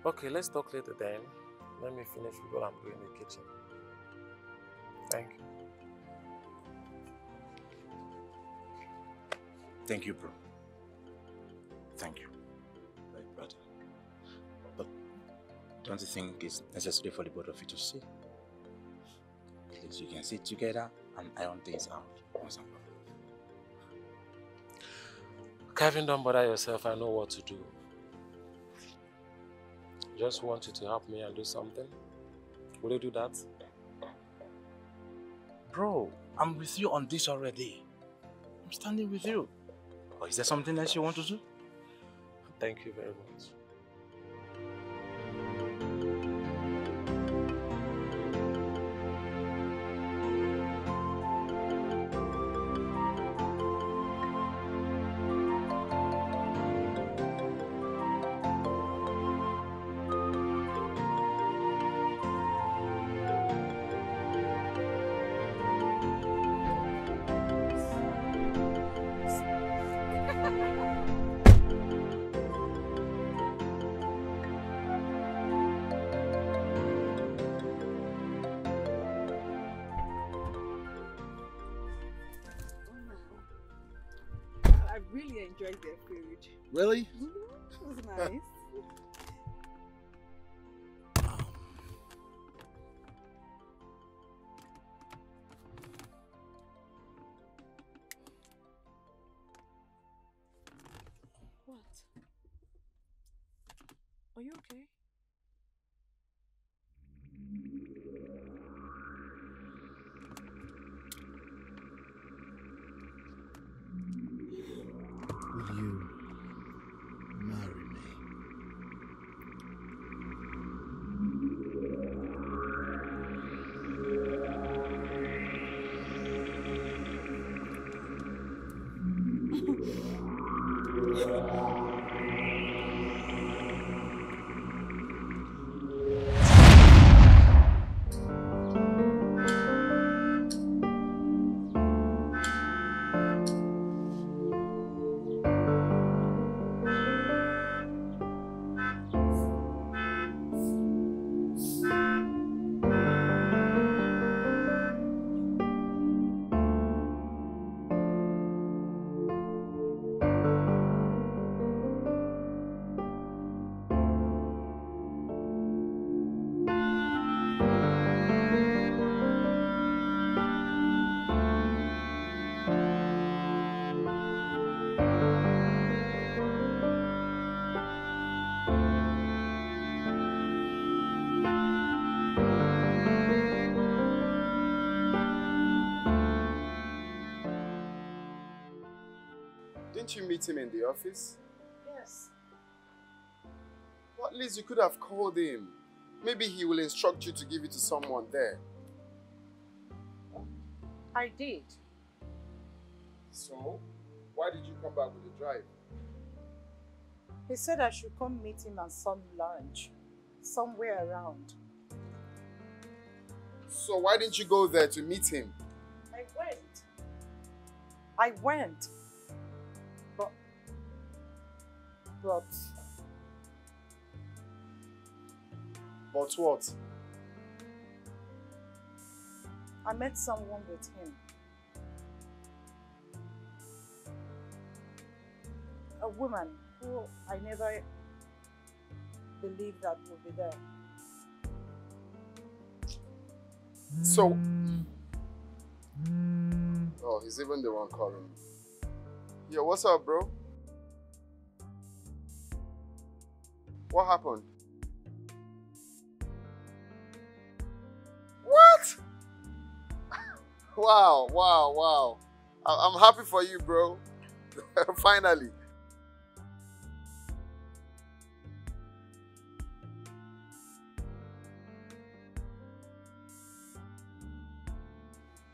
Okay, let's talk later then. Let me finish with what I'm doing in the kitchen. Thank you.
Thank you, bro. Thank you.
Don't you think it's necessary for the both of you to see? At least you can sit together and iron things out once and for all.
Kevin, don't bother yourself. I know what to do. Just want you to help me and do something. Will you do that?
Bro, I'm with you on this already. I'm standing with you. Or is there something else you want to do?
Thank you very much.
Really?
Didn't you meet him in the office?
Yes.
Well, at least you could have called him. Maybe he will instruct you to give it to someone there.
I did.
So, why did you come back with the drive?
He said I should come meet him at some lunch, somewhere around.
So why didn't you go there to meet him?
I went. I went. But. But
what?
I met someone with him. A woman who I never believed that would be there.
So. Hmm. Hmm. Oh, he's even the one calling. Yo, what's up, bro? What happened? What? wow, wow, wow. I- I'm happy for you, bro. Finally.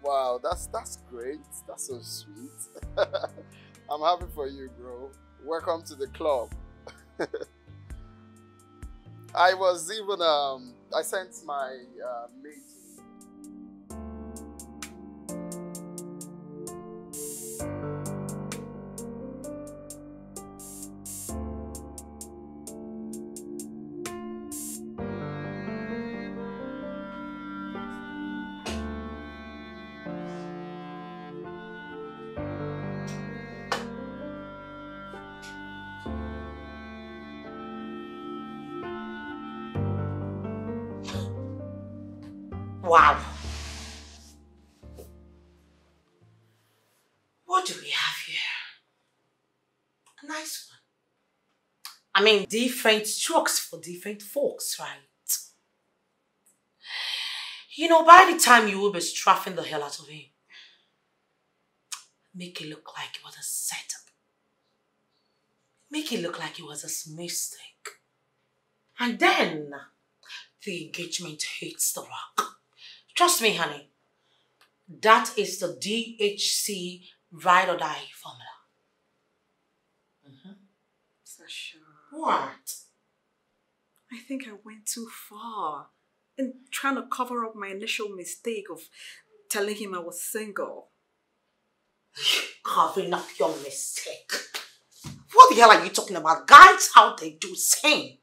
Wow, that's that's great. That's so sweet. I'm happy for you, bro. Welcome to the club. I was even um I sent my uh, mate
mean, different strokes for different folks, right? You know, by the time you will be strafing the hell out of him, make it look like it was a setup. Make it look like it was a mistake. And then the engagement hits the rock. Trust me, honey. That is the DHC ride or die formula.
Sasha.
What?
I think I went too far in trying to cover up my initial mistake of telling him I was single.
Covering up your mistake. What the hell are you talking about? Guys out there do same.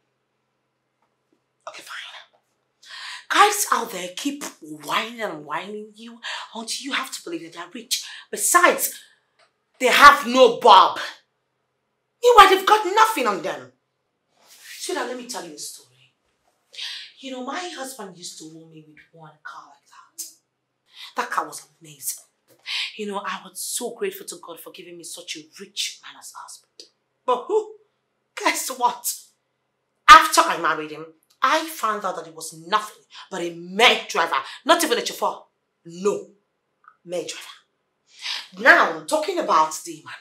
Okay, fine. Guys out there keep whining and whining you until you have to believe that they're rich. Besides, they have no bob. Meanwhile, they've got nothing on them. Sweetheart, let me tell you a story. You know, my husband used to own me with one car like that. That car was amazing. You know, I was so grateful to God for giving me such a rich man as husband. But who? Guess what? After I married him, I found out that he was nothing but a med driver, not even a chauffeur. No, med driver. Now, talking about the man.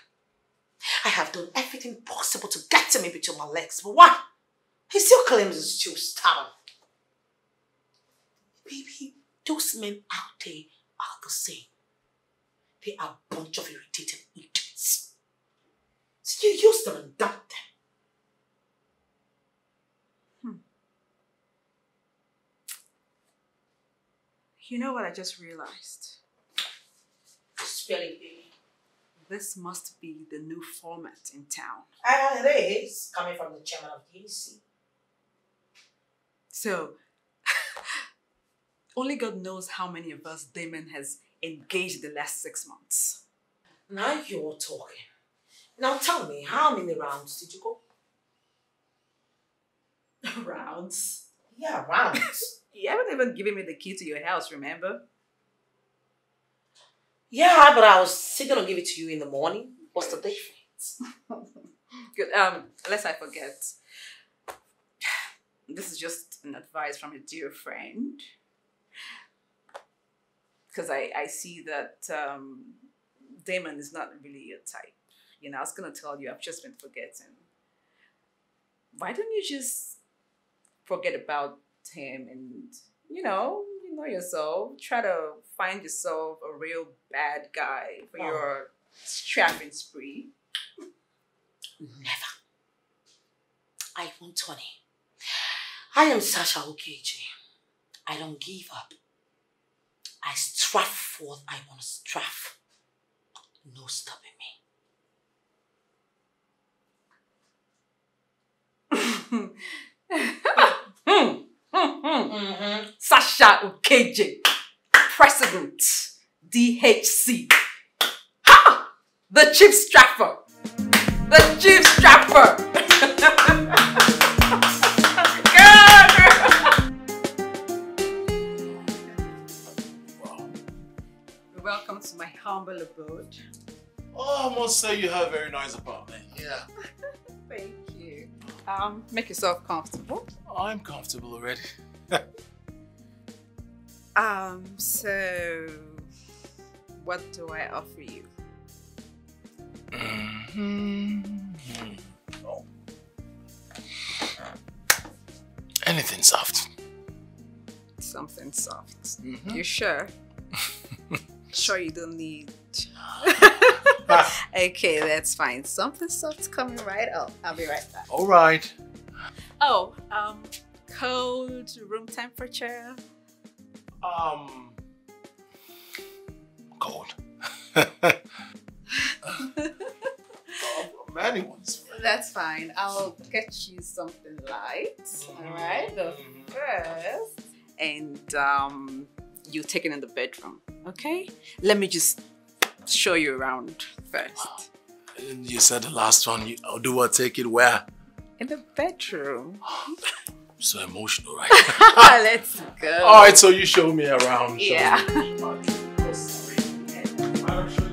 I have done everything possible to get him in between my legs, but why? He still claims he's too stubborn. Baby, those men out there are the same. They are a bunch of irritated idiots. So you use them and dump them. Hmm.
You know what I just realized?
Spelling baby.
This must be the new format in town.
And it is coming from the chairman of the AC.
So, only God knows how many of us Damon has engaged the last six months.
Now you're talking. Now tell me, how many rounds did you go?
Rounds?
Yeah, rounds.
You haven't even given me the key to your house, remember?
yeah, but I was still gonna give it to you in the morning. What's the difference?
Good. Um, lest I forget. This is just an advice from a dear friend. Because I, I see that um, Damon is not really your type. You know, I was gonna tell you, I've just been forgetting. Why don't you just forget about him and, you know, you know yourself, try to find yourself a real bad guy for
Oh.
your strapping spree?
Never. I want 20. I am Sasha Okeji. I don't give up. I for what I want to strive. No stopping me.
Sasha Okeje, President, DHC. Ha! The Chief Strapper. The Chief Strapper. My humble abode.
Oh, I must say you have a very nice apartment. Yeah.
Thank you. Um, make yourself comfortable.
I'm comfortable already.
Um, so what do I offer you?
Oh. Anything soft.
Something soft. You sure? sure you don't need. okay, that's fine. Something soft's coming right up. I'll be right back.
All right.
Oh, um, cold room temperature.
Um, cold. Many ones.
That's fine. I'll get you something light. All right. The first, and um, you take it in the bedroom. Okay. Let me just show you around first.
And you said the last one. You, I'll do what? Take it where?
In the bedroom.
So emotional, right?
Let's go.
All right, so you show me around. show
Yeah.
me.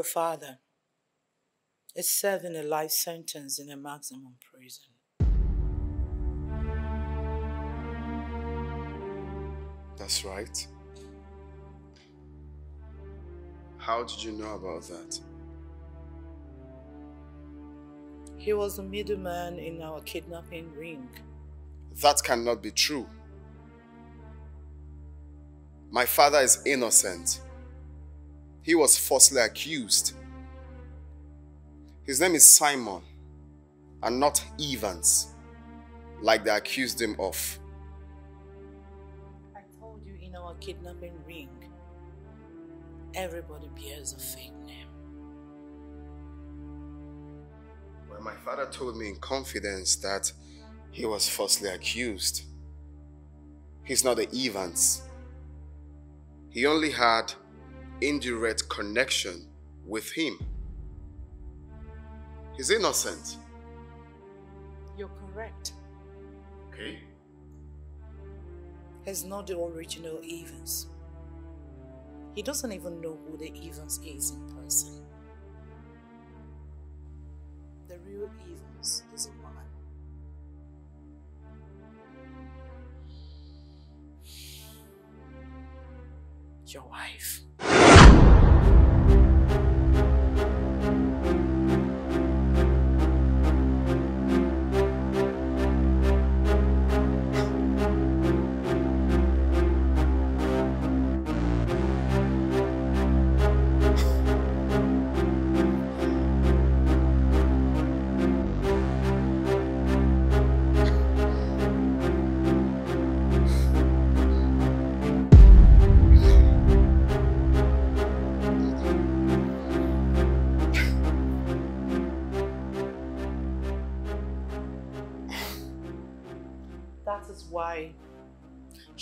Your father is serving a life sentence in a maximum prison.
That's right. How did you know about that?
He was a middleman in our kidnapping ring.
That cannot be true. My father is innocent. He was falsely accused. His name is Simon and not Evans, like they accused him of.
I told you in our kidnapping ring, everybody bears a fake name.
Well, my father told me in confidence that he was falsely accused. He's not the Evans. He only had indirect connection with him. He's innocent.
You're correct.
Okay.
He's not the original Evans. He doesn't even know who the Evans is in person. The real Evans is a woman. Your wife.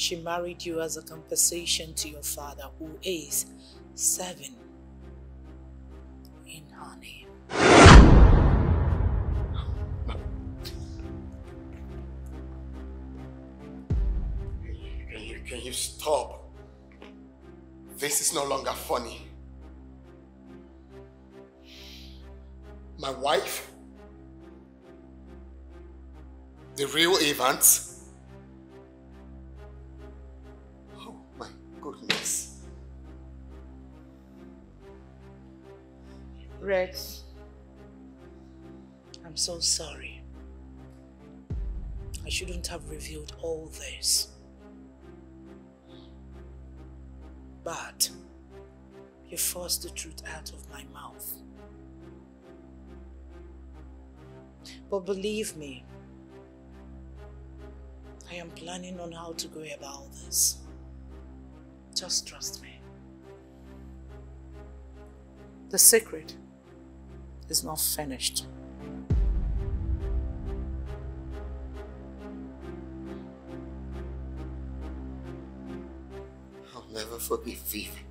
She married you as a compensation to your father, who is seven in her name.
Can you, can you stop? This is no longer funny. My wife? The real Evans? Goodness.
Rex, I'm so sorry. I shouldn't have revealed all this. But you forced the truth out of my mouth. But believe me, I am planning on how to go about this. Just trust me. The secret is not finished.
I'll never forgive Vivi.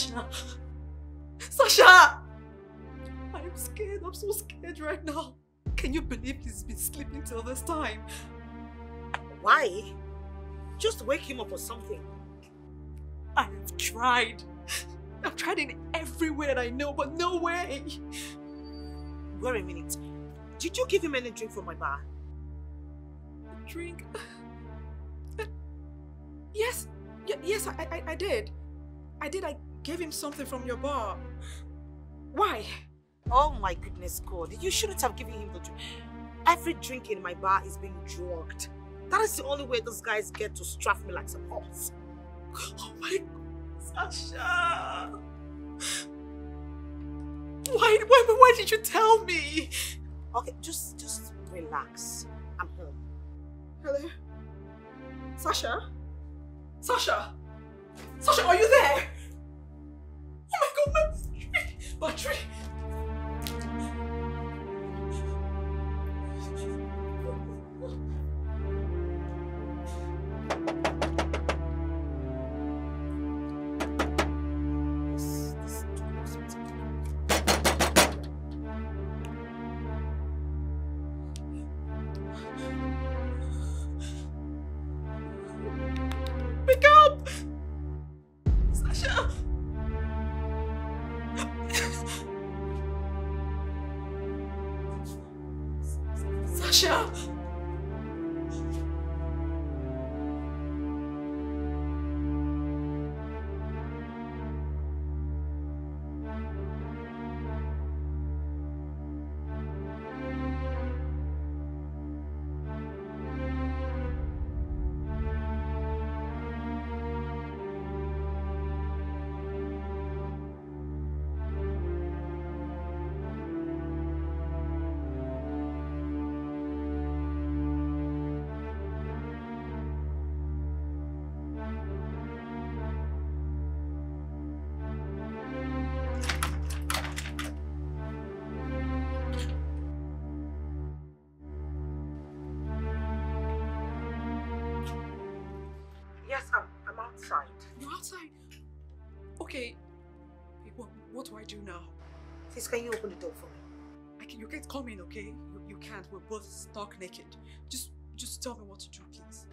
Sasha! Sasha! I am scared. I'm so scared right now. Can you believe he's been sleeping till this time?
Why? Just wake him up or something.
I have tried. I've tried in every way that I know, but no way.
Wait a minute. Did you give him any drink from my bar?
Drink? Yes, y- yes, I, I, I did. I did. I gave him something from your bar. Why?
Oh my goodness, God. You shouldn't have given him the drink. Every drink in my bar is being drugged. That is the only way those guys get to strap me like some horse.
Oh my God, Sasha! Why, why, why did you tell me?
Okay, just, just relax. I'm home.
Hello? Sasha? Sasha? Sasha, are you there? Oh my god, my battery! Battery!
Please, can you open the door for me?
I can, you can't come in, okay? You, you can't. We're both stark naked. Just just tell me what to do, please.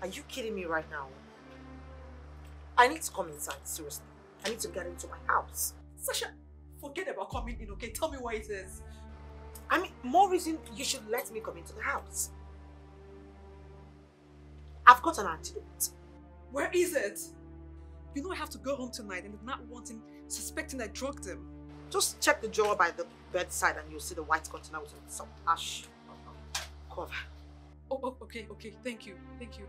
Are you kidding me right now? I need to come inside, seriously. I need to get into my house.
Sasha, forget about coming in, okay? Tell me why it is.
I mean, more reason you should let me come into the house. I've got an antidote.
Where is it? You know I have to go home tonight and not wanting, suspecting I drugged him.
Just check the drawer by the bedside and you'll see the white container with some ash cover.
Oh, oh, okay, okay. Thank you, thank you.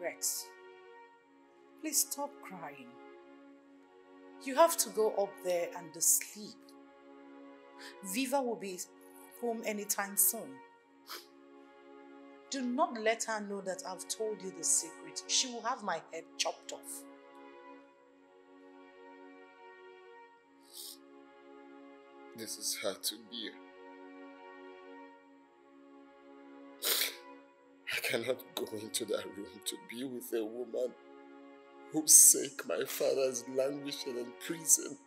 Rex, please stop crying. You have to go up there and sleep. Viva will be home anytime soon. Do not let her know that I've told you the secret. She will have my head chopped off.
This is hard to bear. I cannot go into that room to be with a woman whose sake my father is languishing in prison.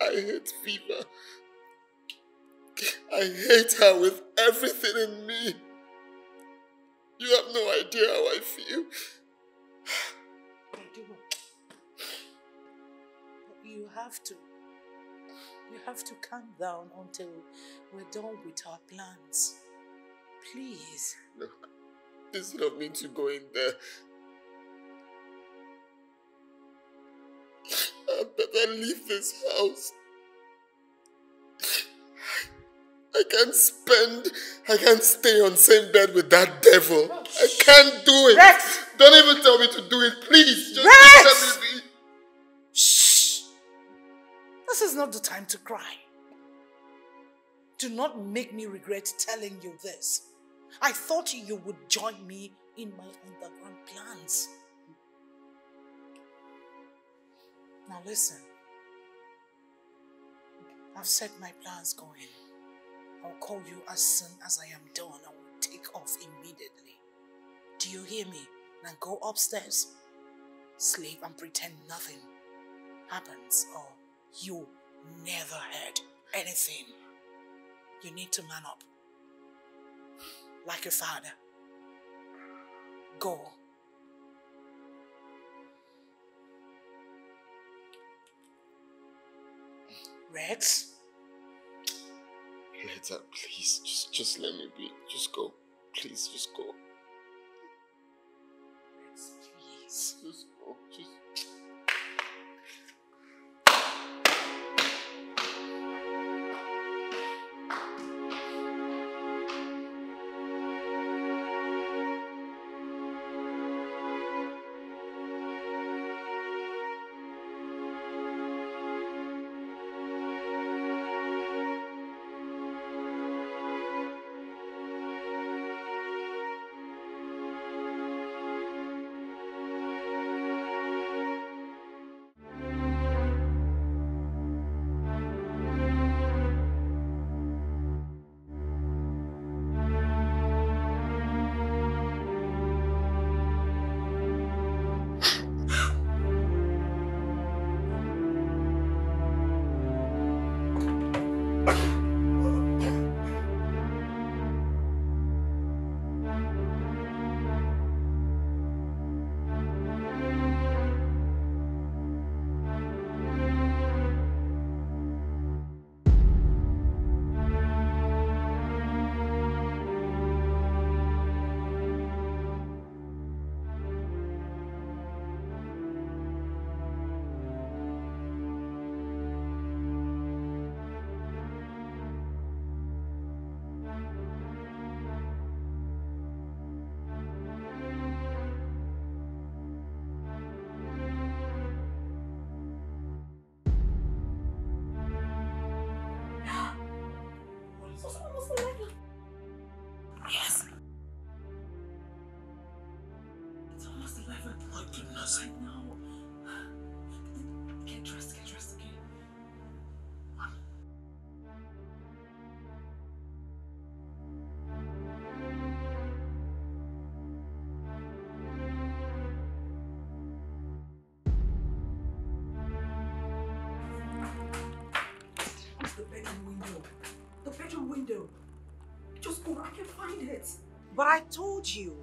I hate Viva. I hate her with everything in me. You have no idea how I feel.
I do. You have to. You have to calm down until we're done with our plans. Please.
Look, this is not mean to go in there. Better leave this house. I can't spend, I can't stay on same bed with that devil. I can't do it.
Rex!
Don't even tell me to do it, please. Just
Rex!
me.
Shh! This is not the time to cry. Do not make me regret telling you this. I thought you would join me in my underground plans. Now listen. I've set my plans going. I'll call you as soon as I am done. I will take off immediately. Do you hear me? Now go upstairs, sleep and pretend nothing happens or you never heard anything. You need to man up. Like your father. Go. Rex?
Leta, please, just just let me be. Just go. Please, just go.
Rex, please.
Just go.
Window. The bedroom window. Just go. I can find it.
But I told you.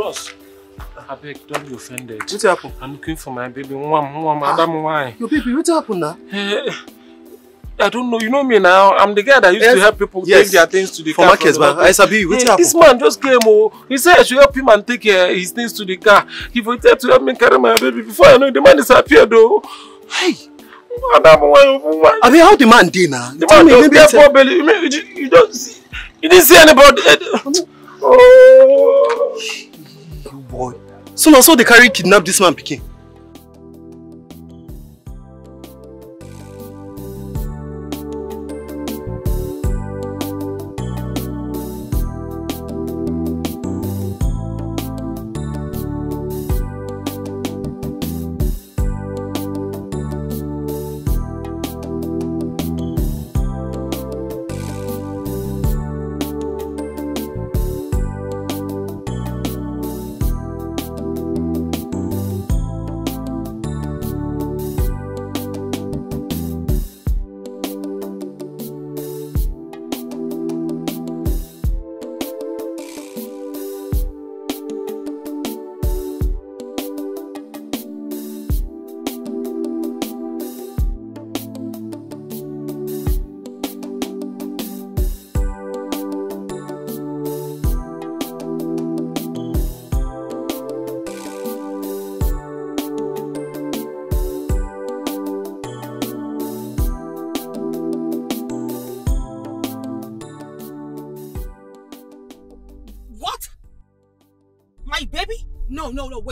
Bros, I beg, don't be offended.
What happened?
I'm looking for my baby. Mwah, mwah, madam, why?
Your baby, what happened now?
Eh, I don't know. You know me now. I'm the guy that used
Yes.
to help people
Yes.
take their things to the
For
car.
markets,
from the
man. I sabi. Wetin
Eh,
happen?
This man just came. Oh, he said I should help him and take uh, his things to the car. He wanted to help me carry my baby. Before I know, it, the man disappeared. Though. Hey, madam, why? why?
I mean, how the man did now?
The
Tell
man
me,
just
maybe
get
tell-
poor belly. You, mean, you, you don't see. You didn't see anybody. Oh.
Boy. So now, so they carry kidnap this man pikin.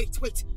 Wait. Wait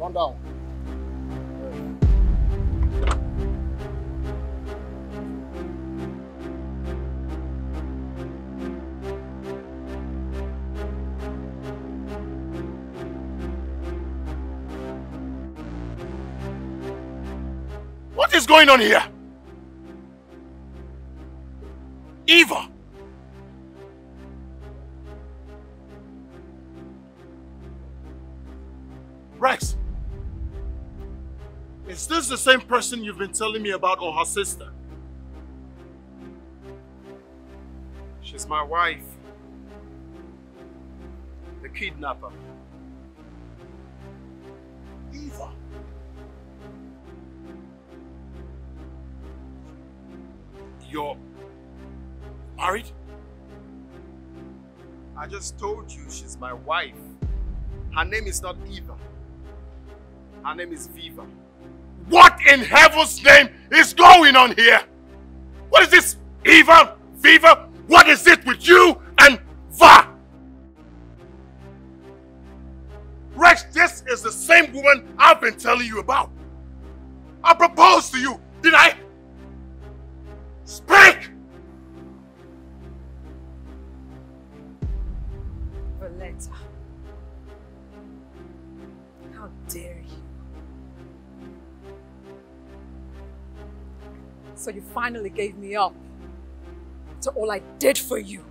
Down. What
is going on here? The same person you've been telling me about or her sister?
She's my wife. The kidnapper.
Eva! You're married?
I just told you she's my wife. Her name is not Eva. Her name is Viva.
What in heaven's name is going on here? What is this? Eva? Viva? What is it with you and Va? Rex, this is the same woman I've been telling you about. I proposed to you, did I?
Finally gave me up to all I did for you.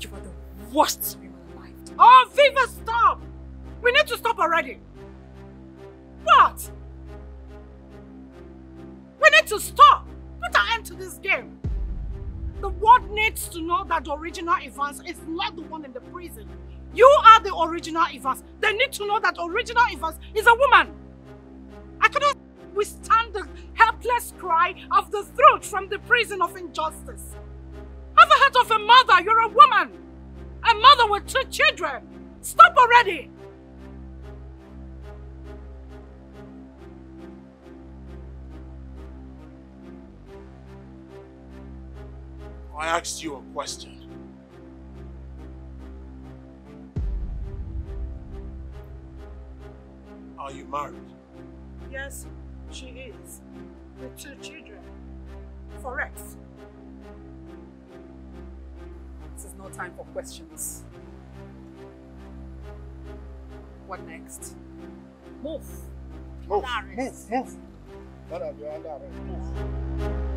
You were the worst my life.
Oh, Viva, stop! We need to stop already. What? We need to stop. Put an end to this game. The world needs to know that the original Evans is not the one in the prison. You are the original Evans. They need to know that original Evans is a woman. I cannot withstand cry of the throat from the prison of injustice. Have a heart of a mother. You're a woman. A mother with two children. Stop already.
I asked you a question. Are you married?
Yes, she is. With two children. For Rex.
This is no time for questions. What next? Move.
Move, move, move. Move.
Yeah,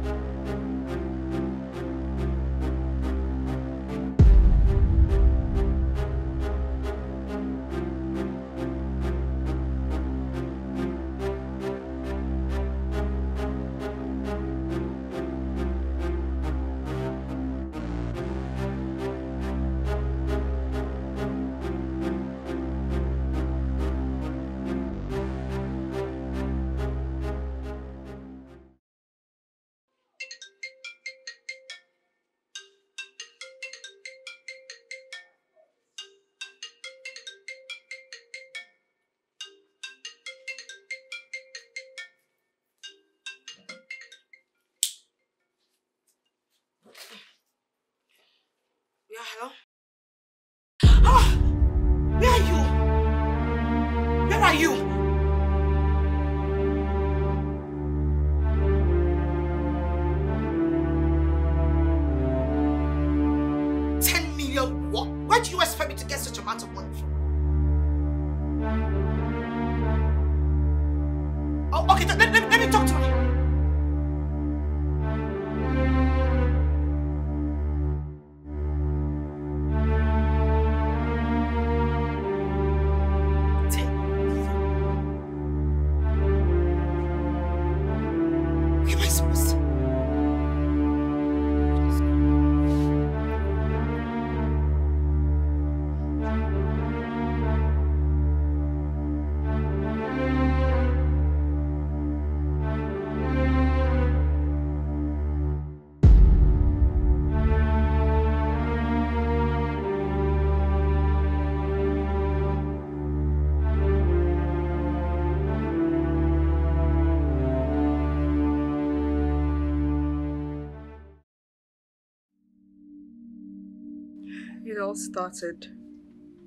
It all started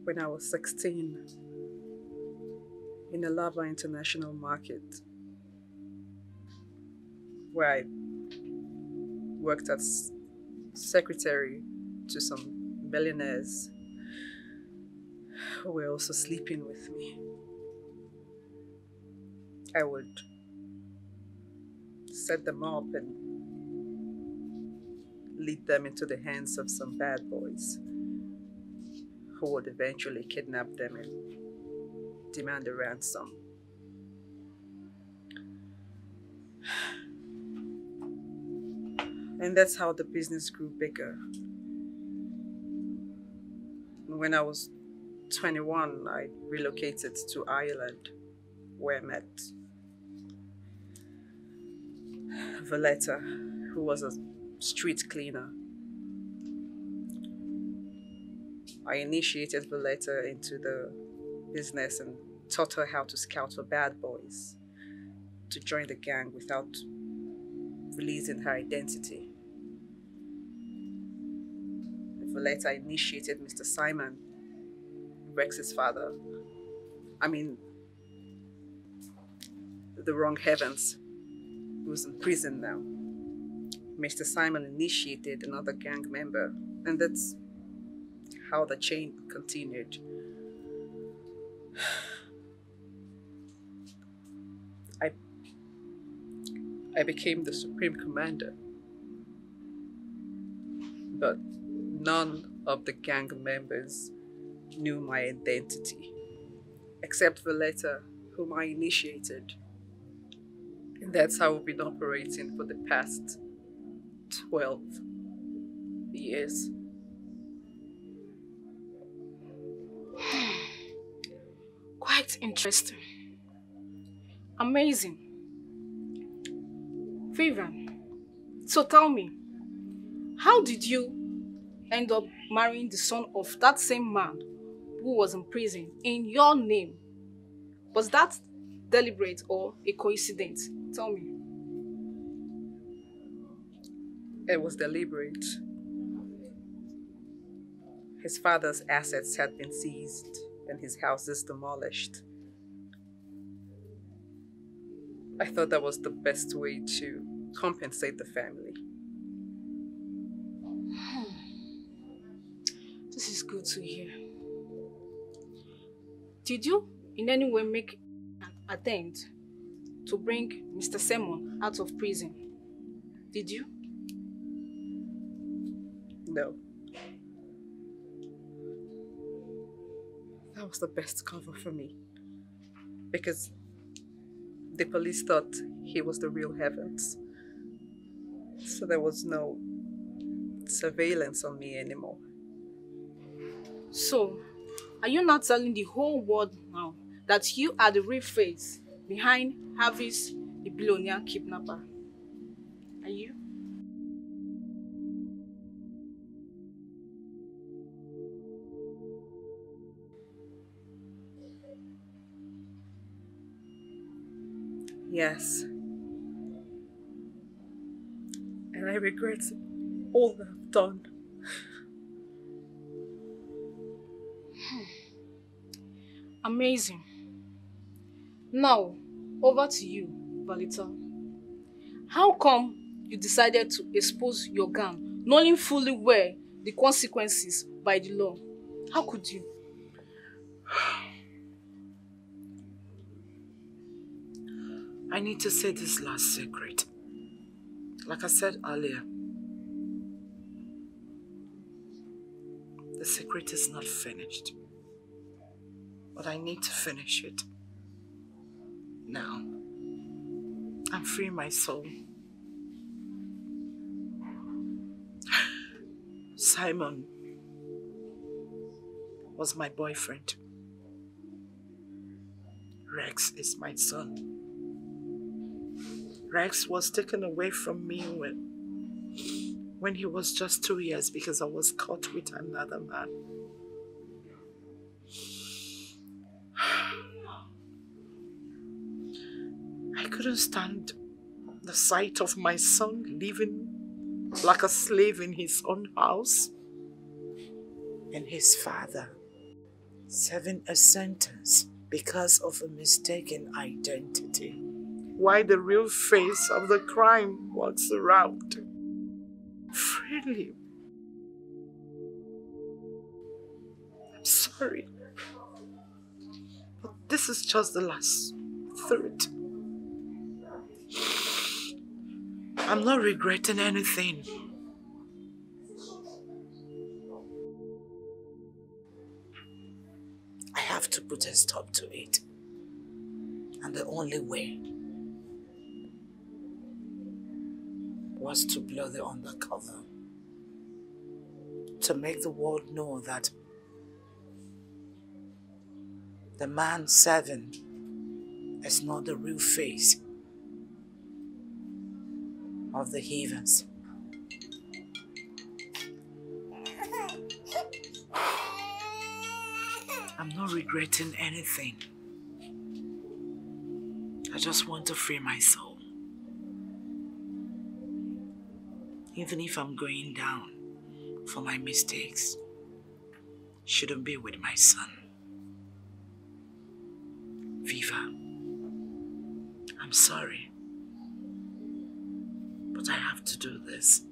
when I was 16 in the Alaba International Market, where I worked as secretary to some billionaires who were also sleeping with me. I would set them up and lead them into the hands of some bad boys who would eventually kidnap them and demand a ransom. And that's how the business grew bigger. When I was 21, I relocated to Ireland, where I met Valletta, who was a street cleaner. I initiated Valletta into the business and taught her how to scout for bad boys to join the gang without releasing her identity. Valletta initiated Mr. Simon, Rex's father. I mean, the wrong Evans, He was in prison now. Mr. Simon initiated another gang member, and that's how the chain continued. I I became the supreme commander. But none of the gang members knew my identity, except Valletta, whom I initiated. And that's how we've been operating for the past 12 years.
Interesting. Amazing. Vivian, so tell me, how did you end up marrying the son of that same man who was in prison in your name? Was that deliberate or a coincidence? Tell me.
It was deliberate. His father's assets had been seized and his house is demolished. I thought that was the best way to compensate the family. Hmm.
This is good to hear. Did you in any way make an attempt to bring Mr. Simon out of prison? Did you?
No. That was the best cover for me. Because the police thought he was the real Evans. So there was no surveillance on me anymore.
So, are you not telling the whole world now that you are the real face behind Harvey's the kidnapper? Are you?
Yes. And I regret all that I've done. Hmm.
Amazing. Now, over to you, Valita. How come you decided to expose your gang, knowing fully well the consequences by the law? How could you?
I need to say this last secret. Like I said earlier, the secret is not finished. But I need to finish it. Now, I'm free my soul. Simon was my boyfriend. Rex is my son. Rex was taken away from me when, when he was just two years because I was caught with another man. I couldn't stand the sight of my son living like a slave in his own house and his father serving a sentence because of a mistaken identity. Why the real face of the crime walks around freely. I'm sorry, but this is just the last third. I'm not regretting anything. I have to put a stop to it. And the only way was to blow the undercover. To make the world know that the man serving is not the real face of the heathens. I'm not regretting anything. I just want to free my Even if I'm going down for my mistakes, shouldn't be with my son. Viva, I'm sorry, but I have to do this.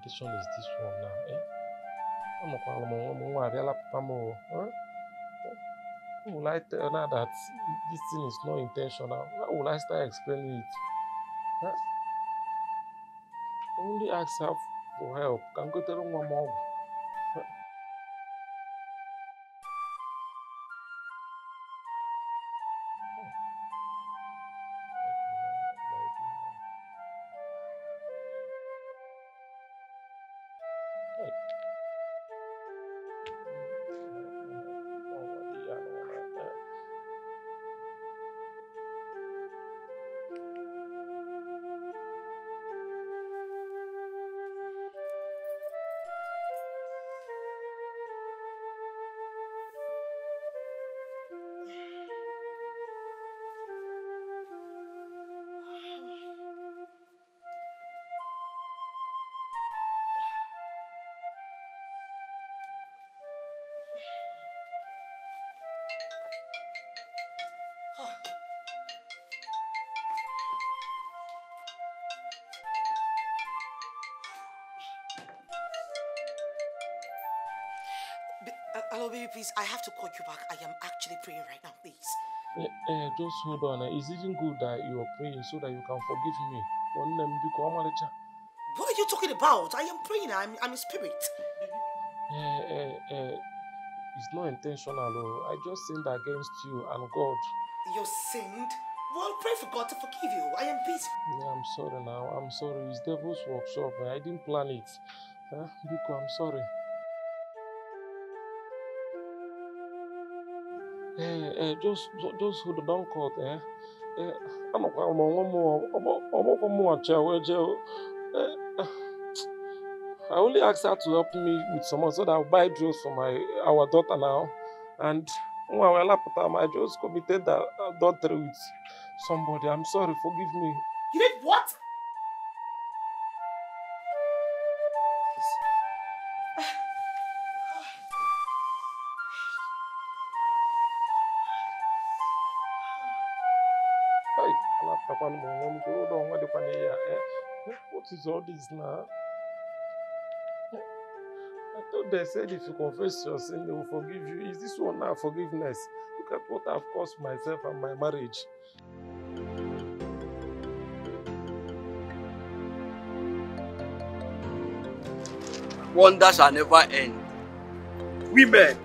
Temptation is this one now? Eh? Amakwala m onwe m nwa abịala papa m o. eh? How will I tell her that this thing is not intentional? How will I start explaining it? Huh? Only ask her for help. Ka m gotere nwa m ọgwụ. Huh?
I have to call you back. I am actually praying right now, please.
Eh, eh, just hold on. eh. It's even good that you are praying so that you can forgive me. Nwanne m biko ọmalịcha.
What are you talking about? I am praying. I'm, I'm in spirit.
Eh, eh, eh, it's not intentional. Oh. I just sinned against you and God.
You sinned? Well, pray for God to forgive you. I am busy.
Yeah, I'm sorry now. I'm sorry. It's devil's workshop. I didn't plan it. Huh? Biko, I'm sorry. Eh, eh, just, ju- just hold on, don't cut, eh? Eh, anọkwara m onwe m ọgbọkọ m ọcha wee jee. Eh, eh, I only asked her to help me with some money so that I'll buy drugs for my our daughter now. And nwa wee lapụta m, I just committed that adultery with somebody. I'm sorry, forgive me.
You did what?
Is all this now? I thought they said if you confess your sin, they will forgive you. Is this one now forgiveness? Look at what I've caused myself and my marriage.
Wonder shall never end. Women!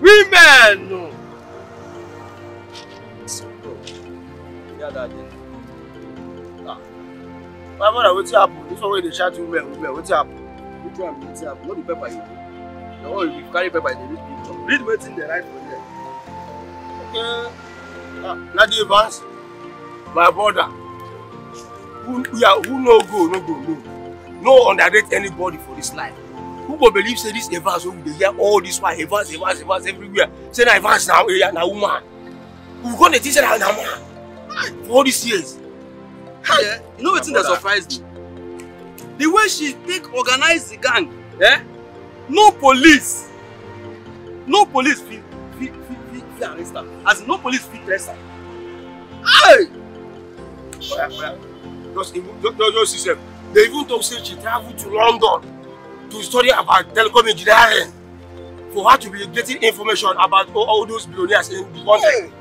Women! No! Yeah, daddy.
Ah. My mother, wetin happen? This one wey dey shout women, women, wetin happen?
Which one be wetin happen? No be paper you. Your own, if you carry paper, you dey read picture. Read wetin dey write for there.
Okay. Ah, na the Evans, my brother. Who, yeah, who no go, no go, no. No underrate anybody for this life. Who go believe say this Evans wey we dey hear all this while Evans, Evans, Evans everywhere. Say na Evans na eh, na woman. We go dey think say na na man. For all these years.
Yeah, you know wetin dey surprise me? The way she take organize the gang, eh? no police. No police fit fit fit fit arrest am as in no police fit arrest am. Hey! Oya oya. Just even just just just see sef. They even talk say she travel to London to study about telecom engineering for her to be getting information about all, all those billionaires in the country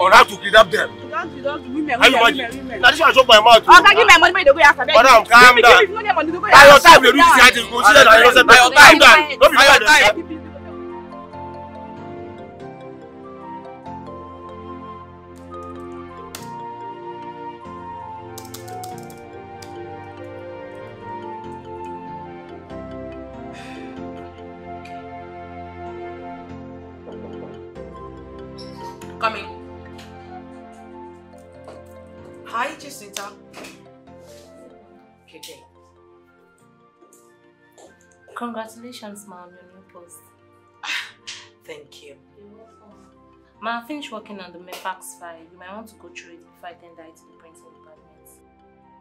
on how to kidnap them.
You don't, you don't, women,
Can you
women,
imagine?
women, women.
Na this one chop my mouth.
Oh, can give my money, make you go here, Sabi.
Madam, calm
Give me,
down.
give me, if you no get money, you go
Na your
here.
time dey do this kind thing, you go see that na innocent person. Calm down. No be like that.
Congratulations, ma, on your new post.
Thank you.
Ma, I finished working on the MEFAX file. You might want to go through it before I tender it to the printing department.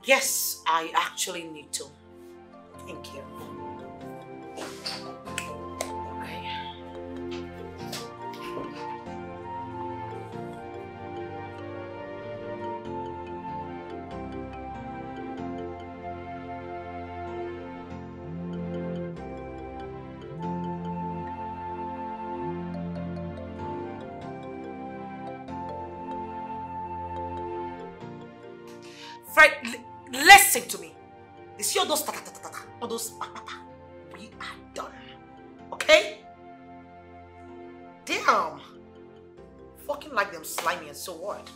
Yes, I actually need to. Thank you. Those. We are done. Okay? Damn. Fucking like them slimy and so what?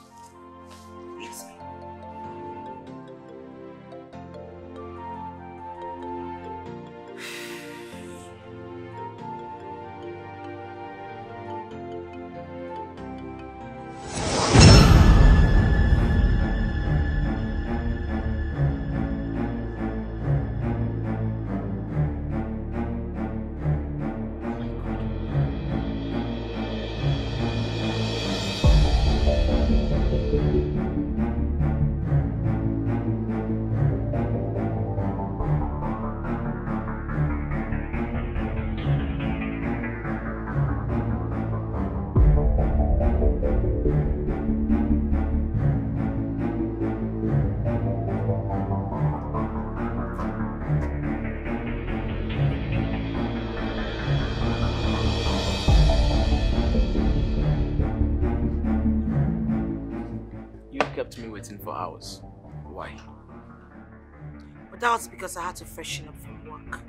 That was because I had to freshen up from work.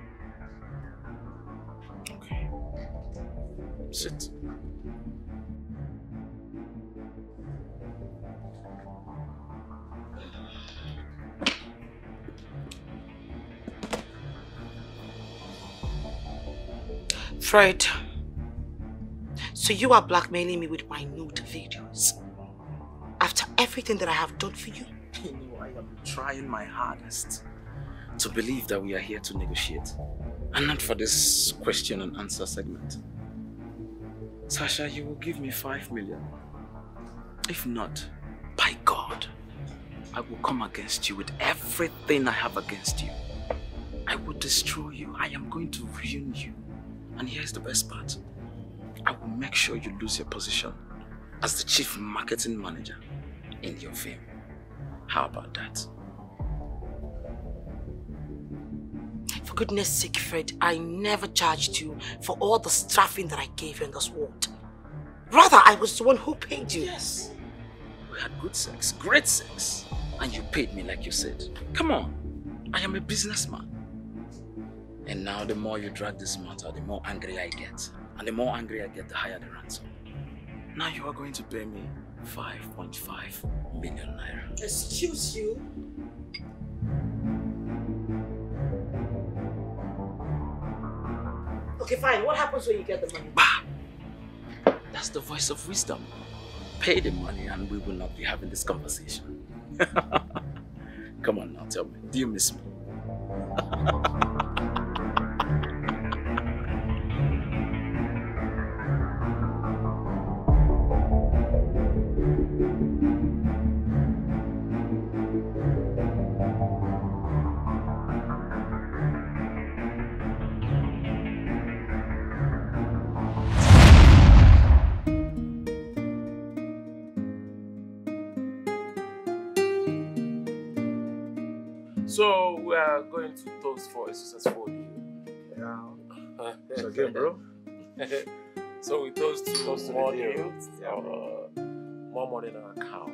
Okay.
Sit.
Fred, so you are blackmailing me with my nude videos. After everything that I have done for you?
You know, I am trying my hardest to believe that we are here to negotiate and not for this question and answer segment. Sasha, you will give me five million. If not, by God, I will come against you with everything I have against you. I will destroy you. I am going to ruin you. And here's the best part. I will make sure you lose your position as the chief marketing manager in your firm. How about that?
Goodness sake, Fred, I never charged you for all the strafing that I gave you in this world. Rather, I was the one who paid you.
Yes. We had good sex, great sex. And you paid me like you said. Come on. I am a businessman. And now the more you drag this matter, the more angry I get. And the more angry I get, the higher the ransom. Now you are going to pay me 5.5 million naira.
Excuse you? Okay, fine. What happens when you get the money? Bah!
That's the voice of wisdom. Pay the money and we will not be having this conversation. Come on now, tell me. Do you miss me?
We are going to toast for a successful deal.
Yeah. It's okay, bro.
so we toast to
Toast to
more
deal.
deals, or uh, more money in our account.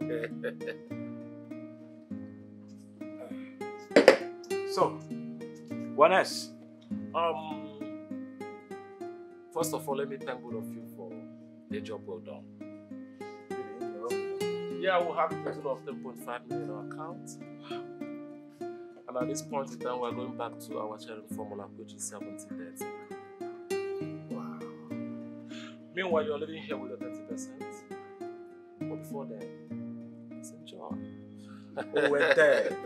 So, what else?
um, first of all, let me thank both of you for the job well done. Yeah, we'll have a total of 10.5 million in our account. And at this point in time, we're going back to our sharing formula, which is 70 30. Wow. Meanwhile, you're living here with your 30%. But before then, let's enjoy.
Who went there?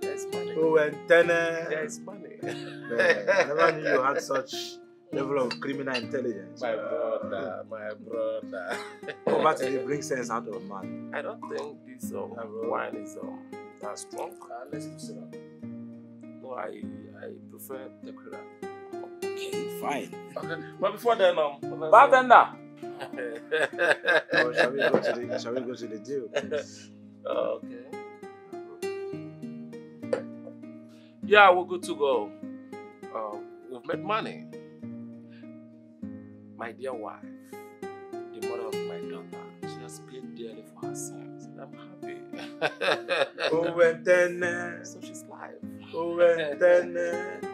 There's money.
Who went there?
There's money.
Man, I never knew you had such level of criminal intelligence.
My brother, my brother.
Poverty dey bring sense out of man.
I don't think this um, wine is um, that strong.
Uh, let's sit down.
No, I I prefer tequila.
Okay, fine.
Okay, but before then, um, let's-
Bartender. oh, shall we go to the shall we go to the deal? please?
okay. Yeah, we're good to go. Uh, we've made money. My dear wife, the mother of my daughter, she has paid dearly for herself, sins, and I'm happy.
Who went there?
So she's live.
Who went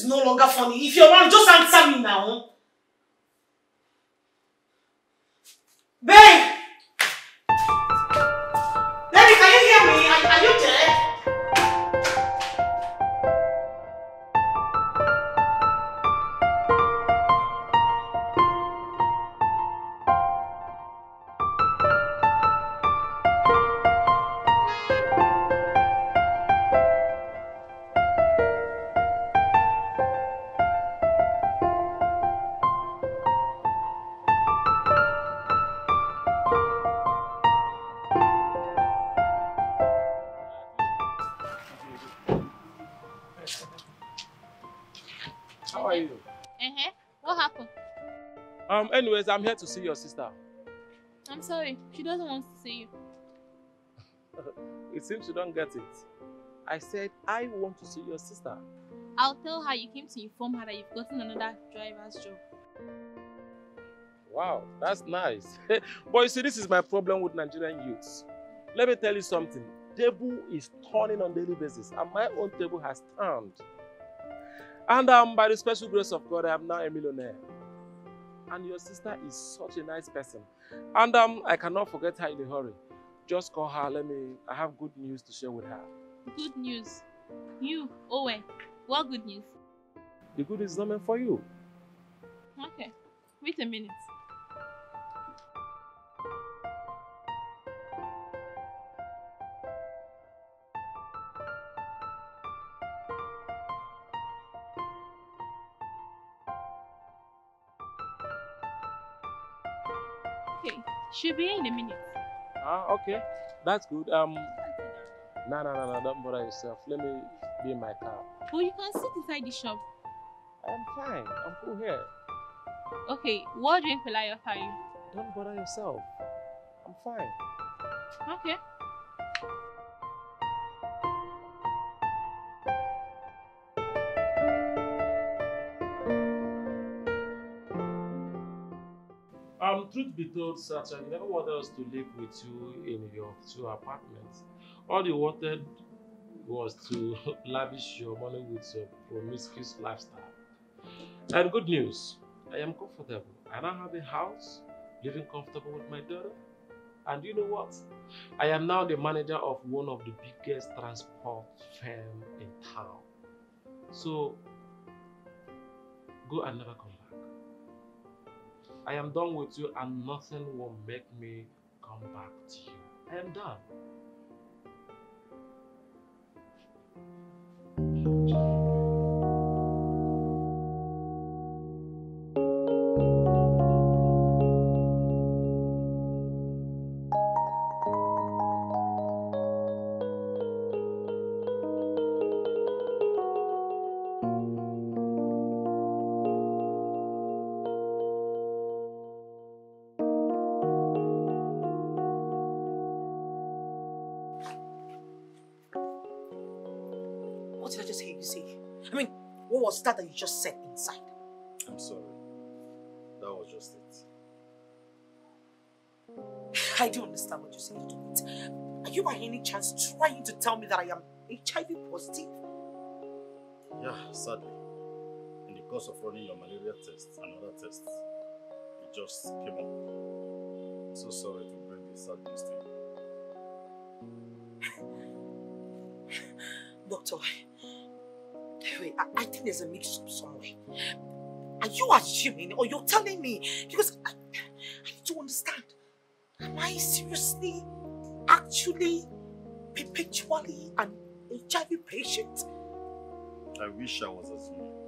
is no longer funny. If you're around, just answer me now.
Anyways, I'm here to see your sister.
I'm sorry, she doesn't want to see you.
it seems you don't get it. I said I want to see your sister.
I'll tell her you came to inform her that you've gotten another driver's job.
Wow, that's nice. but you see, this is my problem with Nigerian youths. Let me tell you something. Table is turning on daily basis, and my own table has turned. And um, by the special grace of God, I am now a millionaire. And your sister is such a nice person. And um, I cannot forget her in a hurry. Just call her. Let me. I have good news to share with her.
Good news. You, Owen. What good news?
The good is not meant for you.
Okay. Wait a minute. She'll be here in a minute.
Ah, okay. That's good. Um, no, no, no, no. Don't bother yourself. Let me be in my car.
Oh, you can sit inside the shop.
I'm fine. I'm cool here.
Okay, what drink will I offer you?
Don't bother yourself. I'm fine.
Okay.
Truth be told, Sasha, you never wanted us to live with you in your two apartments. All you wanted was to lavish your money with your promiscuous lifestyle. And good news, I am comfortable. I now have a house, living comfortable with my daughter. And you know what? I am now the manager of one of the biggest transport firm in town. So, go and never come. I am done with you and nothing will make me come back to you. I am done.
That you just said inside?
I'm sorry. That was just it.
I don't understand what you're saying to it. Are you by any chance trying to tell me that I am HIV positive?
Yeah, sadly. In the course of running your malaria tests and other tests, it just came up. I'm so sorry to bring this sad news to you.
Doctor, I, I think there's a mix-up somewhere. Are you assuming or you're telling me? Because I, I need to understand. Am I seriously, actually, perpetually an HIV patient?
I wish I was as I